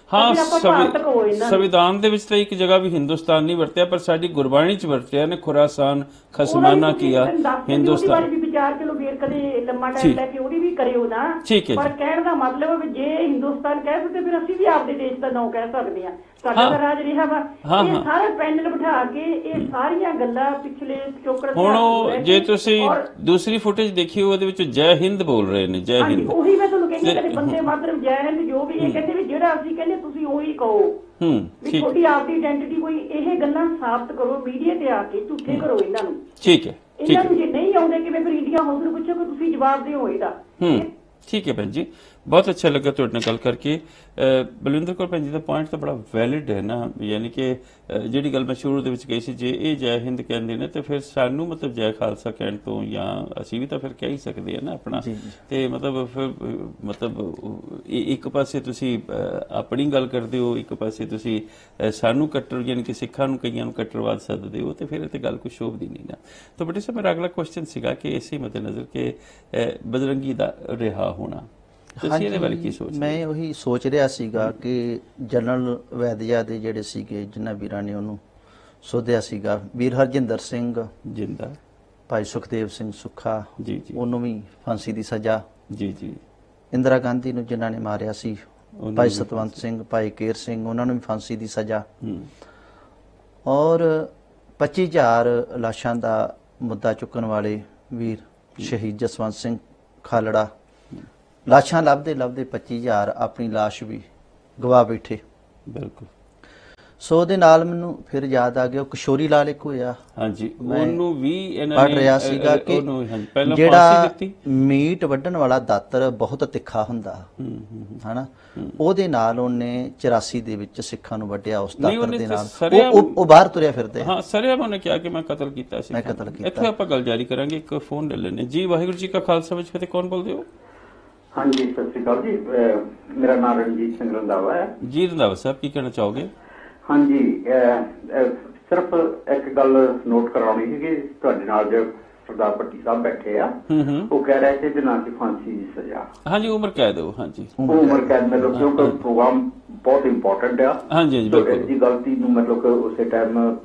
ਹਾਂ ਸੰਵਿ-। ਸੰਵਿਧਾਨ ਦੇ ਵਿੱਚ ਤਾਂ ਇੱਕ ਜਗ੍ਹਾ ਵੀ ਹਿੰਦੁਸਤਾਨ ਨਹੀਂ ਵਰਤਿਆ ਪਰ ਸਾਡੀ ਗੁਰਬਾਣੀ ਚ ਵਰਤਿਆ ਨੇ ਖੁਰਾਸਾਨ ਖਸਮਾਨਾ ਕੀਆ ਹਿੰਦੁਸਤਾਨ ਵੀ ਵਿਚਾਰ ਚਲੋ ਫੇਰ ਕਦੇ ਲੰਮਾ ਠੀਕ। ਟਾਈਮ ਲੈ ਕੇ ਉਹਦੀ ਵੀ ਕਰਿਓ ਨਾ ਠੀਕ ਹੈ ਪਰ ਜੀ। ਕਹਿਣ ਦਾ ਮਤਲਬ ਵੀ ਜੇ ਹਿੰਦੁਸਤਾਨ ਕਹਿ ਸਕਦੇ ਫਿਰ ਅਸੀਂ ਵੀ ਆਪਦੇ ਦੇਸ਼ ਦਾ ਨਾਂ ਕਹਿ ਸਕਦੇ ਹਾਂ ਸਾਡਾ ਹਾਂ। ਤਾਂ ਰਾਜ ਰਿਹਾ ਵਾ ਹਾਂ, ਇਹ ਹਾਂ। ਸਾਰੇ ਪੈਨਲ ਬਿਠਾ ਕੇ ਇਹ ਸਾਰੀਆਂ ਗੱਲਾਂ ਪਿਛਲੇ ਪਿਛੋਕੜ ਹੁਣ ਉਹ ਜੇ ਤੁਸੀਂ ਦੂਸਰੀ ਫੁਟੇਜ ਦੇਖੀ ਉਹਦੇ ਵਿੱਚ ਜੈ ਹਿੰਦ ਬੋਲ ਰਹੇ ਨੇ ਜੈ ਹਾਂਜੀ ਹਿੰਦ ਉਹੀ ਮੈਂ ਤੁਹਾਨੂੰ ਕਹਿੰਦੀ ਕਦੇ ਬੰਦੇ ਮਾਤਰਮ ਜੈ ਹਿੰਦ ਜੋ ਵੀ ਇਹ ਕਹਿੰਦੇ ਵੀ ਜਿਹੜਾ ਅਸੀਂ ਕਹਿੰਦੇ ਤੁਸੀਂ ਉਹੀ ਕਹੋ ਹੂੰ ਵੀ ਠੀਕ। ਤੁਹਾਡੀ ਆਪਦੀ ਆਇਡੈਂਟੀਟੀ ਕੋਈ ਇਹ ਗੱਲਾਂ ਸਾਬਤ ਕਰੋ ਮੀਡੀਆ ਤੇ ਆ ਕੇ ਝੂਠੇ ਕਰੋ ਇਹਨਾਂ ਨੂੰ। ਠੀਕ ਹੈ ਠੀਕ ਇਹਨਾਂ ਹੈ। ਨੂੰ ਜੇ ਨਹੀਂ ਆਉਂਦੇ ਕਿਵੇਂ ਫਿਰ ਇੰਡੀਆ ਹਾਊਸ ਨੂੰ ਪੁੱਛੋ ਕਿ ਤੁਸੀਂ ਜਵਾਬ ਦਿਓ ਇਹਦਾ। ਹੂੰ ਠੀਕ ਹੈ ਭੈਣ ਜੀ। ਬਹੁਤ ਅੱਛਾ ਲੱਗਾ ਤੁਹਾਡੇ ਨਾਲ ਗੱਲ ਕਰਕੇ ਬਲਵਿੰਦਰ ਕੌਰ ਭੈਣ ਜੀ ਦਾ ਪੁਆਇੰਟ ਤਾਂ ਬੜਾ ਵੈਲਿਡ ਹੈ ਨਾ ਯਾਨੀ ਕਿ ਜਿਹੜੀ ਗੱਲ ਮੈਂ ਸ਼ੁਰੂ ਦੇ ਵਿੱਚ ਕਹੀ ਸੀ ਜੇ ਇਹ ਜੈ ਹਿੰਦ ਕਹਿੰਦੇ ਨੇ ਤੇ ਫਿਰ ਸਾਨੂੰ ਮਤਲਬ ਜੈ ਖਾਲਸਾ ਕਹਿਣ ਤੋਂ ਜਾਂ ਅਸੀਂ ਵੀ ਤਾਂ ਫਿਰ ਕਹਿ ਹੀ ਸਕਦੇ ਆ ਨਾ ਆਪਣਾ। ਤੇ ਮਤਲਬ ਫਿਰ ਮਤਲਬ ਇੱਕ ਪਾਸੇ ਤੁਸੀਂ ਆਪਣੀ ਗੱਲ ਕਰਦੇ ਹੋ ਇੱਕ ਪਾਸੇ ਤੁਸੀਂ ਸਾਨੂੰ ਕੱਟਰ ਯਾਨੀ ਕਿ ਸਿੱਖਾਂ ਨੂੰ ਕਈਆਂ ਨੂੰ ਕੱਟਰਵਾਦ ਸੱਦਦੇ ਹੋ ਤੇ ਫਿਰ ਇਹ ਤੇ ਗੱਲ ਕੁਝ ਸ਼ੋਭਦੀ ਨਹੀਂ ਨਾ ਤਾਂ ਬੇਟੇ ਸਾਹਿਬ ਮੇਰਾ ਅਗਲਾ ਕੁਐਸਚਨ ਸੀਗਾ ਕਿ ਇਸੇ ਮੱਦੇ ਨਜ਼ਰ ਕਿ ਬਜਰੰਗੀ ਦਾ ਰਿਹਾ ਹੋਣਾ ਤੁਸੀਂ ਇਹਦੇ ਬਾਰੇ ਕੀ ਸੋਚਦੇ ਮੈਂ ਉਹੀ ਸੋਚ ਰਿਹਾ ਸੀਗਾ ਕਿ ਜਨਰਲ ਵੈਦਿਆ ਦੇ ਜਿਹੜੇ ਸੀਗੇ ਜਿਨ੍ਹਾਂ ਵੀਰਾਂ ਨੇ ਉਹਨੂੰ ਸੋਧਿਆ ਸੀਗਾ ਵੀਰ ਹਰਜਿੰਦਰ ਸਿੰਘ ਜਿੰਦਾ। ਭਾਈ ਸੁਖਦੇਵ ਸਿੰਘ ਸੁੱਖਾ ਜੀ ਜੀ। ਉਹਨੂੰ ਵੀ ਫਾਂਸੀ ਦੀ ਸਜ਼ਾ। ਜੀ ਜੀ। ਇੰਦਰਾ ਗਾਂਧੀ ਨੂੰ ਜਿਨ੍ਹਾਂ ਨੇ ਮਾਰਿਆ ਸੀ ਭਾਈ ਸਤਵੰਤ ਸਿੰਘ ਭਾਈ ਕੇਰ ਸਿੰਘ ਉਹਨਾਂ ਨੂੰ ਵੀ ਫਾਂਸੀ ਦੀ ਸਜ਼ਾ। ਔਰ 25000 ਲਾਸ਼ਾਂ ਦਾ ਮੁੱਦਾ ਚੁੱਕਣ ਵਾਲੇ ਵੀਰ ਸ਼ਹੀਦ ਜਸਵੰਤ ਸਿੰਘ ਖਾਲੜਾ ਲਾਸ਼ਾਂ ਲੱਭਦੇ ਲੱਭਦੇ 25000 ਆਪਣੀ ਲਾਸ਼ ਵੀ ਗਵਾ ਬੈਠੇ। ਬਿਲਕੁਲ। ਸੋ ਉਹਦੇ ਨਾਲ ਮੈਨੂੰ ਫਿਰ ਯਾਦ ਆ ਗਿਆ ਉਹ ਕਿਸ਼ੋਰੀ ਲਾਲ ਇੱਕ ਹੋਇਆ। ਹਾਂਜੀ ਉਹਨੂੰ ਵੀ ਇਹਨਾਂ ਪੜ ਨੇ ਰਿਹਾ ਸੀਗਾ ਕਿ ਹਾਂਜੀ ਪਹਿਲਾਂ ਜਿਹੜਾ ਮੀਟ ਵੱਢਣ ਵਾਲਾ ਦਾਤਰ ਬਹੁਤ ਤਿੱਖਾ ਹੁੰਦਾ। ਹਨਾ? ਉਹਦੇ ਨਾਲ ਉਹਨੇ 84 ਦੇ ਵਿੱਚ ਸਿੱਖਾਂ ਨੂੰ ਵੱਢਿਆ ਉਸ ਦਾਤਰ ਦੇ ਨਾਲ। ਉਹ ਉਹ ਬਾਹਰ ਤੁਰਿਆ ਫਿਰਦੇ ਹਾਂ ਸਰਿਆਮ ਉਹਨੇ ਕਿਹਾ ਕਿ ਮੈਂ ਕਤਲ ਕੀਤਾ ਸੀ ਮੈਂ ਕਤਲ ਕੀਤਾ। ਇੱਥੇ ਆਪਾਂ ਗੱਲ ਜਾਰੀ ਕਰਾਂਗੇ ਇੱਕ ਫੋਨ ਲੈ ਲੈਣੇ ਜੀ ਵਾਹਿਗੁਰੂ ਜੀ ਕਾ ਖਾਲਸਾ ਵਿੱਚ ਫਤਿਹ ਕੌਣ ਬੋਲਦੇ ਹੋ? ਹਾਂਜੀ ਸਤਿ ਸ਼੍ਰੀ ਅਕਾਲ ਜੀ। ਮੇਰਾ ਨਾਮ ਰਣਜੀਤ ਸਿੰਘ ਰੰਧਾਵਾ ਹੈ। ਜੀ ਰੰਧਾਵਾ ਸਾਹਿਬ ਕੀ ਕਹਿਣਾ ਚਾਹੋਗੇ? ਹਾਂਜੀ ਸਿਰਫ ਇੱਕ ਗੱਲ ਨੋਟ ਕਰਾਉਣੀ ਸੀ ਕਿ ਤੁਹਾਡੇ ਨਾਲ ਜੋ ਸਰਦਾਰ ਪੱਟੀ ਸਾਹਿਬ ਬੈਠੇ ਆ। ਉਹ ਕਹਿ ਰਹੇ ਸੀ ਕਿ ਨਾ ਕਿ ਫਾਂਸੀ ਦੀ ਸਜ਼ਾ। ਹਾਂਜੀ ਉਮਰ ਕੈਦ ਹੋ ਹਾਂਜੀ। ਉਮਰ ਕੈਦ ਮਤਲਬ ਕਿਉਂਕਿ ਪ੍ਰੋਗਰਾਮ ਬਹੁਤ ਇੰਪੋਰਟੈਂਟ ਆ। ਹਾਂਜੀ, ਤੋ ਬਿਲਕੁਲ। ਦੀ ਗਲਤੀ ਨੂੰ ਮਤਲਬ ਕਿ ਉਸੇ ਟਾਈਮ।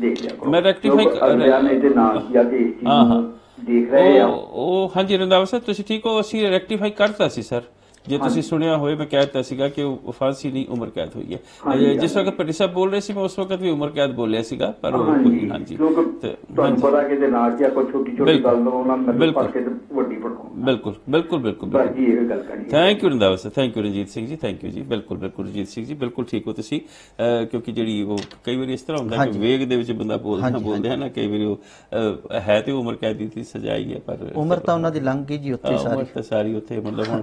ਦੇਖ ਲਿਆ ਕਰੋ। ਮੈਂ ਕਿਉਂਕਿ ਕਰ- ਅਗਲਿਆਂ ਨੇ ਤੇ ਨਾ ਜਾਂ ਕਿ ਇਸ ਚੀਜ਼। ਨੂੰ ਦੇਖ ਰਹੇ ਆ ਉਹ ਹਾਂਜੀ ਰੰਧਾਵਾ ਸਾਹਿਬ ਤੁਸੀਂ ਠੀਕ ਹੋ? ਅਸੀਂ ਰੈਕਟੀਫਾਈ ਕਰਤਾ ਸੀ ਸਰ। ਜੇ ਤੁਸੀਂ ਸੁਣਿਆ ਹੋਵੇ ਮੈਂ ਕਹਿਤਾ ਸੀਗਾ ਕਿ ਉਹ ਫਾਂਸੀ ਨਹੀਂ ਉਮਰ ਕੈਦ ਹੋਈ ਹੈ। ਜਿਸ ਵਕਤ ਪੱਟੀ ਸਾਹਿਬ ਬੋਲ ਰਹੇ ਸੀ ਮੈਂ ਉਸ ਵਕਤ ਵੀ ਉਮਰ ਕੈਦ ਬੋਲਿਆ ਸੀਗਾ ਪਰ ਉਹ ਹਾਂਜੀ ਤੁਹਾਨੂੰ ਪਤਾ ਕਿ ਦੇ ਨਾਲ ਜਾਂ ਕੋਈ ਛੋਟੀ ਛੋਟੀ। ਗੱਲ ਨੂੰ ਉਹਨਾਂ ਬਿਲਕੁਲ। ਪੜ ਕੇ ਤੇ ਵੱਡੀ ਪੜਾਉਣਾ ਬਿਲਕੁਲ ਬਿਲਕੁਲ ਬਿਲਕੁਲ ਬਸ ਬਿਲਕੁਲ। ਜੀ ਇਹ ਗੱਲ ਕਰੀ। Thank you Randhawa sir thank you Ranjit Singh ji. Thank you ਜੀ। ਬਿਲਕੁਲ ਬਿਲਕੁਲ ਰਣਜੀਤ ਸਿੰਘ ਜੀ। ਬਿਲਕੁਲ ਠੀਕ ਹੋ ਤੁਸੀਂ। ਕਿਉਂਕਿ ਜਿਹੜੀ ਉਹ ਕਈ ਵਾਰੀ ਇਸ ਤਰ੍ਹਾਂ ਹੁੰਦਾ ਕਿ ਵੇਗ ਦੇ ਵਿੱਚ ਬੰਦਾ ਬੋਲਦਾ ਬੋਲਦੇ ਹੈ ਨਾ ਕਈ ਵਾਰੀ ਉਹ ਹੈ ਤੇ ਉਮਰ ਕੈਦ ਦੀ ਸਜ਼ਾ ਹੀ ਹੈ ਪਰ ਉਮਰ ਤਾਂ ਉਹਨਾਂ ਦੀ ਲੰਘ ਗਈ ਜੀ ਉੱਥੇ ਸਾਰੀ ਉਮਰ ਤਾਂ ਸਾਰੀ ਉੱਥੇ ਮਤਲਬ ਹੁਣ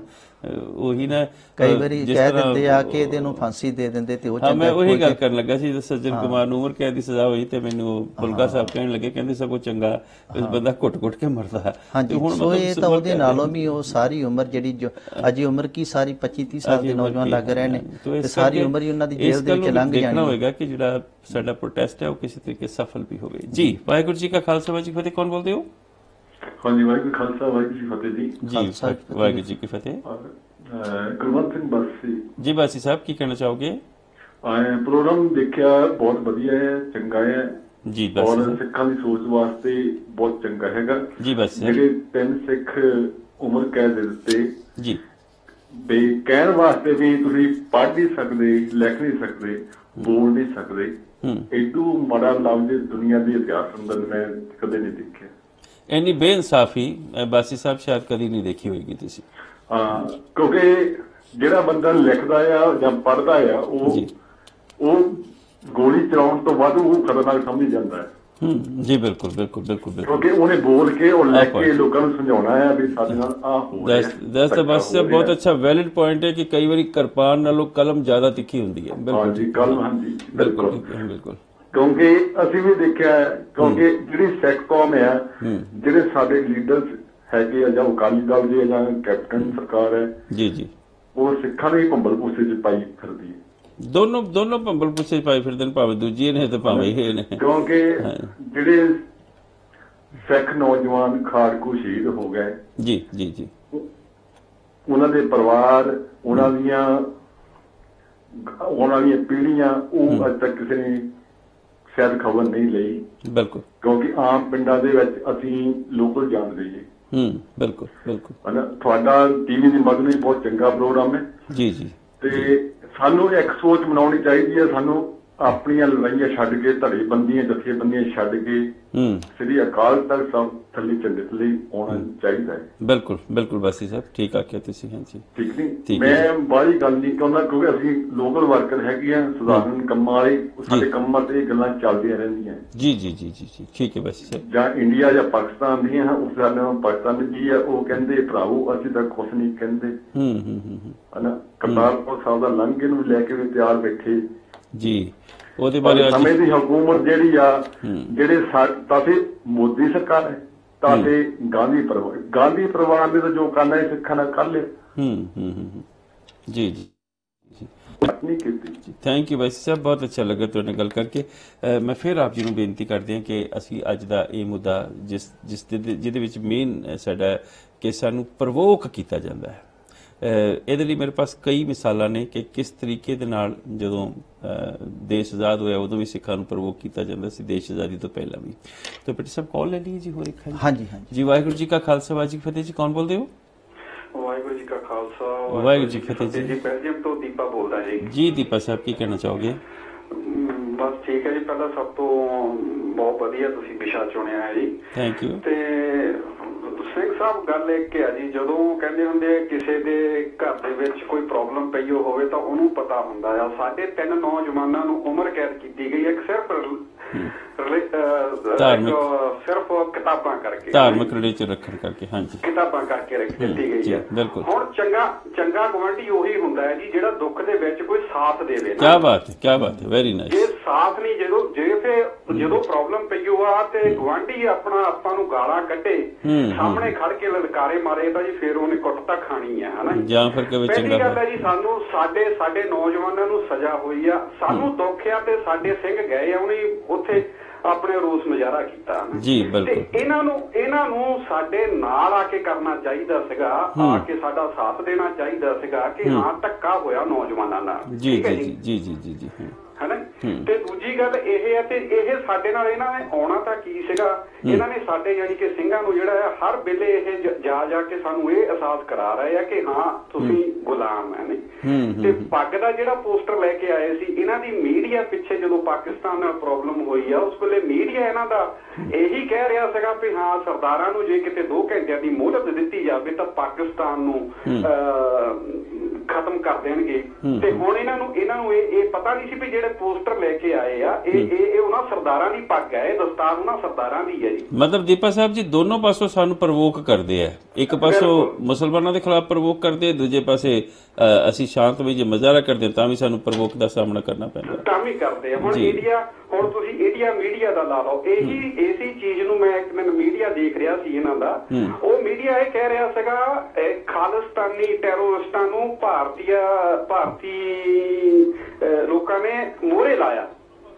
ਉਹੀ ਨਾ ਕਈ ਵਾਰੀ ਕਹਿ ਦਿੰਦੇ ਆ ਕਿ ਇਹਦੇ ਨੂੰ ਫਾਂਸੀ ਦੇ ਦਿੰਦੇ ਤੇ ਉਹ ਹਾਂ ਮੈਂ ਚੰਗਾ ਉਹੀ ਗੱਲ ਕਰਨ ਲੱਗਾ ਸੀ ਜਦੋਂ ਸੱਜਣ ਕੁਮਾਰ ਨੂੰ ਉਮਰ ਕੈਦ ਦੀ ਸਜ਼ਾ ਹੋਈ ਤੇ ਮੈਨੂੰ ਬੁਲਗਾ ਸਾਹਿਬ ਕਹਿਣ ਲੱਗੇ ਕਹਿੰਦੇ ਸਗੋਂ ਚੰਗਾ ਇਸ ਬੰਦਾ ਘੁੱਟ-ਘੁੱਟ ਕੇ ਮਰਦਾ। ਹਾਂਜੀ ਸੋ ਇਹ ਤਾਂ ਉਹਦੇ ਨਾਲੋਂ ਵੀ ਉਹ ਸਾਰੀ ਉਮਰ ਜਿਹੜੀ ਜੋ ਅਜੀ ਉਮਰ ਕੀ ਸਾਰੀ 25 30 ਸਾਲ ਦੇ ਨੌਜਵਾਨ ਕੀ ਲੱਗ ਰਹੇ ਨੇ ਤੋ ਸਾਰੀ ਉਮਰ ਹੀ ਉਹਨਾਂ ਦੀ ਜੇਲ੍ਹ ਦੇ ਵਿੱਚ ਲੰਘ ਦੇਖਣਾ ਜਾਣੀ ਹੈ। ਹੋਵੇਗਾ ਕਿ ਜਿਹੜਾ ਸਾਡਾ ਪ੍ਰੋਟੈਸਟ ਹੈ ਉਹ ਕਿਸੇ ਤਰੀਕੇ ਸਫਲ ਵੀ ਹੋਵੇ। ਜੀ ਵਾਹਿਗੁਰੂ ਜੀ ਕਾ ਖਾਲਸਾ ਵਾਹਿਗੁਰੂ ਜੀ ਕੀ ਫਤਿਹ ਕੌਣ ਬੋਲਦੇ ਹੋ? ਹਾਂਜੀ ਵਾਹਿਗੁਰੂ ਖਾਲਸਾ ਵਾਹਿਗੁਰੂ ਜੀ ਫਤਿਹ ਜੀ। ਜੀ। ਵਾਹਿਗੁਰੂ ਜੀ ਕੀ ਫਤਿਹ। ਕੁਲਵੰਤ ਸਿੰਘ ਬਸੀ। ਜੀ ਬਾਸੀ ਸਾਹਿਬ ਕੀ ਕਹਿਣਾ ਚਾਹੋਗੇ? ਆਏ ਪ੍ਰੋਗਰਾਮ ਦੇਖਿਆ ਬਹੁਤ ਵਧੀਆ ਹੈ ਚੰਗਾ ਹੈ। ਜੀ ਬਾਸੀ। ਔਰ ਸਿੱਖਾਂ ਦੀ ਸੋਚ ਵਾਸਤੇ ਬਹੁਤ ਚੰਗਾ ਹੈਗਾ। ਜੀ ਬਾਸੀ। ਸਾਹਿਬ ਜਿਹੜੇ ਤਿੰਨ ਸਿੱਖ ਉਮਰ ਕੈਦ ਦੇ ਦਿੱਤੇ। ਜੀ। ਬੇ ਕਹਿਣ ਵਾਸਤੇ ਵੀ ਤੁਸੀਂ ਪੜ੍ਹ ਨਹੀਂ ਸਕਦੇ ਲਿਖ ਨਹੀਂ ਸਕਦੇ ਬੋਲ ਨਹੀਂ ਸਕਦੇ। ਹੂੰ। ਐਡੂ ਮਾੜਾ ਲਫ਼ਜ਼ ਦੁਨੀਆ ਦੇ ਇਤਿਹਾਸ ਅੰਦਰ ਮੈਂ ਕਦੇ ਨਹੀਂ ਦੇਖਿਆ। ਇੰਨੀ ਬੇਇਨਸਾਫੀ ਬਾਸੀ ਸਾਹਿਬ ਸ਼ਾਇਦ ਕਦੀ ਨਹੀਂ ਦੇਖੀ ਹੋਏਗੀ ਤੁਸੀਂ। ਹਾਂ ਕਿਉਂਕਿ ਜਿਹੜਾ ਬੰਦਾ ਲਿਖਦਾ ਆ ਜਾਂ ਪੜ੍ਹਦਾ ਆ ਉਹ ਜੀ। ਉਹ ਗੋਲੀ ਚਲਾਉਣ ਤੋਂ ਵੱਧ ਉਹ ਖਤਰਨਾਕ ਸਮਝ ਜਾਂਦਾ ਹੈ। ਹੂੰ ਜੀ ਬਿਲਕੁਲ ਬਿਲਕੁਲ ਬਿਲਕੁਲ ਬਿਲਕੁਲ। ਕਿਉਂਕਿ ਉਹਨੇ ਬੋਲ ਕੇ ਉਹ ਆਪਾਂ- ਕੇ ਲੋਕਾਂ ਨੂੰ ਸਮਝਾਉਣਾ ਹੈ ਵੀ ਸਾਡੇ ਨਾਲ ਆ ਹੋ ਰਿਹਾ ਦਸ ਦਸ ਬਸ ਬਹੁਤ। ਅੱਛਾ ਵੈਲਿਡ ਪੁਆਇੰਟ ਹੈ ਕਿ ਕਈ ਵਾਰੀ ਕਿਰਪਾਨ ਨਾਲੋਂ ਕਲਮ ਜ਼ਿਆਦਾ ਤਿੱਖੀ ਹੁੰਦੀ ਹੈ। ਬਿਲਕੁਲ। ਹਾਂਜੀ ਗੱਲ ਹਾਂਜੀ ਬਿਲਕੁਲ ਬਿਲਕੁਲ। ਕਿਉਂਕਿ ਅਸੀਂ ਵੀ ਦੇਖਿਆ ਕਿਉਂਕਿ ਜਿਹੜੀ ਸਿੱਖ ਕੌਮ ਹੈ ਜਿਹੜੇ ਸਾਡੇ ਲੀਡਰਸ ਹੈਗੇ ਆ ਜਾਂ ਅਕਾਲੀ ਦਲ ਦੇ ਜਾਂ ਕੈਪਟਨ ਸਰਕਾਰ ਹੈ ਜੀ ਜੀ। ਉਹ ਸਿੱਖਾਂ ਨੂੰ ਹੀ ਭੰਬਲ ਪੂਸੇ ਚ ਪਾਈ ਫਿਰਦੀ ਹੈ। ਦੋਨੋਂ ਦੋਨੋਂ ਭੰਬਲ ਪੁੱਛੇ ਪਾਈ ਫਿਰਦੇ ਨੇ ਭਾਵੇਂ ਦੂਜੀ ਨੇ ਤੇ ਭਾਵੇਂ ਇਹ ਨੇ। ਕਿਉਂਕਿ ਜਿਹੜੇ ਸਿੱਖ ਨੌਜਵਾਨ ਖਾੜਕੂ ਸ਼ਹੀਦ ਹੋ ਗਏ ਜੀ ਜੀ ਜੀ। ਉਹਨਾਂ ਦੇ ਪਰਿਵਾਰ ਉਹਨਾਂ ਦੀਆਂ ਉਹਨਾਂ ਦੀਆਂ ਪੀੜ੍ਹੀਆਂ ਉਹ ਅੱਜ ਤੱਕ ਕਿਸੇ ਨੇ ਸ਼ਾਇਦ ਖਬਰ ਨਹੀਂ ਲਈ। ਬਿਲਕੁਲ। ਕਿਉਂਕਿ ਆਮ ਪਿੰਡਾਂ ਦੇ ਵਿੱਚ ਅਸੀਂ ਲੋਕਲ ਜਾਣਦੇ ਜੀ। ਹੂੰ ਬਿਲਕੁਲ ਬਿਲਕੁਲ। ਹਨਾ ਤੁਹਾਡਾ ਟੀਵੀ ਦੀ ਮਦਦ ਵੀ ਬਹੁਤ ਚੰਗਾ ਪ੍ਰੋਗਰਾਮ ਹੈ। ਜੀ ਜੀ। ਤੇ ਸਾਨੂੰ ਇੱਕ ਸੋਚ ਬਣਾਉਣੀ ਚਾਹੀਦੀ ਹੈ ਸਾਨੂੰ ਆਪਣੀਆਂ ਲੜਾਈਆਂ ਛੱਡ ਕੇ ਧੜੇ ਬੰਦੀਆਂ ਜਥੇਬੰਦੀਆਂ ਛੱਡ ਕੇ ਹੂੰ। ਸ੍ਰੀ ਅਕਾਲ ਤਖਤ ਸਾਹਿਬ ਥੱਲੇ ਝੰਡੇ ਥੱਲੇ ਆਉਣਾ ਚਾਹੀਦਾ ਹੈ। ਬਿਲਕੁਲ ਬਿਲਕੁਲ ਬਾਸੀ ਸਾਹਿਬ ਠੀਕ ਆਖਿਆ ਤੁਸੀਂ ਹਾਂ ਜੀ ਠੀਕ ਨਹੀਂ ਮੈਂ ਬਾਹਰੀ ਗੱਲ ਨਹੀਂ ਕਹਿੰਦਾ ਕਿਉਂਕਿ ਅਸੀਂ ਲੋਕਲ ਵਰਕਰ ਹੈਗੇ ਆ ਸਧਾਰਨ ਕੰਮਾਂ ਵਾਲੇ ਸਾਡੇ ਕੰਮਾਂ ਤੇ ਗੱਲਾਂ ਚੱਲਦੀਆਂ ਰਹਿੰਦੀਆਂ। ਜੀ ਜੀ ਜੀ ਜੀ ਜੀ ਠੀਕ ਹੈ ਬਾਸੀ ਸਾਹਿਬ। ਜਾਂ ਇੰਡੀਆ ਜਾਂ ਪਾਕਿਸਤਾਨ ਦੀਆਂ ਉਸ ਸਾਡੇ ਨਾਲ ਪਾਕਿਸਤਾਨ ਦੀ ਹੈ ਉਹ ਕਹਿੰਦੇ ਭਰਾਵੋ ਅਸੀਂ ਤਾਂ ਕੁਛ ਨਹੀਂ ਕਹਿੰਦੇ। ਹੂੰ ਹੂੰ ਹੂੰ ਹੂੰ। ਹਨਾ? ਕਰਤਾਰਪੁਰ ਸਾਹਿਬ ਦਾ ਲੰਘੇ ਨੂੰ ਲੈ ਕੇ ਵੀ ਤਿਆਰ ਬੈਠੇ। ਜੀ। ਉਹਦੇ ਬਾਰੇ ਅੱਜ ਸਮੇਂ ਦੀ ਹਕੂਮਤ ਜਿਹੜੀ ਆ ਜਿਹੜੇ ਤਾਂ ਮੋਦੀ ਸਰਕਾਰ ਹੈ ਤਾਂ ਗਾਂਧੀ ਪਰਿਵਾਰ ਗਾਂਧੀ ਪਰਿਵਾਰ ਨੇ ਤਾਂ ਜੋ ਕਰਨਾ ਹੈ ਸਿੱਖਾਂ ਕਰ ਲਿਆ। ਹੂੰ ਹੂੰ। ਜੀ ਜੀ। ਨਹੀਂ ਕੀਤੀ। ਥੈਂਕ ਯੂ ਬਾਈ ਸਾਹਿਬ ਬਹੁਤ ਅੱਛਾ ਲੱਗਾ ਤੁਹਾਡੇ ਨਾਲ ਗੱਲ ਕਰਕੇ। ਮੈਂ ਫਿਰ ਆਪ ਜੀ ਨੂੰ ਬੇਨਤੀ ਕਰਦੇ ਹਾਂ ਕਿ ਅਸੀਂ ਅੱਜ ਦਾ ਇਹ ਮੁੱਦਾ ਜਿਸ ਜਿਸ ਦੇ ਜਿਹਦੇ ਵਿੱਚ ਮੇਨ ਸਾਡਾ ਕਿ ਸਾਨੂੰ ਪ੍ਰਵੋਕ ਕੀਤਾ ਜਾਂਦਾ ਹੈ। ਇਹਦੇ ਲਈ ਮੇਰੇ ਪਾਸ ਕਈ ਮਿਸਾਲਾਂ ਨੇ ਕਿ ਕਿਸ ਤਰੀਕੇ ਦੇ ਨਾਲ ਜਦੋਂ ਦੇਸ਼ ਆਜ਼ਾਦ ਹੋਇਆ ਉਦੋਂ ਵੀ ਸਿੱਖਾਂ ਨੂੰ ਪ੍ਰਵੋਕ ਕੀਤਾ ਜਾਂਦਾ ਸੀ ਦੇਸ਼ ਆਜ਼ਾਦੀ ਤੋਂ ਪਹਿਲਾਂ ਵੀ। ਤਾਂ ਪਿੱਟਰ ਸਾਹਿਬ ਕਾਲ ਲੈ ਲਈ ਜੀ ਹੋਰ ਇੱਕ ਹਾਂਜੀ? ਹਾਂਜੀ ਜੀ ਵਾਹਿਗੁਰੂ ਜੀ ਕਾ ਖਾਲਸਾ ਵਾਹਿਗੁਰੂ ਜੀ ਕੀ ਫਤਿਹ ਜੀ ਕੌਣ ਬੋਲਦੇ ਹੋ? ਵਾਹਿਗੁਰੂ ਜੀ ਕਾ ਖਾਲਸਾ ਵਾਹਿਗੁਰੂ ਜੀ ਫਤਿਹ ਜੀ। ਜੀ। ਬੈਲਜੀਅਮ ਤੋਂ ਦੀਪਾ ਬੋਲਦਾ ਜੀ। ਜੀ ਦੀਪਾ ਸਾਹਿਬ ਕੀ ਕਹਿਣਾ ਚਾਹੋਗੇ? ਬਸ ਠੀਕ ਹੈ ਜੀ। ਪਹਿਲਾਂ ਸਭ ਤੋਂ ਬਹੁਤ ਵਧੀਆ ਤੁਸੀਂ ਵਿਸ਼ਾ ਚੁਣਿਆ ਹੈ ਜੀ। ਥੈਂਕ ਯੂ ਤੇ ਸਿੰਘ ਸਾਹਿਬ, ਗੱਲ ਇੱਕ ਹੈ ਜੀ, ਜਦੋਂ ਕਹਿੰਦੇ ਹੁੰਦੇ ਆ ਕਿਸੇ ਦੇ ਘਰ ਦੇ ਵਿੱਚ ਕੋਈ ਪ੍ਰੋਬਲਮ ਪਈ ਹੋ ਹੋਵੇ ਤਾਂ ਉਹਨੂੰ ਪਤਾ ਹੁੰਦਾ ਆ। ਸਾਡੇ ਤਿੰਨ ਨੌਜਵਾਨਾਂ ਨੂੰ ਉਮਰ ਕੈਦ ਕੀਤੀ ਗਈ ਹੈ। ਇੱਕ ਸਿਰਫ ਧਾਰਮਿਕ। ਸਿਰਫ ਕਿਤਾਬਾਂ ਕਰਕੇ। ਧਾਰਮਿਕ ਰਿਲੇਸ਼ਨ ਰੱਖਣ ਕਰਕੇ ਹਾਂਜੀ। ਕਿਤਾਬਾਂ ਕਰਕੇ ਰੱਖ ਦਿੱਤੀ ਹੂੰ, ਗਈ ਜੀ, ਹੈ। ਬਿਲਕੁਲ। ਹੁਣ ਚੰਗਾ ਚੰਗਾ ਗਵਾਂਢੀ ਉਹੀ ਹੁੰਦਾ ਹੈ ਜੀ ਜਿਹੜਾ ਦੁੱਖ ਦੇ ਵਿੱਚ ਕੋਈ ਸਾਥ ਦੇਵੇ ਕੀ ਬਾਤ ਹੈ ਕੀ ਬਾਤ ਹੈ ਵੈਰੀ ਜੇ ਨਾਈਸ ਸਾਥ ਨਹੀਂ ਜਦੋਂ ਜੇ ਫੇ ਜਦੋਂ ਪ੍ਰੋਬਲਮ ਪਈ ਹੋ ਆ ਤੇ ਗਵਾਂਢੀ ਆਪਣਾ ਆਪਾਂ ਨੂੰ ਗਾਲਾਂ ਕੱਢੇ ਹੂੰ, ਹੂੰ। ਸਾਹਮਣੇ ਖੜ ਕੇ ਲਲਕਾਰੇ ਮਾਰੇ ਤਾਂ ਜੀ ਫੇਰ ਉਹਨੇ ਕੁੱਟ ਤਾਂ ਖਾਣੀ ਆ ਹਨਾ ਜਾਂ। ਫਿਰ ਕਵੇ ਚੰਗਾ ਗੱਲ ਹੈ ਜੀ ਸਾਨੂੰ ਸਾਡੇ ਸਾਡੇ ਨੌਜਵਾਨਾਂ ਨੂੰ ਸਜ਼ਾ ਹੋਈ ਆ। ਸਾਨੂੰ ਦੁੱਖ ਆ ਤੇ ਸਾਡੇ ਸਿੰਘ ਗਏ ਆ ਉਹਨੇ ਉੱਥੇ ਆਪਣੇ ਰੋਸ ਮੁਜ਼ਾਹਰਾ ਕੀਤਾ। ਜੀ, ਬਿਲਕੁਲ। ਇਹਨਾਂ ਨੂੰ ਇਹਨਾਂ ਨੂੰ ਸਾਡੇ ਨਾਲ ਆ ਕੇ ਕਰਨਾ ਚਾਹੀਦਾ ਸੀਗਾ ਆ ਕੇ ਸਾਡਾ ਸਾਥ ਦੇਣਾ ਚਾਹੀਦਾ ਸੀਗਾ ਕਿ ਹਾਂ ਧੱਕਾ ਹੋਇਆ ਨੌਜਵਾਨਾਂ ਨਾਲ ਜੀ ਜੀ ਜੀ ਜੀ ਜੀ। ਹਨਾ? ਤੇ ਦੂਜੀ ਗੱਲ ਇਹ ਹੈ ਤੇ ਇਹ ਸਾਡੇ ਨਾਲ ਇਹਨਾਂ ਨੇ ਆਉਣਾ ਤਾਂ ਕੀ ਸੀਗਾ? ਇਹਨਾਂ ਨੇ ਸਾਡੇ ਯਾਨੀ ਕਿ ਸਿੰਘਾਂ ਨੂੰ ਜਿਹੜਾ ਹੈ ਹਰ ਵੇਲੇ ਇਹ ਜ- ਜਾ ਕੇ ਸਾਨੂੰ ਇਹ ਅਹਿਸਾਸ ਕਰਾ ਰਹੇ ਆ ਕਿ ਹਾਂ ਤੁਸੀਂ ਗੁਲਾਮ ਹੈ ਨਹੀਂ? ਤੇ ਪੱਗ ਦਾ ਜਿਹੜਾ ਪੋਸਟਰ ਲੈ ਕੇ ਆਏ ਸੀ ਇਹਨਾਂ ਦੀ ਮੀਡੀਆ ਪਿੱਛੇ ਜਦੋਂ ਪਾਕਿਸਤਾਨ ਨਾਲ ਪ੍ਰੋਬਲਮ ਹੋਈ ਆ ਉਸ ਵੇਲੇ ਮੀਡੀਆ ਇਹਨਾਂ ਦਾ ਇਹੀ ਕਹਿ ਰਿਹਾ ਸੀਗਾ ਵੀ ਹਾਂ ਸਰਦਾਰਾਂ ਨੂੰ ਜੇ ਕਿਤੇ 2 ਘੰਟਿਆਂ ਦੀ ਮੋਹਲਤ ਦਿੱਤੀ ਜਾਵੇ ਤਾਂ ਪਾਕਿਸਤਾਨ ਨੂੰ ਖਤਮ ਕਰ ਦੇਣਗੇ। ਤੇ ਹੁਣ ਇਹਨਾਂ ਨੂੰ ਇਹਨਾਂ ਨੂੰ ਇਹ ਇਹ ਪਤਾ ਨਹੀਂ ਸੀ ਵੀ ਜਿਹੜੇ ਪੋਸਟਰ ਲੈ ਕੇ ਆਏ ਆ ਇਹ ਇਹ ਇਹ ਉਹਨਾਂ ਸਰਦਾਰਾਂ ਦੀ ਪੱਗ ਹੈ ਇਹ ਦਸਤਾਰ ਉਹਨਾਂ ਸਰਦਾਰਾਂ ਦੀ ਹੈ ਜੀ। ਮਤਲਬ ਦੀਪਾ ਸਾਹਿਬ ਜੀ ਦੋਨੋਂ ਪਾਸੋਂ ਸਾਨੂੰ ਪ੍ਰਵੋਕ ਕਰਦੇ ਆ। ਇੱਕ ਪਾਸੋਂ ਮੁਸਲਮਾਨਾਂ ਦੇ ਖਿਲਾਫ ਪ੍ਰਵੋਕ ਕਰਦੇ ਆ ਦੂਜੇ ਪਾਸੇ ਅਸੀਂ ਸ਼ਾਂਤਮਈ ਜੇ ਮਜ਼ਾਰਾ ਕਰਦੇ ਤਾਂ ਵੀ ਸਾਨੂੰ ਪ੍ਰਵੋਕ ਦਾ ਸਾਹਮਣਾ ਕਰਨਾ ਪੈਂਦਾ। ਕੰਮ ਹੀ ਕਰਦੇ ਆ। ਹੁਣ। ਇੰਡੀਆ ਹੁਣ ਤੁਸੀਂ ਇੰਡੀਆ ਮੀਡੀਆ ਦਾ ਲਾ ਲਓ। ਇਹੀ ਇਸੇ ਚੀਜ਼ ਨੂੰ ਮੈਂ ਇੱਕ ਦਿਨ ਮੀਡੀਆ ਦੇਖ ਰਿਹਾ ਸੀ ਇਹਨਾਂ ਦਾ। ਉਹ ਮੀਡੀਆ ਇਹ ਕਹਿ ਰਿਹਾ ਸੀਗਾ ਖਾਲਿਸਤਾਨੀ ਟੈਰੋਰਿਸਟਾਂ ਨੂੰ ਭਾਰਤੀ ਭਾਰਤੀ ਲੋਕਾਂ ਨੇ ਮੋਹਰੇ ਲਾਇਆ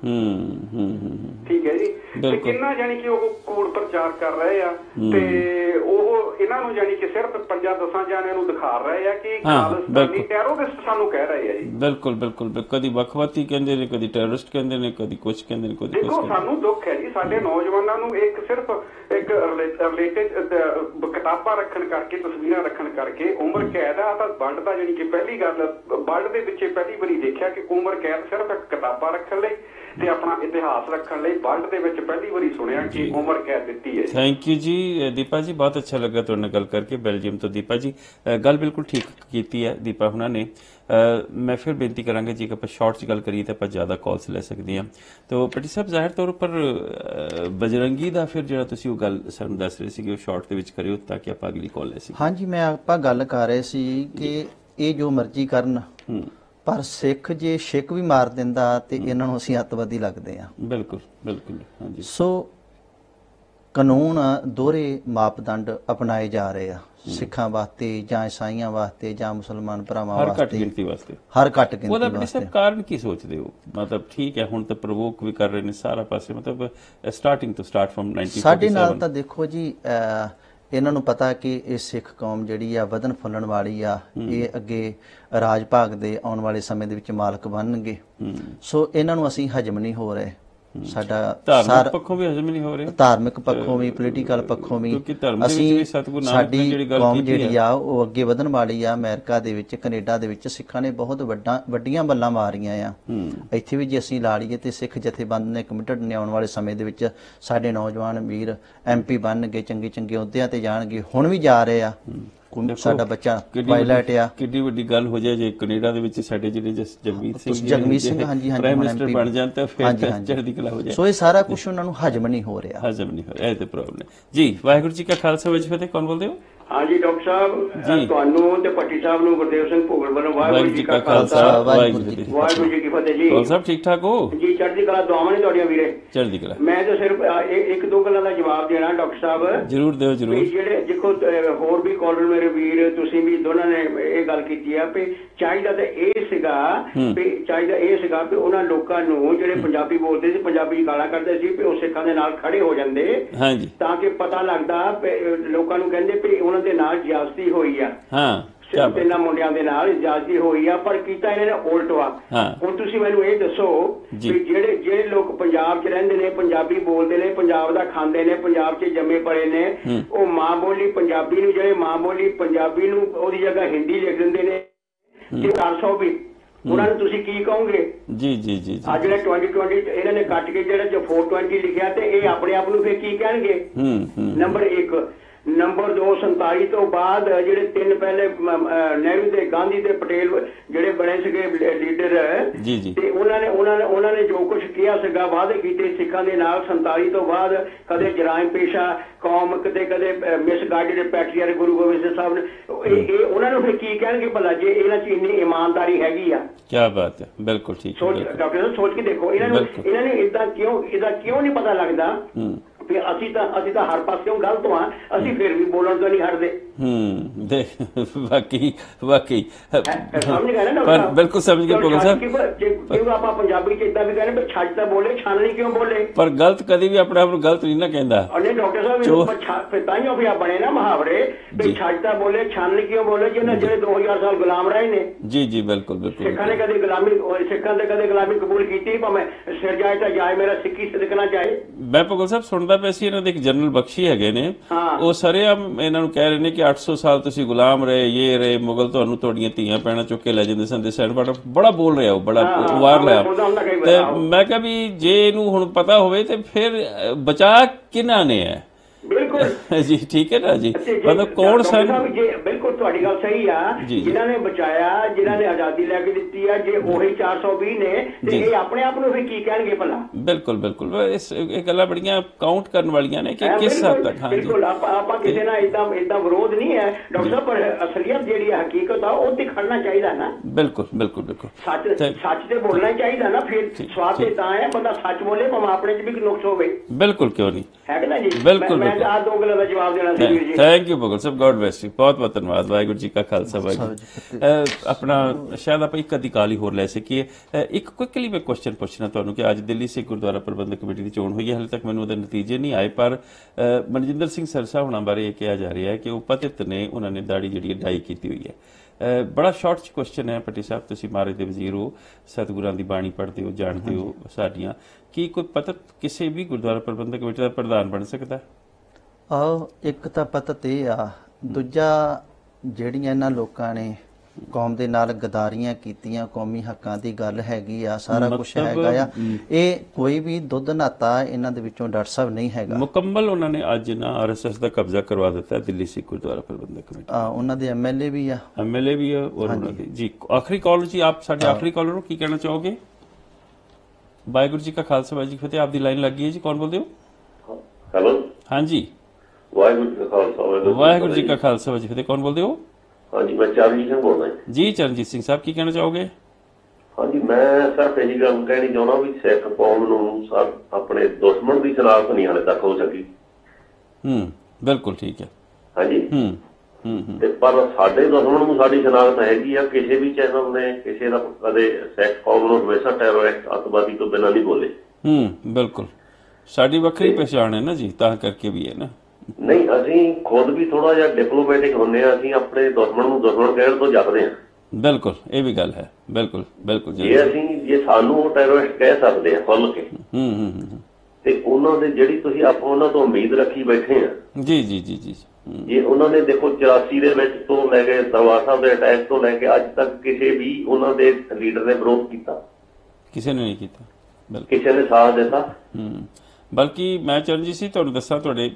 ਹੂੰ ਹੂੰ ਹੂੰ। ਠੀਕ ਹੈ ਜੀ। ਤੇ। ਕਿੰਨਾ ਜਾਨੀ ਕਿ ਉਹ ਕੂੜ ਪ੍ਰਚਾਰ ਕਰ ਰਹੇ ਆ ਤੇ ਉਹ ਇਹਨਾਂ ਨੂੰ ਜਾਨੀ ਕਿ ਸਿਰਫ ਪੰਜਾਂ ਦਸਾਂ ਜਾਣਿਆਂ ਨੂੰ ਦਿਖਾ ਰਹੇ ਆ ਕਿ ਖਾਲਿਸਤਾਨੀ। ਟੈਰੋਰਿਸਟ ਸਾਨੂੰ ਕਹਿ ਰਹੇ ਆ ਜੀ। ਬਿਲਕੁਲ ਬਿਲਕੁਲ। ਕਦੀ ਵੱਖਵਾਦੀ ਕਹਿੰਦੇ ਨੇ ਕਦੀ ਟੈਰਰਿਸਟ ਕਹਿੰਦੇ ਨੇ ਕਦੀ ਕੁਝ ਕਹਿੰਦੇ ਨੇ ਕਦੀ ਕੁਝ ਦੇਖੋ ਸਾਨੂੰ ਦੁੱਖ ਹੈ ਜੀ। ਸਾਡੇ ਨੌਜਵਾਨਾਂ ਨੂੰ ਇੱਕ ਸਿਰਫ ਇੱਕ ਰਿਲੇਟਡ ਕਿਤਾਬਾਂ ਰੱਖਣ ਕਰਕੇ ਤਸਵੀਰਾਂ ਰੱਖਣ ਕਰਕੇ ਉਮਰ ਕੈਦ ਆ ਤਾਂ ਵੰਡ ਦਾ ਜਾਨੀ ਕਿ ਪਹਿਲੀ ਗੱਲ ਵਰਲਡ ਦੇ ਵਿੱਚ ਪਹਿਲੀ ਵਾਰੀ ਦੇਖਿਆ ਕਿ ਉਮਰ ਕੈਦ ਸਿਰਫ ਇੱਕ ਕਿਤਾਬਾਂ ਰੱਖਣ ਲਈ। ਤੇ ਆਪਣਾ ਇਤਿਹਾਸ ਰੱਖਣ ਲਈ ਵਰਲਡ ਦੇ ਵਿੱਚ ਪਹਿਲੀ ਵਾਰੀ ਸੁਣਿਆ ਕਿ ਉਮਰ ਕੈਦ ਦਿੱਤੀ ਹੈ। ਥੈਂਕ ਯੂ ਜੀ। ਦੀਪਾ ਜੀ ਬਹੁਤ ਅੱਛਾ ਲੱਗਾ ਤੁਹਾਡੇ ਨਾਲ ਗੱਲ ਕਰਕੇ ਬੈਲਜੀਅਮ ਤੋਂ ਦੀਪਾ ਜੀ। ਗੱਲ ਬਿਲਕੁਲ ਠੀਕ ਕੀਤੀ ਹੈ ਦੀਪਾ ਹੁਣਾਂ ਨੇ। ਮੈਂ ਫਿਰ ਬੇਨਤੀ ਕਰਾਂਗਾ ਜੀ ਕਿ ਆਪਾਂ ਸ਼ਾਰਟ 'ਚ ਗੱਲ ਕਰੀਏ ਤਾਂ ਆਪਾਂ ਜ਼ਿਆਦਾ ਕਾਲਸ ਲੈ ਸਕਦੇ ਹਾਂ। ਤਾਂ ਪਟੀ ਸਾਹਿਬ ਜ਼ਾਹਿਰ ਤੌਰ ਉੱਪਰ ਬਜਰੰਗੀ ਦਾ ਫਿਰ ਜਿਹੜਾ ਤੁਸੀਂ ਉਹ ਗੱਲ ਸਾਨੂੰ ਦੱਸ ਰਹੇ ਸੀਗੇ ਉਹ ਸ਼ਾਰਟ ਦੇ ਵਿੱਚ ਕਰਿਓ ਤਾਂ ਕਿ ਆਪਾਂ ਅਗਲੀ ਕਾਲ ਲੈ ਸਕੀਏ। ਹਾਂਜੀ ਮੈਂ ਆਪਾਂ ਗੱਲ ਕਰ ਰਹੇ ਸੀ ਕਿ ਇਹ ਜੋ ਮਰਜ਼ੀ ਕਰਨ ਹੂੰ। ਪਰ ਸਿੱਖ ਜੇ ਸਿੱਖ ਵੀ ਮਾਰ ਦਿੰਦਾ ਤੇ ਇਹਨਾਂ ਨੂੰ ਅਸੀਂ ਅੱਤਵਾਦੀ ਲੱਗਦੇ ਆ ਬਿਲਕੁਲ ਬਿਲਕੁਲ ਹਾਂਜੀ। ਸੋ ਕਾਨੂੰਨ ਦੋਹਰੇ ਮਾਪਦੰਡ ਅਪਣਾਏ ਜਾ ਰਹੇ ਆ। ਸਿੱਖਾਂ ਵਾਸਤੇ ਜਾਂ ਈਸਾਈਆਂ ਵਾਸਤੇ ਜਾਂ ਮੁਸਲਮਾਨ ਭਰਾਵਾਂ ਹਰ ਘੱਟ ਵਾਸਤੇ ਗਿਣਤੀ ਵਾਸਤੇ। ਹਰ ਘੱਟ ਉਹਦਾ ਗਿਣਤੀ ਵਾਸਤੇ। ਸਭ ਕਾਰਨ ਕੀ ਸੋਚਦੇ ਹੋ? ਮਤਲਬ ਠੀਕ ਹੈ ਹੁਣ ਤਾਂ ਪ੍ਰਵੋਕ ਵੀ ਕਰ ਰਹੇ ਨੇ ਸਾਰਾ ਪਾਸੇ ਮਤਲਬ ਸਟਾਰਟਿੰਗ ਤੋਂ ਸਟਾਰਟ ਫਰਮ 1947 ਸਾਡੇ ਨਾਲ ਤਾਂ ਦੇਖੋ ਜੀ ਇਹਨਾਂ ਨੂੰ ਪਤਾ ਕਿ ਇਹ ਸਿੱਖ ਕੌਮ ਜਿਹੜੀ ਆ ਵਧਣ ਫੁੱਲਣ ਵਾਲੀ ਆ ਇਹ ਅੱਗੇ ਰਾਜ ਭਾਗ ਦੇ ਆਉਣ ਵਾਲੇ ਸਮੇਂ ਦੇ ਵਿੱਚ ਮਾਲਕ ਬਣਨਗੇ। ਸੋ ਇਹਨਾਂ ਨੂੰ ਅਸੀਂ ਹਜਮ ਨਹੀਂ ਹੋ ਰਹੇ। ਸਾਡਾ ਧਾਰਮਿਕ ਪੱਖੋਂ ਵੀ ਹਜਮ ਨਹੀਂ ਹੋ ਰਿਹਾ। ਧਾਰਮਿਕ ਪੱਖੋਂ ਵੀ ਪੋਲੀਟੀਕਲ ਪੱਖੋਂ ਵੀ। ਕਿਉਂਕਿ ਧਰਮ ਦੇ ਵਿੱਚ ਵੀ ਅਸੀਂ ਸਤਿਗੁਰੂ ਨਾਨਕ ਨੇ ਸਾਡੀ ਜਿਹੜੀ ਗੱਲ ਕੌਮ ਕੀਤੀ ਜਿਹੜੀ ਹੈ। ਆ ਉਹ ਅੱਗੇ ਵਧਣ ਵਾਲੀ ਆ ਅਮਰੀਕਾ ਦੇ ਵਿੱਚ ਕੈਨੇਡਾ ਦੇ ਵਿੱਚ ਸਿੱਖਾਂ ਨੇ ਬਹੁਤ ਵੱਡਾ ਵੱਡੀਆਂ ਬੱਲਾਂ ਮਾਰੀਆਂ ਆ। ਇੱਥੇ ਵੀ ਜੇ ਅਸੀਂ ਲਾ ਲਈਏ ਤੇ ਸਿੱਖ ਜਥੇਬੰਦ ਨੇ ਕਮਿਟਡ ਨੇ ਆਉਣ ਵਾਲੇ ਸਮੇਂ ਦੇ ਵਿੱਚ ਸਾਡੇ ਨੌਜਵਾਨ ਵੀਰ ਐਮਪੀ ਬਣਨਗੇ ਚੰਗੇ ਚੰਗੇ ਅਹੁਦਿਆਂ ਤੇ ਜਾਣਗੇ ਹੁਣ ਵੀ ਜਾ ਰਹੇ ਆ। ਦੇਖੋ, ਸਾਡਾ ਬੱਚਾ ਪਾਇਲਟ ਵੱਡੀ- ਆ। ਕਿੱਡੀ ਵੱਡੀ ਗੱਲ ਹੋ ਜਾਏ ਜੇ ਕੈਨੇਡਾ ਦੇ ਵਿੱਚ ਸਾਡੇ ਜਿਹੜੇ ਜਸ- ਜਗਮੀਤ ਸਿੰਘ ਤੁਸੀਂ ਜਗਮੀਤ ਸਿੰਘ ਹਾਂਜੀ ਹਾਂਜੀ ਪ੍ਰਾਈਮ ਹੁਣ ਮਿਨਿਸਟਰ MP ਬਣ ਜਾਣ ਤਾਂ ਫਿਰ ਹਾਂਜੀ, ਤਾਂ ਹਾਂਜੀ। ਚੜ੍ਹਦੀ ਕਲਾ ਹੋ ਜਾਏ। ਸੋ ਇਹ ਸਾਰਾ ਕੁਝ ਉਹਨਾਂ ਨੂੰ ਹਜਮ ਨਹੀਂ ਹੋ ਰਿਹਾ। ਹਜਮ ਨਹੀਂ ਹੋ ਰਿਹਾ ਇਹ ਤੇ ਪ੍ਰੋਬਲਮ ਹੈ ਜੀ ਵਾਹਿਗੁਰੂ ਜੀ ਕਾ ਖਾਲਸਾ ਵਿੱਚ ਫਤਿਹ ਕੌਣ ਬੋਲਦੇ ਹੋ? ਹਾਂਜੀ ਡਾਕਟਰ। ਸਾਹਿਬ ਤੁਹਾਨੂੰ ਤੇ ਪੱਟੀ ਸਾਹਿਬ ਨੂੰ ਗੁਰਦੇਵ ਸਿੰਘ ਭੋਗਲ ਵੱਲੋਂ ਵਾਹਿਗੁਰੂ ਜੀ ਕਾ ਖਾਲਸਾ। ਵਾਹਿਗੁਰੂ ਜੀ ਕੀ ਕੀ ਫਤਿਹ ਜੀ। ਕੌਣ ਸਾਹਿਬ ਠੀਕ ਠਾਕ ਹੋ? ਜੀ ਚੜ੍ਹਦੀ ਕਲਾ ਦੁਆਵਾਂ ਨੇ ਤੁਹਾਡੀਆਂ ਵੀਰੇ। ਚੜ੍ਹਦੀ ਕਲਾ। ਮੈਂ ਤਾਂ ਸਿਰਫ ਇੱਕ ਦੋ ਗੱਲਾਂ ਦਾ ਜਵਾਬ ਦੇਣਾ ਡਾਕਟਰ ਸਾਹਿਬ। ਜਰੂਰ ਦਿਓ ਜਰੂਰ। ਜਿਹੜੇ ਦੇਖੋ ਹੋਰ ਵੀ ਕਾਲਰ ਮੇਰੇ ਵੀਰ ਤੁਸੀਂ ਵੀ ਦੋਨਾਂ ਨੇ ਇਹ ਗੱਲ ਕੀਤੀ ਆ ਵੀ ਚਾਹੀਦਾ ਤਾਂ ਇਹ ਸੀਗਾ ਵੀ ਚਾਹੀਦਾ ਇਹ ਸੀਗਾ ਵੀ ਉਹਨਾਂ ਲੋਕਾਂ ਨੂੰ ਜਿਹੜੇ ਪੰਜਾਬੀ ਬੋਲਦੇ ਸੀ ਪੰਜਾਬੀ ਗਾਲਾਂ ਕੱਢਦੇ ਸੀ ਵੀ ਉਹ ਸਿੱਖਾਂ ਦੇ ਨਾਲ ਖੜੇ ਹੋ ਜਾਂਦੇ ਹਾਂਜੀ। ਤਾਂ ਕਿ ਪਤਾ ਲੱਗਦਾ ਲੋਕਾਂ ਨੂੰ ਕਹਿੰਦੇ ਵੀ ਉਹਨਾਂ ਦੇ ਨਾਲ ਜਿਆਸਤੀ ਹੋਈ ਆ। ਹਾਂ ਕੀ ਬਾਤ। ਤਿੰਨਾਂ ਮੁੰਡਿਆਂ ਦੇ ਨਾਲ ਇਜਾਜ਼ਤੀ ਹੋਈ ਆ ਪਰ ਕੀਤਾ ਇਹਨਾਂ ਨੇ ਉਲਟਵਾ। ਹੁਣ ਤੁਸੀਂ ਮੈਨੂੰ ਇਹ ਦੱਸੋ। ਵੀ ਜਿਹੜੇ ਜਿਹੜੇ ਲੋਕ ਪੰਜਾਬ 'ਚ ਰਹਿੰਦੇ ਨੇ ਪੰਜਾਬੀ ਬੋਲਦੇ ਨੇ ਪੰਜਾਬ ਦਾ ਖਾਂਦੇ ਨੇ ਪੰਜਾਬ 'ਚ ਜੰਮੇ ਪੜੇ ਨੇ ਉਹ ਮਾਂ ਬੋਲੀ ਪੰਜਾਬੀ ਨੂੰ ਜਿਹੜੇ ਮਾਂ ਬੋਲੀ ਪੰਜਾਬੀ ਨੂੰ ਉਹਦੀ ਜਗ੍ਹਾ ਹਿੰਦੀ ਲਿਖ ਦਿੰਦੇ ਨੇ ਇਹ 400 ਵੀ। ਉਹਨਾਂ ਨੂੰ ਤੁਸੀਂ ਕੀ ਕਹੋਗੇ? ਜੀ ਜੀ ਜੀ ਆ ਜਿਹੜਾ 2020 'ਚ ਇਹਨਾਂ ਨੇ ਕੱਟ ਕੇ ਜਿਹੜਾ ਜੋ 420 ਲਿਖਿਆ ਤੇ ਇਹ ਆਪਣੇ ਆਪ ਨੂੰ ਫੇਰ ਕੀ ਕਹਿਣਗੇ? ਹੂੰ ਹੂੰ। ਨੰਬਰ 1 ਨੰਬਰ 2 47 ਤੋਂ ਬਾਅਦ ਜਿਹੜੇ ਤਿੰਨ ਪਹਿਲੇ ਨਹਿਰੂ ਤੇ ਗਾਂਧੀ ਤੇ ਪਟੇਲ ਜਿਹੜੇ ਬਣੇ ਸੀਗੇ ਲੀਡਰ ਜੀ ਜੀ। ਤੇ ਉਹਨਾਂ ਨੇ ਉਹਨਾਂ ਨੇ ਉਹਨਾਂ ਨੇ ਜੋ ਕੁਝ ਕੀਤਾ ਸੀਗਾ ਵਾਅਦੇ ਕੀਤੇ ਸਿੱਖਾਂ ਦੇ ਨਾਲ 47 ਤੋਂ ਬਾਅਦ ਕਦੇ ਜਰਾਇਮ ਪੇਸ਼ਾ ਕੌਮ ਕਦੇ ਕਦੇ ਮਿਸਗਾਈਡਡ ਪੈਟਰੀਅਰ ਗੁਰੂ ਗੋਬਿੰਦ ਸਿੰਘ ਸਾਹਿਬ ਨੇ ਇਹ ਇਹ ਉਹਨਾਂ ਨੂੰ ਫਿਰ ਕੀ ਕਹਿਣਗੇ ਭਲਾ ਜੇ ਇਹਨਾਂ 'ਚ ਇੰਨੀ ਇਮਾਨਦਾਰੀ ਹੈਗੀ ਆ? ਕੀ ਬਾਤ ਹੈ। ਬਿਲਕੁਲ ਠੀਕ ਹੈ ਸੋਚ। ਡਾਕਟਰ ਕੇ ਦੇਖੋ ਇਹਨਾਂ ਨੂੰ। ਇਹਨਾਂ ਨੂੰ ਇਦਾਂ ਕਿਉਂ ਇਹਦਾ ਕਿਉਂ ਨਹੀਂ ਪਤਾ ਲੱਗਦਾ? ਹੂੰ। ਵੀ ਅਸੀਂ ਤਾਂ ਅਸੀਂ ਤਾਂ ਹਰ ਪਾਸਿਓਂ ਗਲਤ ਹਾਂ ਅਸੀਂ ਫਿਰ ਵੀ ਬੋਲਣ ਤੋਂ ਨਹੀਂ ਹਟਦੇ। ਸਮਝ ਗਏ ਨਾ ਡਾਕਟਰ ਪਰ? ਬਿਲਕੁਲ ਸਮਝ ਗਏ ਭਗਤ ਸਾਹਿਬ ਕਿਉਂ- ਆਪਾਂ ਪੰਜਾਬੀ ਚ ਇਦਾਂ ਵੀ ਕਹਿੰਦੇ ਵੀ ਛੱਡ ਤਾਂ ਬੋਲੇ ਛਾਨਣੀ ਕਿਉਂ ਬੋਲੇ? ਪਰ ਗਲਤ ਕਦੀ ਵੀ ਆਪਣੇ ਆਪ ਨੂੰ ਗਲਤ ਨਹੀਂ ਨਾ ਕਹਿੰਦਾ। ਅਨੇ ਡਾਕਟਰ ਸਾਹਿਬ ਇਹ ਤਾਈਓ ਵੀ ਆ ਬਣੇ ਨਾ ਮੁਹਾਵਰੇ ਵੀ ਛੱਡ ਤਾਂ ਬੋਲੇ ਛਾਨਣੀ ਕਿਉਂ ਬੋਲੇ ਜਿਹਨੇ ਜਿਹੜੇ 2000 ਸਾਲ ਗੁਲਾਮ ਰਹੇ ਨੇ। ਜੀ ਜੀ ਬਿਲਕੁਲ ਬਿਲਕੁਲ ਸਿੱਖਾਂ ਨੇ ਕਦੇ ਗੁਲਾਮੀ ਸਿੱਖਾਂ ਦੇ ਕਦੇ ਗੁਲਾਮੀ ਕਬੂਲ ਕੀਤੀ ਭਾਵੇਂ ਸਿਰ ਜਾਏ ਤਾਂ ਜਾਏ ਮੇਰਾ ਸਿੱਖੀ ਸਿਦਕਣਾ ਚਾਹੇ ਮੈਂ ਭਗਤ ਸਾਹਿਬ ਸੁਣਦਾ ਪਿਆ ਸੀ ਇਹਨਾਂ ਦੇ ਇੱਕ ਜਨਰਲ ਬਖਸ਼ੀ ਹੈਗੇ ਨੇ। ਉਹ ਸਰੇਆਮ ਇਹਨਾਂ ਨੂੰ ਕਹਿ ਰਹੇ ਨੇ ਕਿ 800 ਸਾਲ ਤੁਸੀਂ ਗੁਲਾਮ ਰਹੇ ਇਹ ਰਹੇ ਮੁਗਲ ਤੁਹਾਨੂੰ ਤੁਹਾਡੀਆਂ ਧੀਆਂ ਪੈਣਾ ਚੁੱਕ ਕੇ ਲੈ ਜਾਂਦੇ ਸਨ ਦੇ ਸੈਂਡ ਬਟ ਬੜਾ ਬੋਲ ਰਿਹਾ ਉਹ ਬੜਾ ਵਾਰ ਲਿਆ। ਤੇ। ਮੈਂ ਕਿਹਾ ਵੀ ਜੇ ਇਹਨੂੰ ਹੁਣ ਪਤਾ ਹੋਵੇ ਤੇ ਫਿਰ ਬਚਾ ਕਿਹਨਾਂ ਨੇ ਹੈ ਬਿਲਕੁਲ। ਜੀ ਠੀਕ ਹੈ ਨਾ ਜੀ। ਮਤਲਬ ਕੌਣ ਸਨ ਬਿਲਕੁਲ ਤੁਹਾਡੀ ਗੱਲ ਸਹੀ ਆ। ਜਿਨ੍ਹਾਂ ਨੇ ਬਚਾਇਆ ਜਿਨ੍ਹਾਂ ਨੇ ਆਜ਼ਾਦੀ ਲੈ ਕੇ ਦਿੱਤੀ ਆ ਜੇ ਉਹੀ 420 ਨੇ ਤੇ। ਇਹ ਆਪਣੇ ਆਪ ਨੂੰ ਵੀ ਕੀ ਕਹਿਣਗੇ ਭਲਾ? ਬਿਲਕੁਲ ਬਿਲਕੁਲ। ਇਸ ਇਹ ਗੱਲਾਂ ਬੜੀਆਂ ਕਾਊਂਟ ਕਰਨ ਵਾਲੀਆਂ ਨੇ ਕਿ ਕਿਸ ਹੱਦ ਤੱਕ ਹਾਂ ਜੀ ਬਿਲਕੁਲ। ਆਪਾਂ ਆਪਾਂ ਕਿਸੇ ਨਾਲ ਇਦਾਂ ਇਦਾਂ ਵਿਰੋਧ ਨਹੀਂ ਹੈ। ਡਾਕਟਰ ਸਾਹਿਬ ਪਰ ਅਸਲੀਅਤ ਜਿਹੜੀ ਹੈ ਹਕੀਕਤ ਆ ਉਹ ਖੜਨਾ ਚਾਹੀਦਾ ਨਾ। ਬਿਲਕੁਲ ਬਿਲਕੁਲ ਬਿਲਕੁਲ। ਸੱਚ ਸੱਚ ਤੇ ਬੋਲਣਾ ਚਾਹੀਦਾ ਨਾ। ਫਿਰ ਸਵਾਦ ਤੇ। ਤਾਂ ਹੈ ਬੰਦਾ ਸੱਚ ਬੋਲੇ ਭਾਵੇਂ ਆਪਣੇ 'ਚ ਵੀ ਨੁਕਸ ਹੋਵੇ। ਬਿਲਕੁਲ ਕਿਉਂ ਨਹੀਂ? ਹੈ ਕਿ ਨਾ ਜੀ? ਬਿਲਕੁਲ, ਮੈਂ- ਆਹ ਦੋ ਗੱਲਾਂ ਦਾ ਜਵਾਬ ਦੇਣਾ ਸੀ ਵੀਰ ਜੀ। Thank you Bhagat Sahib god bless you ਬਹੁਤ ਬਹੁਤ ਧੰਨਵਾਦ ਵਾਹਿਗੁਰੂ ਜੀ ਕਾ ਖਾਲਸਾ ਵਾਹਿਗੁਰੂ ਆਪਣਾ ਸ਼ਾਇਦ ਆਪਾਂ ਇੱਕ ਅੱਧੀ ਕਾਲ ਹੀ ਹੋਰ ਲੈ ਸਕੀਏ। ਇੱਕ ਕੁਇਕਲੀ ਮੈਂ ਕੁਐਸਚਨ ਪੁੱਛਣਾ ਤੁਹਾਨੂੰ ਕਿ ਅੱਜ ਦਿੱਲੀ ਸਿੱਖ ਗੁਰਦੁਆਰਾ ਪ੍ਰਬੰਧਕ ਕਮੇਟੀ ਦੀ ਚੋਣ ਹੋਈ ਹੈ ਹਾਲੇ ਤੱਕ ਮੈਨੂੰ ਉਹਦੇ ਨਤੀਜੇ ਨਹੀਂ ਆਏ ਪਰ ਮਨਜਿੰਦਰ ਸਿੰਘ ਸਰਸਾ ਹੁਣਾਂ ਬਾਰੇ ਇਹ ਕਿਹਾ ਜਾ ਰਿਹਾ ਹੈ ਕਿ ਉਹ ਪਤਿਤ ਨੇ ਉਹਨਾਂ ਨੇ ਦਾੜੀ ਜਿਹੜੀ ਹੈ ਡਾਈ ਕੀਤੀ ਹੋਈ ਹੈ। ਬੜਾ ਸ਼ਾਰਟ ਚ ਕੁਐਸਚਨ ਹੈ ਪੱਟੀ ਸਾਹਿਬ ਤੁਸੀਂ ਮਾਰੇ ਦੇ ਵਜ਼ੀਰ ਹੋ ਸਤਿਗੁਰਾਂ ਦੀ ਬਾਣੀ ਪੜ੍ਹਦੇ ਹੋ ਜਾਣਦੇ ਹੋ ਸਾਡੀਆਂ। ਕੀ ਕੋਈ ਪਤਿਤ ਕਿਸੇ ਵੀ ਗੁਰਦੁਆਰਾ ਪ੍ਰਬੰਧਕ ਕਮੇਟੀ ਦਾ ਪ੍ਰਧਾਨ ਬਣ ਸਕਦਾ? ਹੈ ਆਹ ਇੱਕ ਤਾਂ ਪਤਤ ਇਹ ਆ। ਦੂਜਾ ਜਿਹੜੀਆਂ ਇਹਨਾਂ ਲੋਕਾਂ ਨੇ ਕੌਮ ਦੇ ਨਾਲ ਗਦਾਰੀਆਂ ਕੀਤੀਆਂ ਕੌਮੀ ਹੱਕਾਂ ਦੀ ਗੱਲ ਹੈਗੀ ਆ ਸਾਰਾ ਕੁਝ ਹੈਗਾ ਆ। ਇਹ ਕੋਈ ਵੀ ਦੁੱਧ ਨਾਤਾ ਇਹਨਾਂ ਦੇ ਵਿੱਚੋਂ ਡਾਕਟਰ ਸਾਹਿਬ ਨਹੀਂ ਹੈਗਾ। ਮੁਕੰਮਲ ਉਹਨਾਂ ਨੇ ਅੱਜ ਨਾ ਆਰਐਸਐਸ ਦਾ ਕਬਜ਼ਾ ਕਰਵਾ ਦਿੱਤਾ ਦਿੱਲੀ ਸਿੱਖ ਗੁਰਦੁਆਰਾ ਪ੍ਰਬੰਧਕ ਕਮੇਟੀ। ਆ, ਉਹਨਾਂ ਦੇ ਐਮਐਲਏ ਵੀ ਆ। ਐਮਐਲਏ ਵੀ ਹੈ ਔਰ ਉਹਨਾਂ ਦੇ ਜੀ ਆਖਰੀ ਕਾਲਰ ਜੀ ਆਪ ਸਾਡੇ ਆਖਰੀ ਕਾਲਰ ਨੂੰ ਕੀ ਕਹਿਣਾ ਚਾਹੋਗੇ? ਵਾਹਿਗੁਰੂ ਜੀ ਕਾ ਖਾਲਸਾ ਵਾਹਿਗੁਰੂ ਜੀ ਫਤਿਹ। ਆਪ ਦੀ ਲਾਈਨ ਲੱਗੀ ਹੈ ਜੀ ਕੌਣ ਬੋਲਦੇ ਹੋ? ਹੈਲੋ? ਹਾਂਜੀ। ਵਾਹਿਗੁਰੂ ਜੀ ਕਾ ਖਾਲਸਾ ਵਾਹਿਗੁਰੂ ਜੀ ਕਾ ਖਾਲਸਾ ਵਾਹਿਗੁਰੂ ਜੀ ਕੀ ਫਤਿਹ। ਕੌਣ ਬੋਲਦੇ ਹੋ? ਹਾਂਜੀ ਮੈਂ ਚਰਨਜੀਤ ਸਿੰਘ ਬੋਲਦਾ ਜੀ। ਜੀ ਚਰਨਜੀਤ ਸਿੰਘ ਸਾਹਿਬ ਕੀ ਕਹਿਣਾ ਚਾਹੋਗੇ? ਹਾਂਜੀ ਮੈਂ ਸਿਰਫ ਇਹੀ ਗੱਲ ਕਹਿਣੀ ਚਾਹੁੰਦਾ ਵੀ ਸਿੱਖ ਕੌਮ ਨੂੰ ਸਰ ਆਪਣੇ ਦੁਸ਼ਮਣ ਦੀ ਸ਼ਨਾਖਤ ਨਹੀਂ ਹਾਲੇ ਤੱਕ ਹੋ ਸਕੀ। ਹੂੰ ਬਿਲਕੁਲ ਠੀਕ ਹੈ। ਹਾਂਜੀ? ਹੂੰ ਹੂੰ ਹੂੰ। ਤੇ ਪਰ ਸਾਡੇ ਦੁਸ਼ਮਣ ਨੂੰ ਸਾਡੀ ਸ਼ਨਾਖਤ ਹੈਗੀ ਆ ਕਿਸੇ ਵੀ ਚੈਨਲ ਨੇ ਕਿਸੇ ਦਾ ਕਦੇ ਸਿੱਖ ਕੌਮ ਨੂੰ ਹਮੇਸ਼ਾ ਟੈਰਰਿਸਟ ਅੱਤਵਾਦੀ ਤੋਂ ਬਿਨਾਂ ਨਹੀਂ ਬੋਲੇ। ਹੂੰ ਬਿਲਕੁਲ। ਸਾਡੀ ਵੱਖਰੀ ਪਛਾਣ ਹੈ ਨਾ ਜੀ ਤਾਂ ਕਰਕੇ ਵੀ ਹੈ ਨਾ। ਨਹੀਂ ਅਸੀਂ ਖੁਦ ਵੀ ਥੋੜਾ ਜਿਹਾ ਡਿਪਲੋਮੈਟਿਕ ਹੁੰਨੇ ਆ ਅਸੀਂ ਆਪਣੇ ਦੁਸ਼ਮਣ ਨੂੰ ਦੁਸ਼ਮਣ ਕਹਿਣ ਤੋਂ ਜੱਕਦੇ ਆ ਬਿਲਕੁਲ ਇਹ ਵੀ ਗੱਲ ਹੈ। ਬਿਲਕੁਲ ਬਿਲਕੁਲ ਜੀ। ਅਸੀਂ ਜੇ ਸਾਨੂੰ ਉਹ ਟੈਰਰਿਸਟ ਕਹਿ ਸਕਦੇ ਆ ਖੁੱਲ ਕੇ। ਹੂੰ ਹੂੰ ਹੂੰ ਤੇ ਉਹਨਾਂ ਦੇ ਜਿਹੜੀ ਤੁਸੀਂ ਆਪਾਂ ਉਹਨਾਂ ਤੋਂ ਉਮੀਦ ਰੱਖੀ ਬੈਠੇ ਆ ਜੀ ਜੀ ਜੀ ਜੀ। ਜੇ ਉਹਨਾਂ ਨੇ ਦੇਖੋ 84 ਦੇ ਵਿੱਚ ਤੋਂ ਲੈ ਕੇ ਦਰਬਾਰ ਸਾਹਿਬ ਦੇ ਅਟੈਕ ਤੋਂ ਲੈ ਕੇ ਅੱਜ ਤੱਕ ਕਿਸੇ ਵੀ ਉਹਨਾਂ ਦੇ ਲੀਡਰ ਨੇ ਵਿਰੋਧ ਕੀਤਾ। ਕਿਸੇ ਨੇ ਨਹੀਂ ਕੀਤਾ। ਬਿਲਕੁਲ। ਕਿਸੇ ਨੇ ਸਾਥ ਦਿੱਤਾ। ਹੂੰ। ਬਲਕਿ ਮੈਂ ਚਰਨਜੀਤ ਸੀ ਤੁਹਾਨੂੰ ਦੱਸਾਂ ਤੁਹਾਡੇ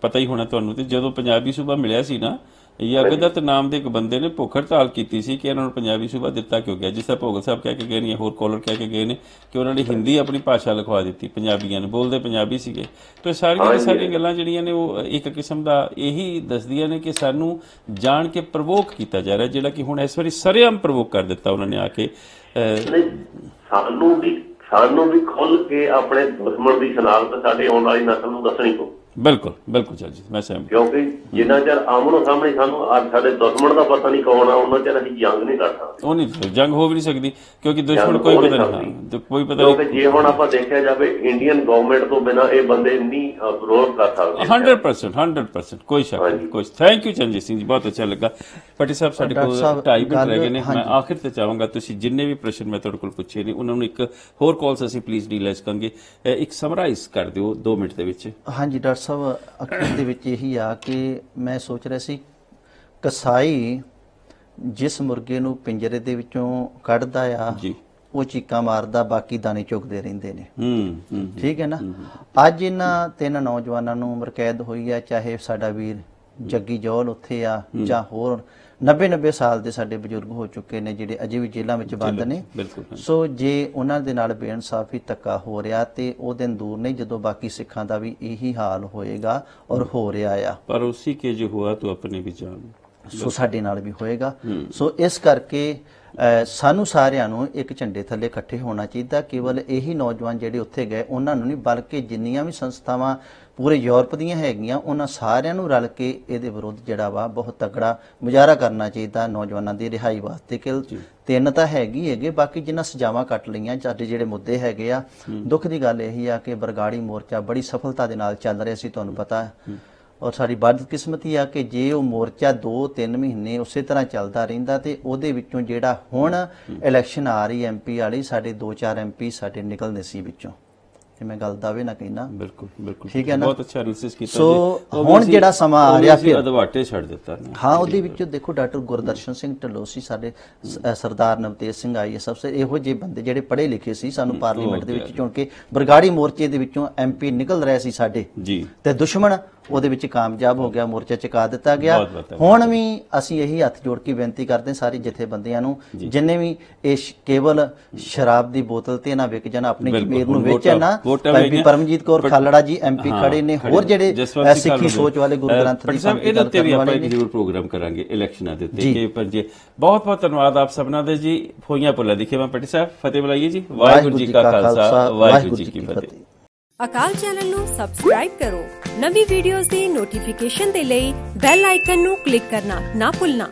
ਪਤਾ ਹੀ ਹੋਣਾ ਤੁਹਾਨੂੰ ਤੇ ਜਦੋਂ ਪੰਜਾਬੀ ਸੂਬਾ ਮਿਲਿਆ ਸੀ ਨਾ ਯਗਦਤ ਨਾਮ ਦੇ ਇੱਕ ਬੰਦੇ ਨੇ ਭੁੱਖ ਹੜਤਾਲ ਕੀਤੀ ਸੀ ਕਿ ਇਹਨਾਂ ਨੂੰ ਪੰਜਾਬੀ ਸੂਬਾ ਦਿੱਤਾ ਕਿਉਂ ਗਿਆ। ਜਿਸ ਤਰ੍ਹਾਂ ਭੋਗਲ ਸਾਹਿਬ ਕਹਿ ਕੇ ਗਏ ਨੇ ਹੋਰ ਕਾਲਰ ਕਹਿ ਕੇ ਗਏ ਨੇ ਕਿ ਉਹਨਾਂ ਨੇ ਹਿੰਦੀ ਆਪਣੀ ਭਾਸ਼ਾ ਲਿਖਵਾ ਦਿੱਤੀ ਪੰਜਾਬੀਆਂ ਨੇ ਬੋਲਦੇ ਪੰਜਾਬੀ ਸੀਗੇ। ਤੇ ਸਾਰੀਆਂ ਸਾਰੀਆਂ ਗੱਲਾਂ ਜਿਹੜੀਆਂ ਨੇ ਉਹ ਇੱਕ ਕਿਸਮ ਦਾ ਇਹੀ ਦੱਸਦੀਆਂ ਨੇ ਕਿ ਸਾਨੂੰ ਜਾਣ ਕੇ ਪ੍ਰਵੋਕ ਕੀਤਾ ਜਾ ਰਿਹਾ ਜਿਹੜਾ ਕਿ ਹੁਣ ਇਸ ਵਾਰੀ ਸਰੇਆਮ ਪ੍ਰਵੋਕ ਕਰ ਦਿੱਤਾ ਉਹਨਾਂ ਨੇ ਆ ਕੇ ਸਾਨੂੰ ਵੀ ਸਾਨੂੰ ਵੀ ਖੁੱਲ ਕੇ ਆਪਣੇ ਦੁਸ਼ਮਣ ਦੀ ਸ਼ਨਾਖਤ ਸਾਡੇ ਆਉਣ ਵਾਲੀ ਨਸਲ ਨੂੰ ਦੱਸਣੀ ਪਊ। ਬਿਲਕੁਲ ਬਿਲਕੁਲ ਚਰਨਜੀਤ ਮੈਂ ਸਹਿਮਤ ਕਿਉਂਕਿ ਜਿੰਨਾ ਚਿਰ ਆਮਣੋ ਸਾਹਮਣੇ ਸਾਨੂੰ ਅੱਜ ਸਾਡੇ ਦੁਸ਼ਮਣ ਦਾ ਪਤਾ ਨਹੀਂ ਕੌਣ ਆ ਉਹਨਾਂ ਚਿਰ ਅਸੀਂ ਜੰਗ ਨਹੀਂ ਲੜ ਸਕਦੇ। ਉਹ ਨਹੀਂ ਜੰਗ ਹੋ ਵੀ ਨਹੀਂ ਸਕਦੀ ਕਿਉਂਕਿ ਦੁਸ਼ਮਣ ਕੋਈ ਪਤਾ ਨਹੀਂ। ਹਾਂ ਤੇ ਕੋਈ ਪਤਾ ਕਿਉਂਕਿ ਨਹੀਂ। ਜੇ ਹੁਣ ਆਪਾਂ ਦੇਖਿਆ ਜਾਵੇ ਇੰਡੀਅਨ ਗਵਰਨਮੈਂਟ ਤੋਂ ਬਿਨਾ ਇਹ ਬੰਦੇ ਨਹੀਂ ਵਿਰੋਧ ਕਰ ਸਕਦੇ 100% 100% ਕੋਈ ਸ਼ੱਕ ਨਹੀਂ। ਕੋਈ ਥੈਂਕ ਯੂ ਚੰਜੀਤ ਸਿੰਘ ਜੀ ਬਹੁਤ ਅੱਛਾ ਲੱਗਾ। ਪਟੀ ਸਾਹਿਬ ਸਾਡੇ ਕੋਲ ਸਾਹਿਬ, 2.5 ਮਿੰਟ ਰਹਿ ਗਏ ਨੇ। ਮੈਂ। ਆਖਿਰ ਤੇ ਚਾਹਾਂਗਾ ਤੁਸੀਂ ਜਿੰਨੇ ਵੀ ਪ੍ਰਸ਼ਨ ਮੈਂ ਤੁਹਾਡੇ ਕੋਲ ਪੁੱਛੇ ਨੇ ਉਹਨਾਂ ਨੂੰ ਇੱਕ ਹੋਰ ਕਾਲਸ ਅਸੀਂ ਪਲੀਜ਼ ਡੀਲਾਈਜ਼ ਕਰਾਂਗੇ। ਇੱਕ ਸਮਰਾਈਜ਼ ਕਰ ਦਿਓ 2 ਮਿੰਟ ਦੇ ਵਿੱਚ। ਹਾਂਜੀ ਡਾਕਟਰ ਸਾਹਿਬ ਅਖੀਰ ਦੇ ਵਿੱਚ ਇਹੀ ਆ ਕਿ ਮੈਂ ਸੋਚ ਰਿਹਾ ਸੀ ਕਸਾਈ ਜਿਸ ਮੁਰਗੇ ਨੂੰ ਪਿੰਜਰੇ ਦੇ ਵਿੱਚੋਂ ਕੱਢਦਾ ਆ ਜੀ। ਉਹ ਚੀਕਾਂ ਮਾਰਦਾ ਬਾਕੀ ਦਾਣੇ ਚੁਗਦੇ ਰਹਿੰਦੇ ਨੇ। ਹੂੰ। ਠੀਕ ਹੈ ਨਾ? ਅੱਜ ਇਹਨਾਂ ਤਿੰਨ ਨੌਜਵਾਨਾਂ ਨੂੰ ਉਮਰ ਕੈਦ ਹੋਈ ਹੈ ਚਾਹੇ ਸਾਡਾ ਵੀਰ ਜੱਗੀ ਜੌਲ ਉੱਥੇ ਆ ਜਾਂ ਹੋਰ 90 90 ਸਾਲ ਦੇ ਸਾਡੇ ਬਜ਼ੁਰਗ ਹੋ ਚੁੱਕੇ ਨੇ ਜਿਹੜੇ ਅਜੇ ਵੀ ਜੇਲ੍ਹਾਂ ਵਿੱਚ ਬੰਦ ਨੇ। ਸੋ ਜੇ ਉਹਨਾਂ ਦੇ ਨਾਲ ਬੇਇਨਸਾਫੀ ਤੱਕਾ ਹੋ ਰਿਹਾ ਤੇ ਉਹ ਦਿਨ ਦੂਰ ਨਹੀਂ ਜਦੋਂ ਬਾਕੀ ਸਿੱਖਾਂ ਦਾ ਵੀ ਇਹੀ ਹਾਲ ਹੋਏਗਾ ਔਰ ਹੋ ਰਿਹਾ ਆ। ਪਰ ਉਸੇ ਕੇ ਜੋ ਹੋਆ ਤੋ ਆਪਣੇ ਵੀ ਜਾਣ। ਸੋ ਸਾਡੇ ਨਾਲ ਵੀ ਹੋਏਗਾ। ਸੋ ਇਸ ਕਰਕੇ ਸਾਨੂੰ ਸਾਰਿਆਂ ਨੂੰ ਇੱਕ ਝੰਡੇ ਥੱਲੇ ਇਕੱਠੇ ਹੋਣਾ ਚਾਹੀਦਾ। ਕੇਵਲ ਇਹੀ ਨੌਜਵਾਨ ਜਿਹੜੇ ਉੱਥੇ ਗਏ ਉਹਨਾਂ ਨੂੰ ਨਹੀਂ ਬਲਕਿ ਜਿੰਨੀਆਂ ਵੀ ਸੰਸਥਾਵਾਂ ਪੂਰੇ ਯੂਰਪ ਦੀਆਂ ਹੈਗੀਆਂ ਉਹਨਾਂ ਸਾਰਿਆਂ ਨੂੰ ਰਲ ਕੇ ਇਹਦੇ ਵਿਰੁੱਧ ਜਿਹੜਾ ਵਾ ਬਹੁਤ ਤਕੜਾ ਮੁਜ਼ਾਹਰਾ ਕਰਨਾ ਚਾਹੀਦਾ ਨੌਜਵਾਨਾਂ ਦੀ ਰਿਹਾਈ ਵਾਸਤੇ। ਕਿ ਤਿੰਨ ਤਾਂ ਹੈਗੀ ਹੈਗੇ ਬਾਕੀ ਜਿਨ੍ਹਾਂ ਸਜ਼ਾਵਾਂ ਕੱਟ ਲਈਆਂ ਸਾਡੇ ਜਿਹੜੇ ਮੁੱਦੇ ਹੈਗੇ ਆ ਦੁੱਖ ਦੀ ਗੱਲ ਇਹੀ ਆ ਕਿ ਬਰਗਾੜੀ ਮੋਰਚਾ ਬੜੀ ਸਫਲਤਾ ਦੇ ਨਾਲ ਚੱਲ ਰਿਹਾ ਸੀ ਤੁਹਾਨੂੰ ਪਤਾ। ਹੈ। ਔਰ ਸਾਡੀ ਬਦਕਿਸਮਤੀ ਆ ਕਿ ਜੇ ਉਹ ਮੋਰਚਾ 2-3 ਮਹੀਨੇ ਉਸੇ ਤਰ੍ਹਾਂ ਚੱਲਦਾ ਰਹਿੰਦਾ ਤੇ ਉਹਦੇ ਵਿੱਚੋਂ ਜਿਹੜਾ ਹੁਣ ਇਲੈਕਸ਼ਨ ਆ ਰਹੀ ਐਮਪੀ ਵਾਲੀ ਸਾਡੇ 2-4 ਐਮਪੀ ਸਾਡੇ ਨਿਕਲਦੇ ਸੀ ਵਿੱਚੋਂ। ਇਹ ਮੈਂ ਗੱਲ ਦਾਵੇ ਨਾ ਕਹਿਣਾ ਬਿਲਕੁਲ ਬਿਲਕੁਲ। ਠੀਕ ਹੈ ਨਾ? ਬਹੁਤ ਅੱਛਾ ਐਨਾਲਿਸਿਸ ਕੀਤਾ ਸੋ, ਹੁਣ ਜਿਹੜਾ ਸਮਾਂ ਆ ਰਿਹਾ ਫਿਰ- ਅਦਵਾਟੇ ਛੱਡ ਦਿੱਤਾ ਹਾਂ ਉਹਦੇ ਵਿੱਚੋਂ ਦੇਖੋ ਡਾਕਟਰ ਗੁਰਦਰਸ਼ਨ ਸਿੰਘ ਢਲੋਸੀ ਸਾਡੇ ਸਰਦਾਰ ਨਵਤੇਜ ਸਿੰਘ ਆਈ ਸਭ ਸੇ। ਇਹੋ ਜਿਹੇ ਬੰਦੇ ਜਿਹੜੇ ਪੜ੍ਹੇ ਲਿਖੇ ਸੀ ਸਾਨੂੰ ਪਾਰਲੀਮੈਂਟ ਦੇ ਵਿੱਚ ਚੁਣ ਕੇ ਬਰਗਾੜੀ ਮੋਰਚੇ ਦੇ ਵਿੱਚੋਂ ਐਮਪੀ ਨਿਕਲ ਰਹੇ ਸੀ ਸਾਡੇ। ਜੀ। ਤੇ ਦੁਸ਼ਮਣ ਉਹਦੇ ਵਿੱਚ ਕਾਮਯਾਬ ਹੋ ਗਿਆ ਮੋਰਚਾ ਚੁਕਾ ਦਿੱਤਾ ਗਿਆ। ਹੁਣ ਵੀ ਅਸੀਂ ਇਹੀ ਹੱਥ ਜੋੜ ਕੇ ਬੇਨਤੀ ਕਰਦੇ ਹਾਂ ਸਾਰੇ ਜਥੇਬੰਦੀਆਂ ਨੂੰ ਜਿੰਨੇ ਵੀ ਇਹ ਕੇਵਲ ਸ਼ਰਾਬ ਦੀ ਬੋਤਲ ਤੇ ਨਾ ਵਿਕ ਜਾਣ ਆਪਣੀ ਜ਼ਮੀਰ ਨੂੰ ਵੇਚਣ ਨਾ ਹੈਗੀਆਂ। ਪਰਮਜੀਤ ਕੌਰ ਖਾਲੜਾ ਜੀ ਐਮਪੀ ਖੜੇ ਨੇ ਹੋਰ। ਜਿਹੜੇ ਸਿੱਖੀ ਸੋਚ ਵਾਲੇ ਗੁਰੂ ਗ੍ਰੰਥ ਦੀ ਸਾਹਿਬ ਇਹਦੇ ਉੱਤੇ ਵੀ ਆਪਾਂ ਇੱਕ ਜ਼ਰੂਰ ਪ੍ਰੋਗਰਾਮ ਕਰਾਂਗੇ ਇਲੈਕਸ਼ਨਾਂ ਦੇ ਉੱਤੇ। ਕਿ ਪਰ ਜੇ ਬਹੁਤ ਬਹੁਤ ਧੰਨਵਾਦ ਆਪ ਸਭਨਾਂ ਦੇ ਜੀ। ਹੋਈਆਂ ਪੁੱਲਾ ਦਿਖੇ ਮੈਂ ਪੱਟੀ ਸਾਹਿਬ ਫਤਿਹ ਬੁਲਾਈਏ ਜੀ। ਵਾਹਿਗੁਰੂ ਜੀ ਕਾ ਖਾਲਸਾ ਵਾਹਿਗੁਰੂ ਜੀ ਕੀ ਫਤਿਹ। ਅਕਾਲ ਚੈਨਲ ਨੂੰ ਸਬਸਕ੍ਰਾਈਬ ਕਰੋ। ਨਵੀਂ ਵੀਡੀਓਜ਼ ਦੀ ਨੋਟੀਫਿਕੇਸ਼ਨ ਦੇ ਲਈ ਬੈਲ ਆਈਕਨ ਨੂੰ ਕਲਿੱਕ ਕਰਨਾ ਨਾ ਭੁੱਲਣਾ।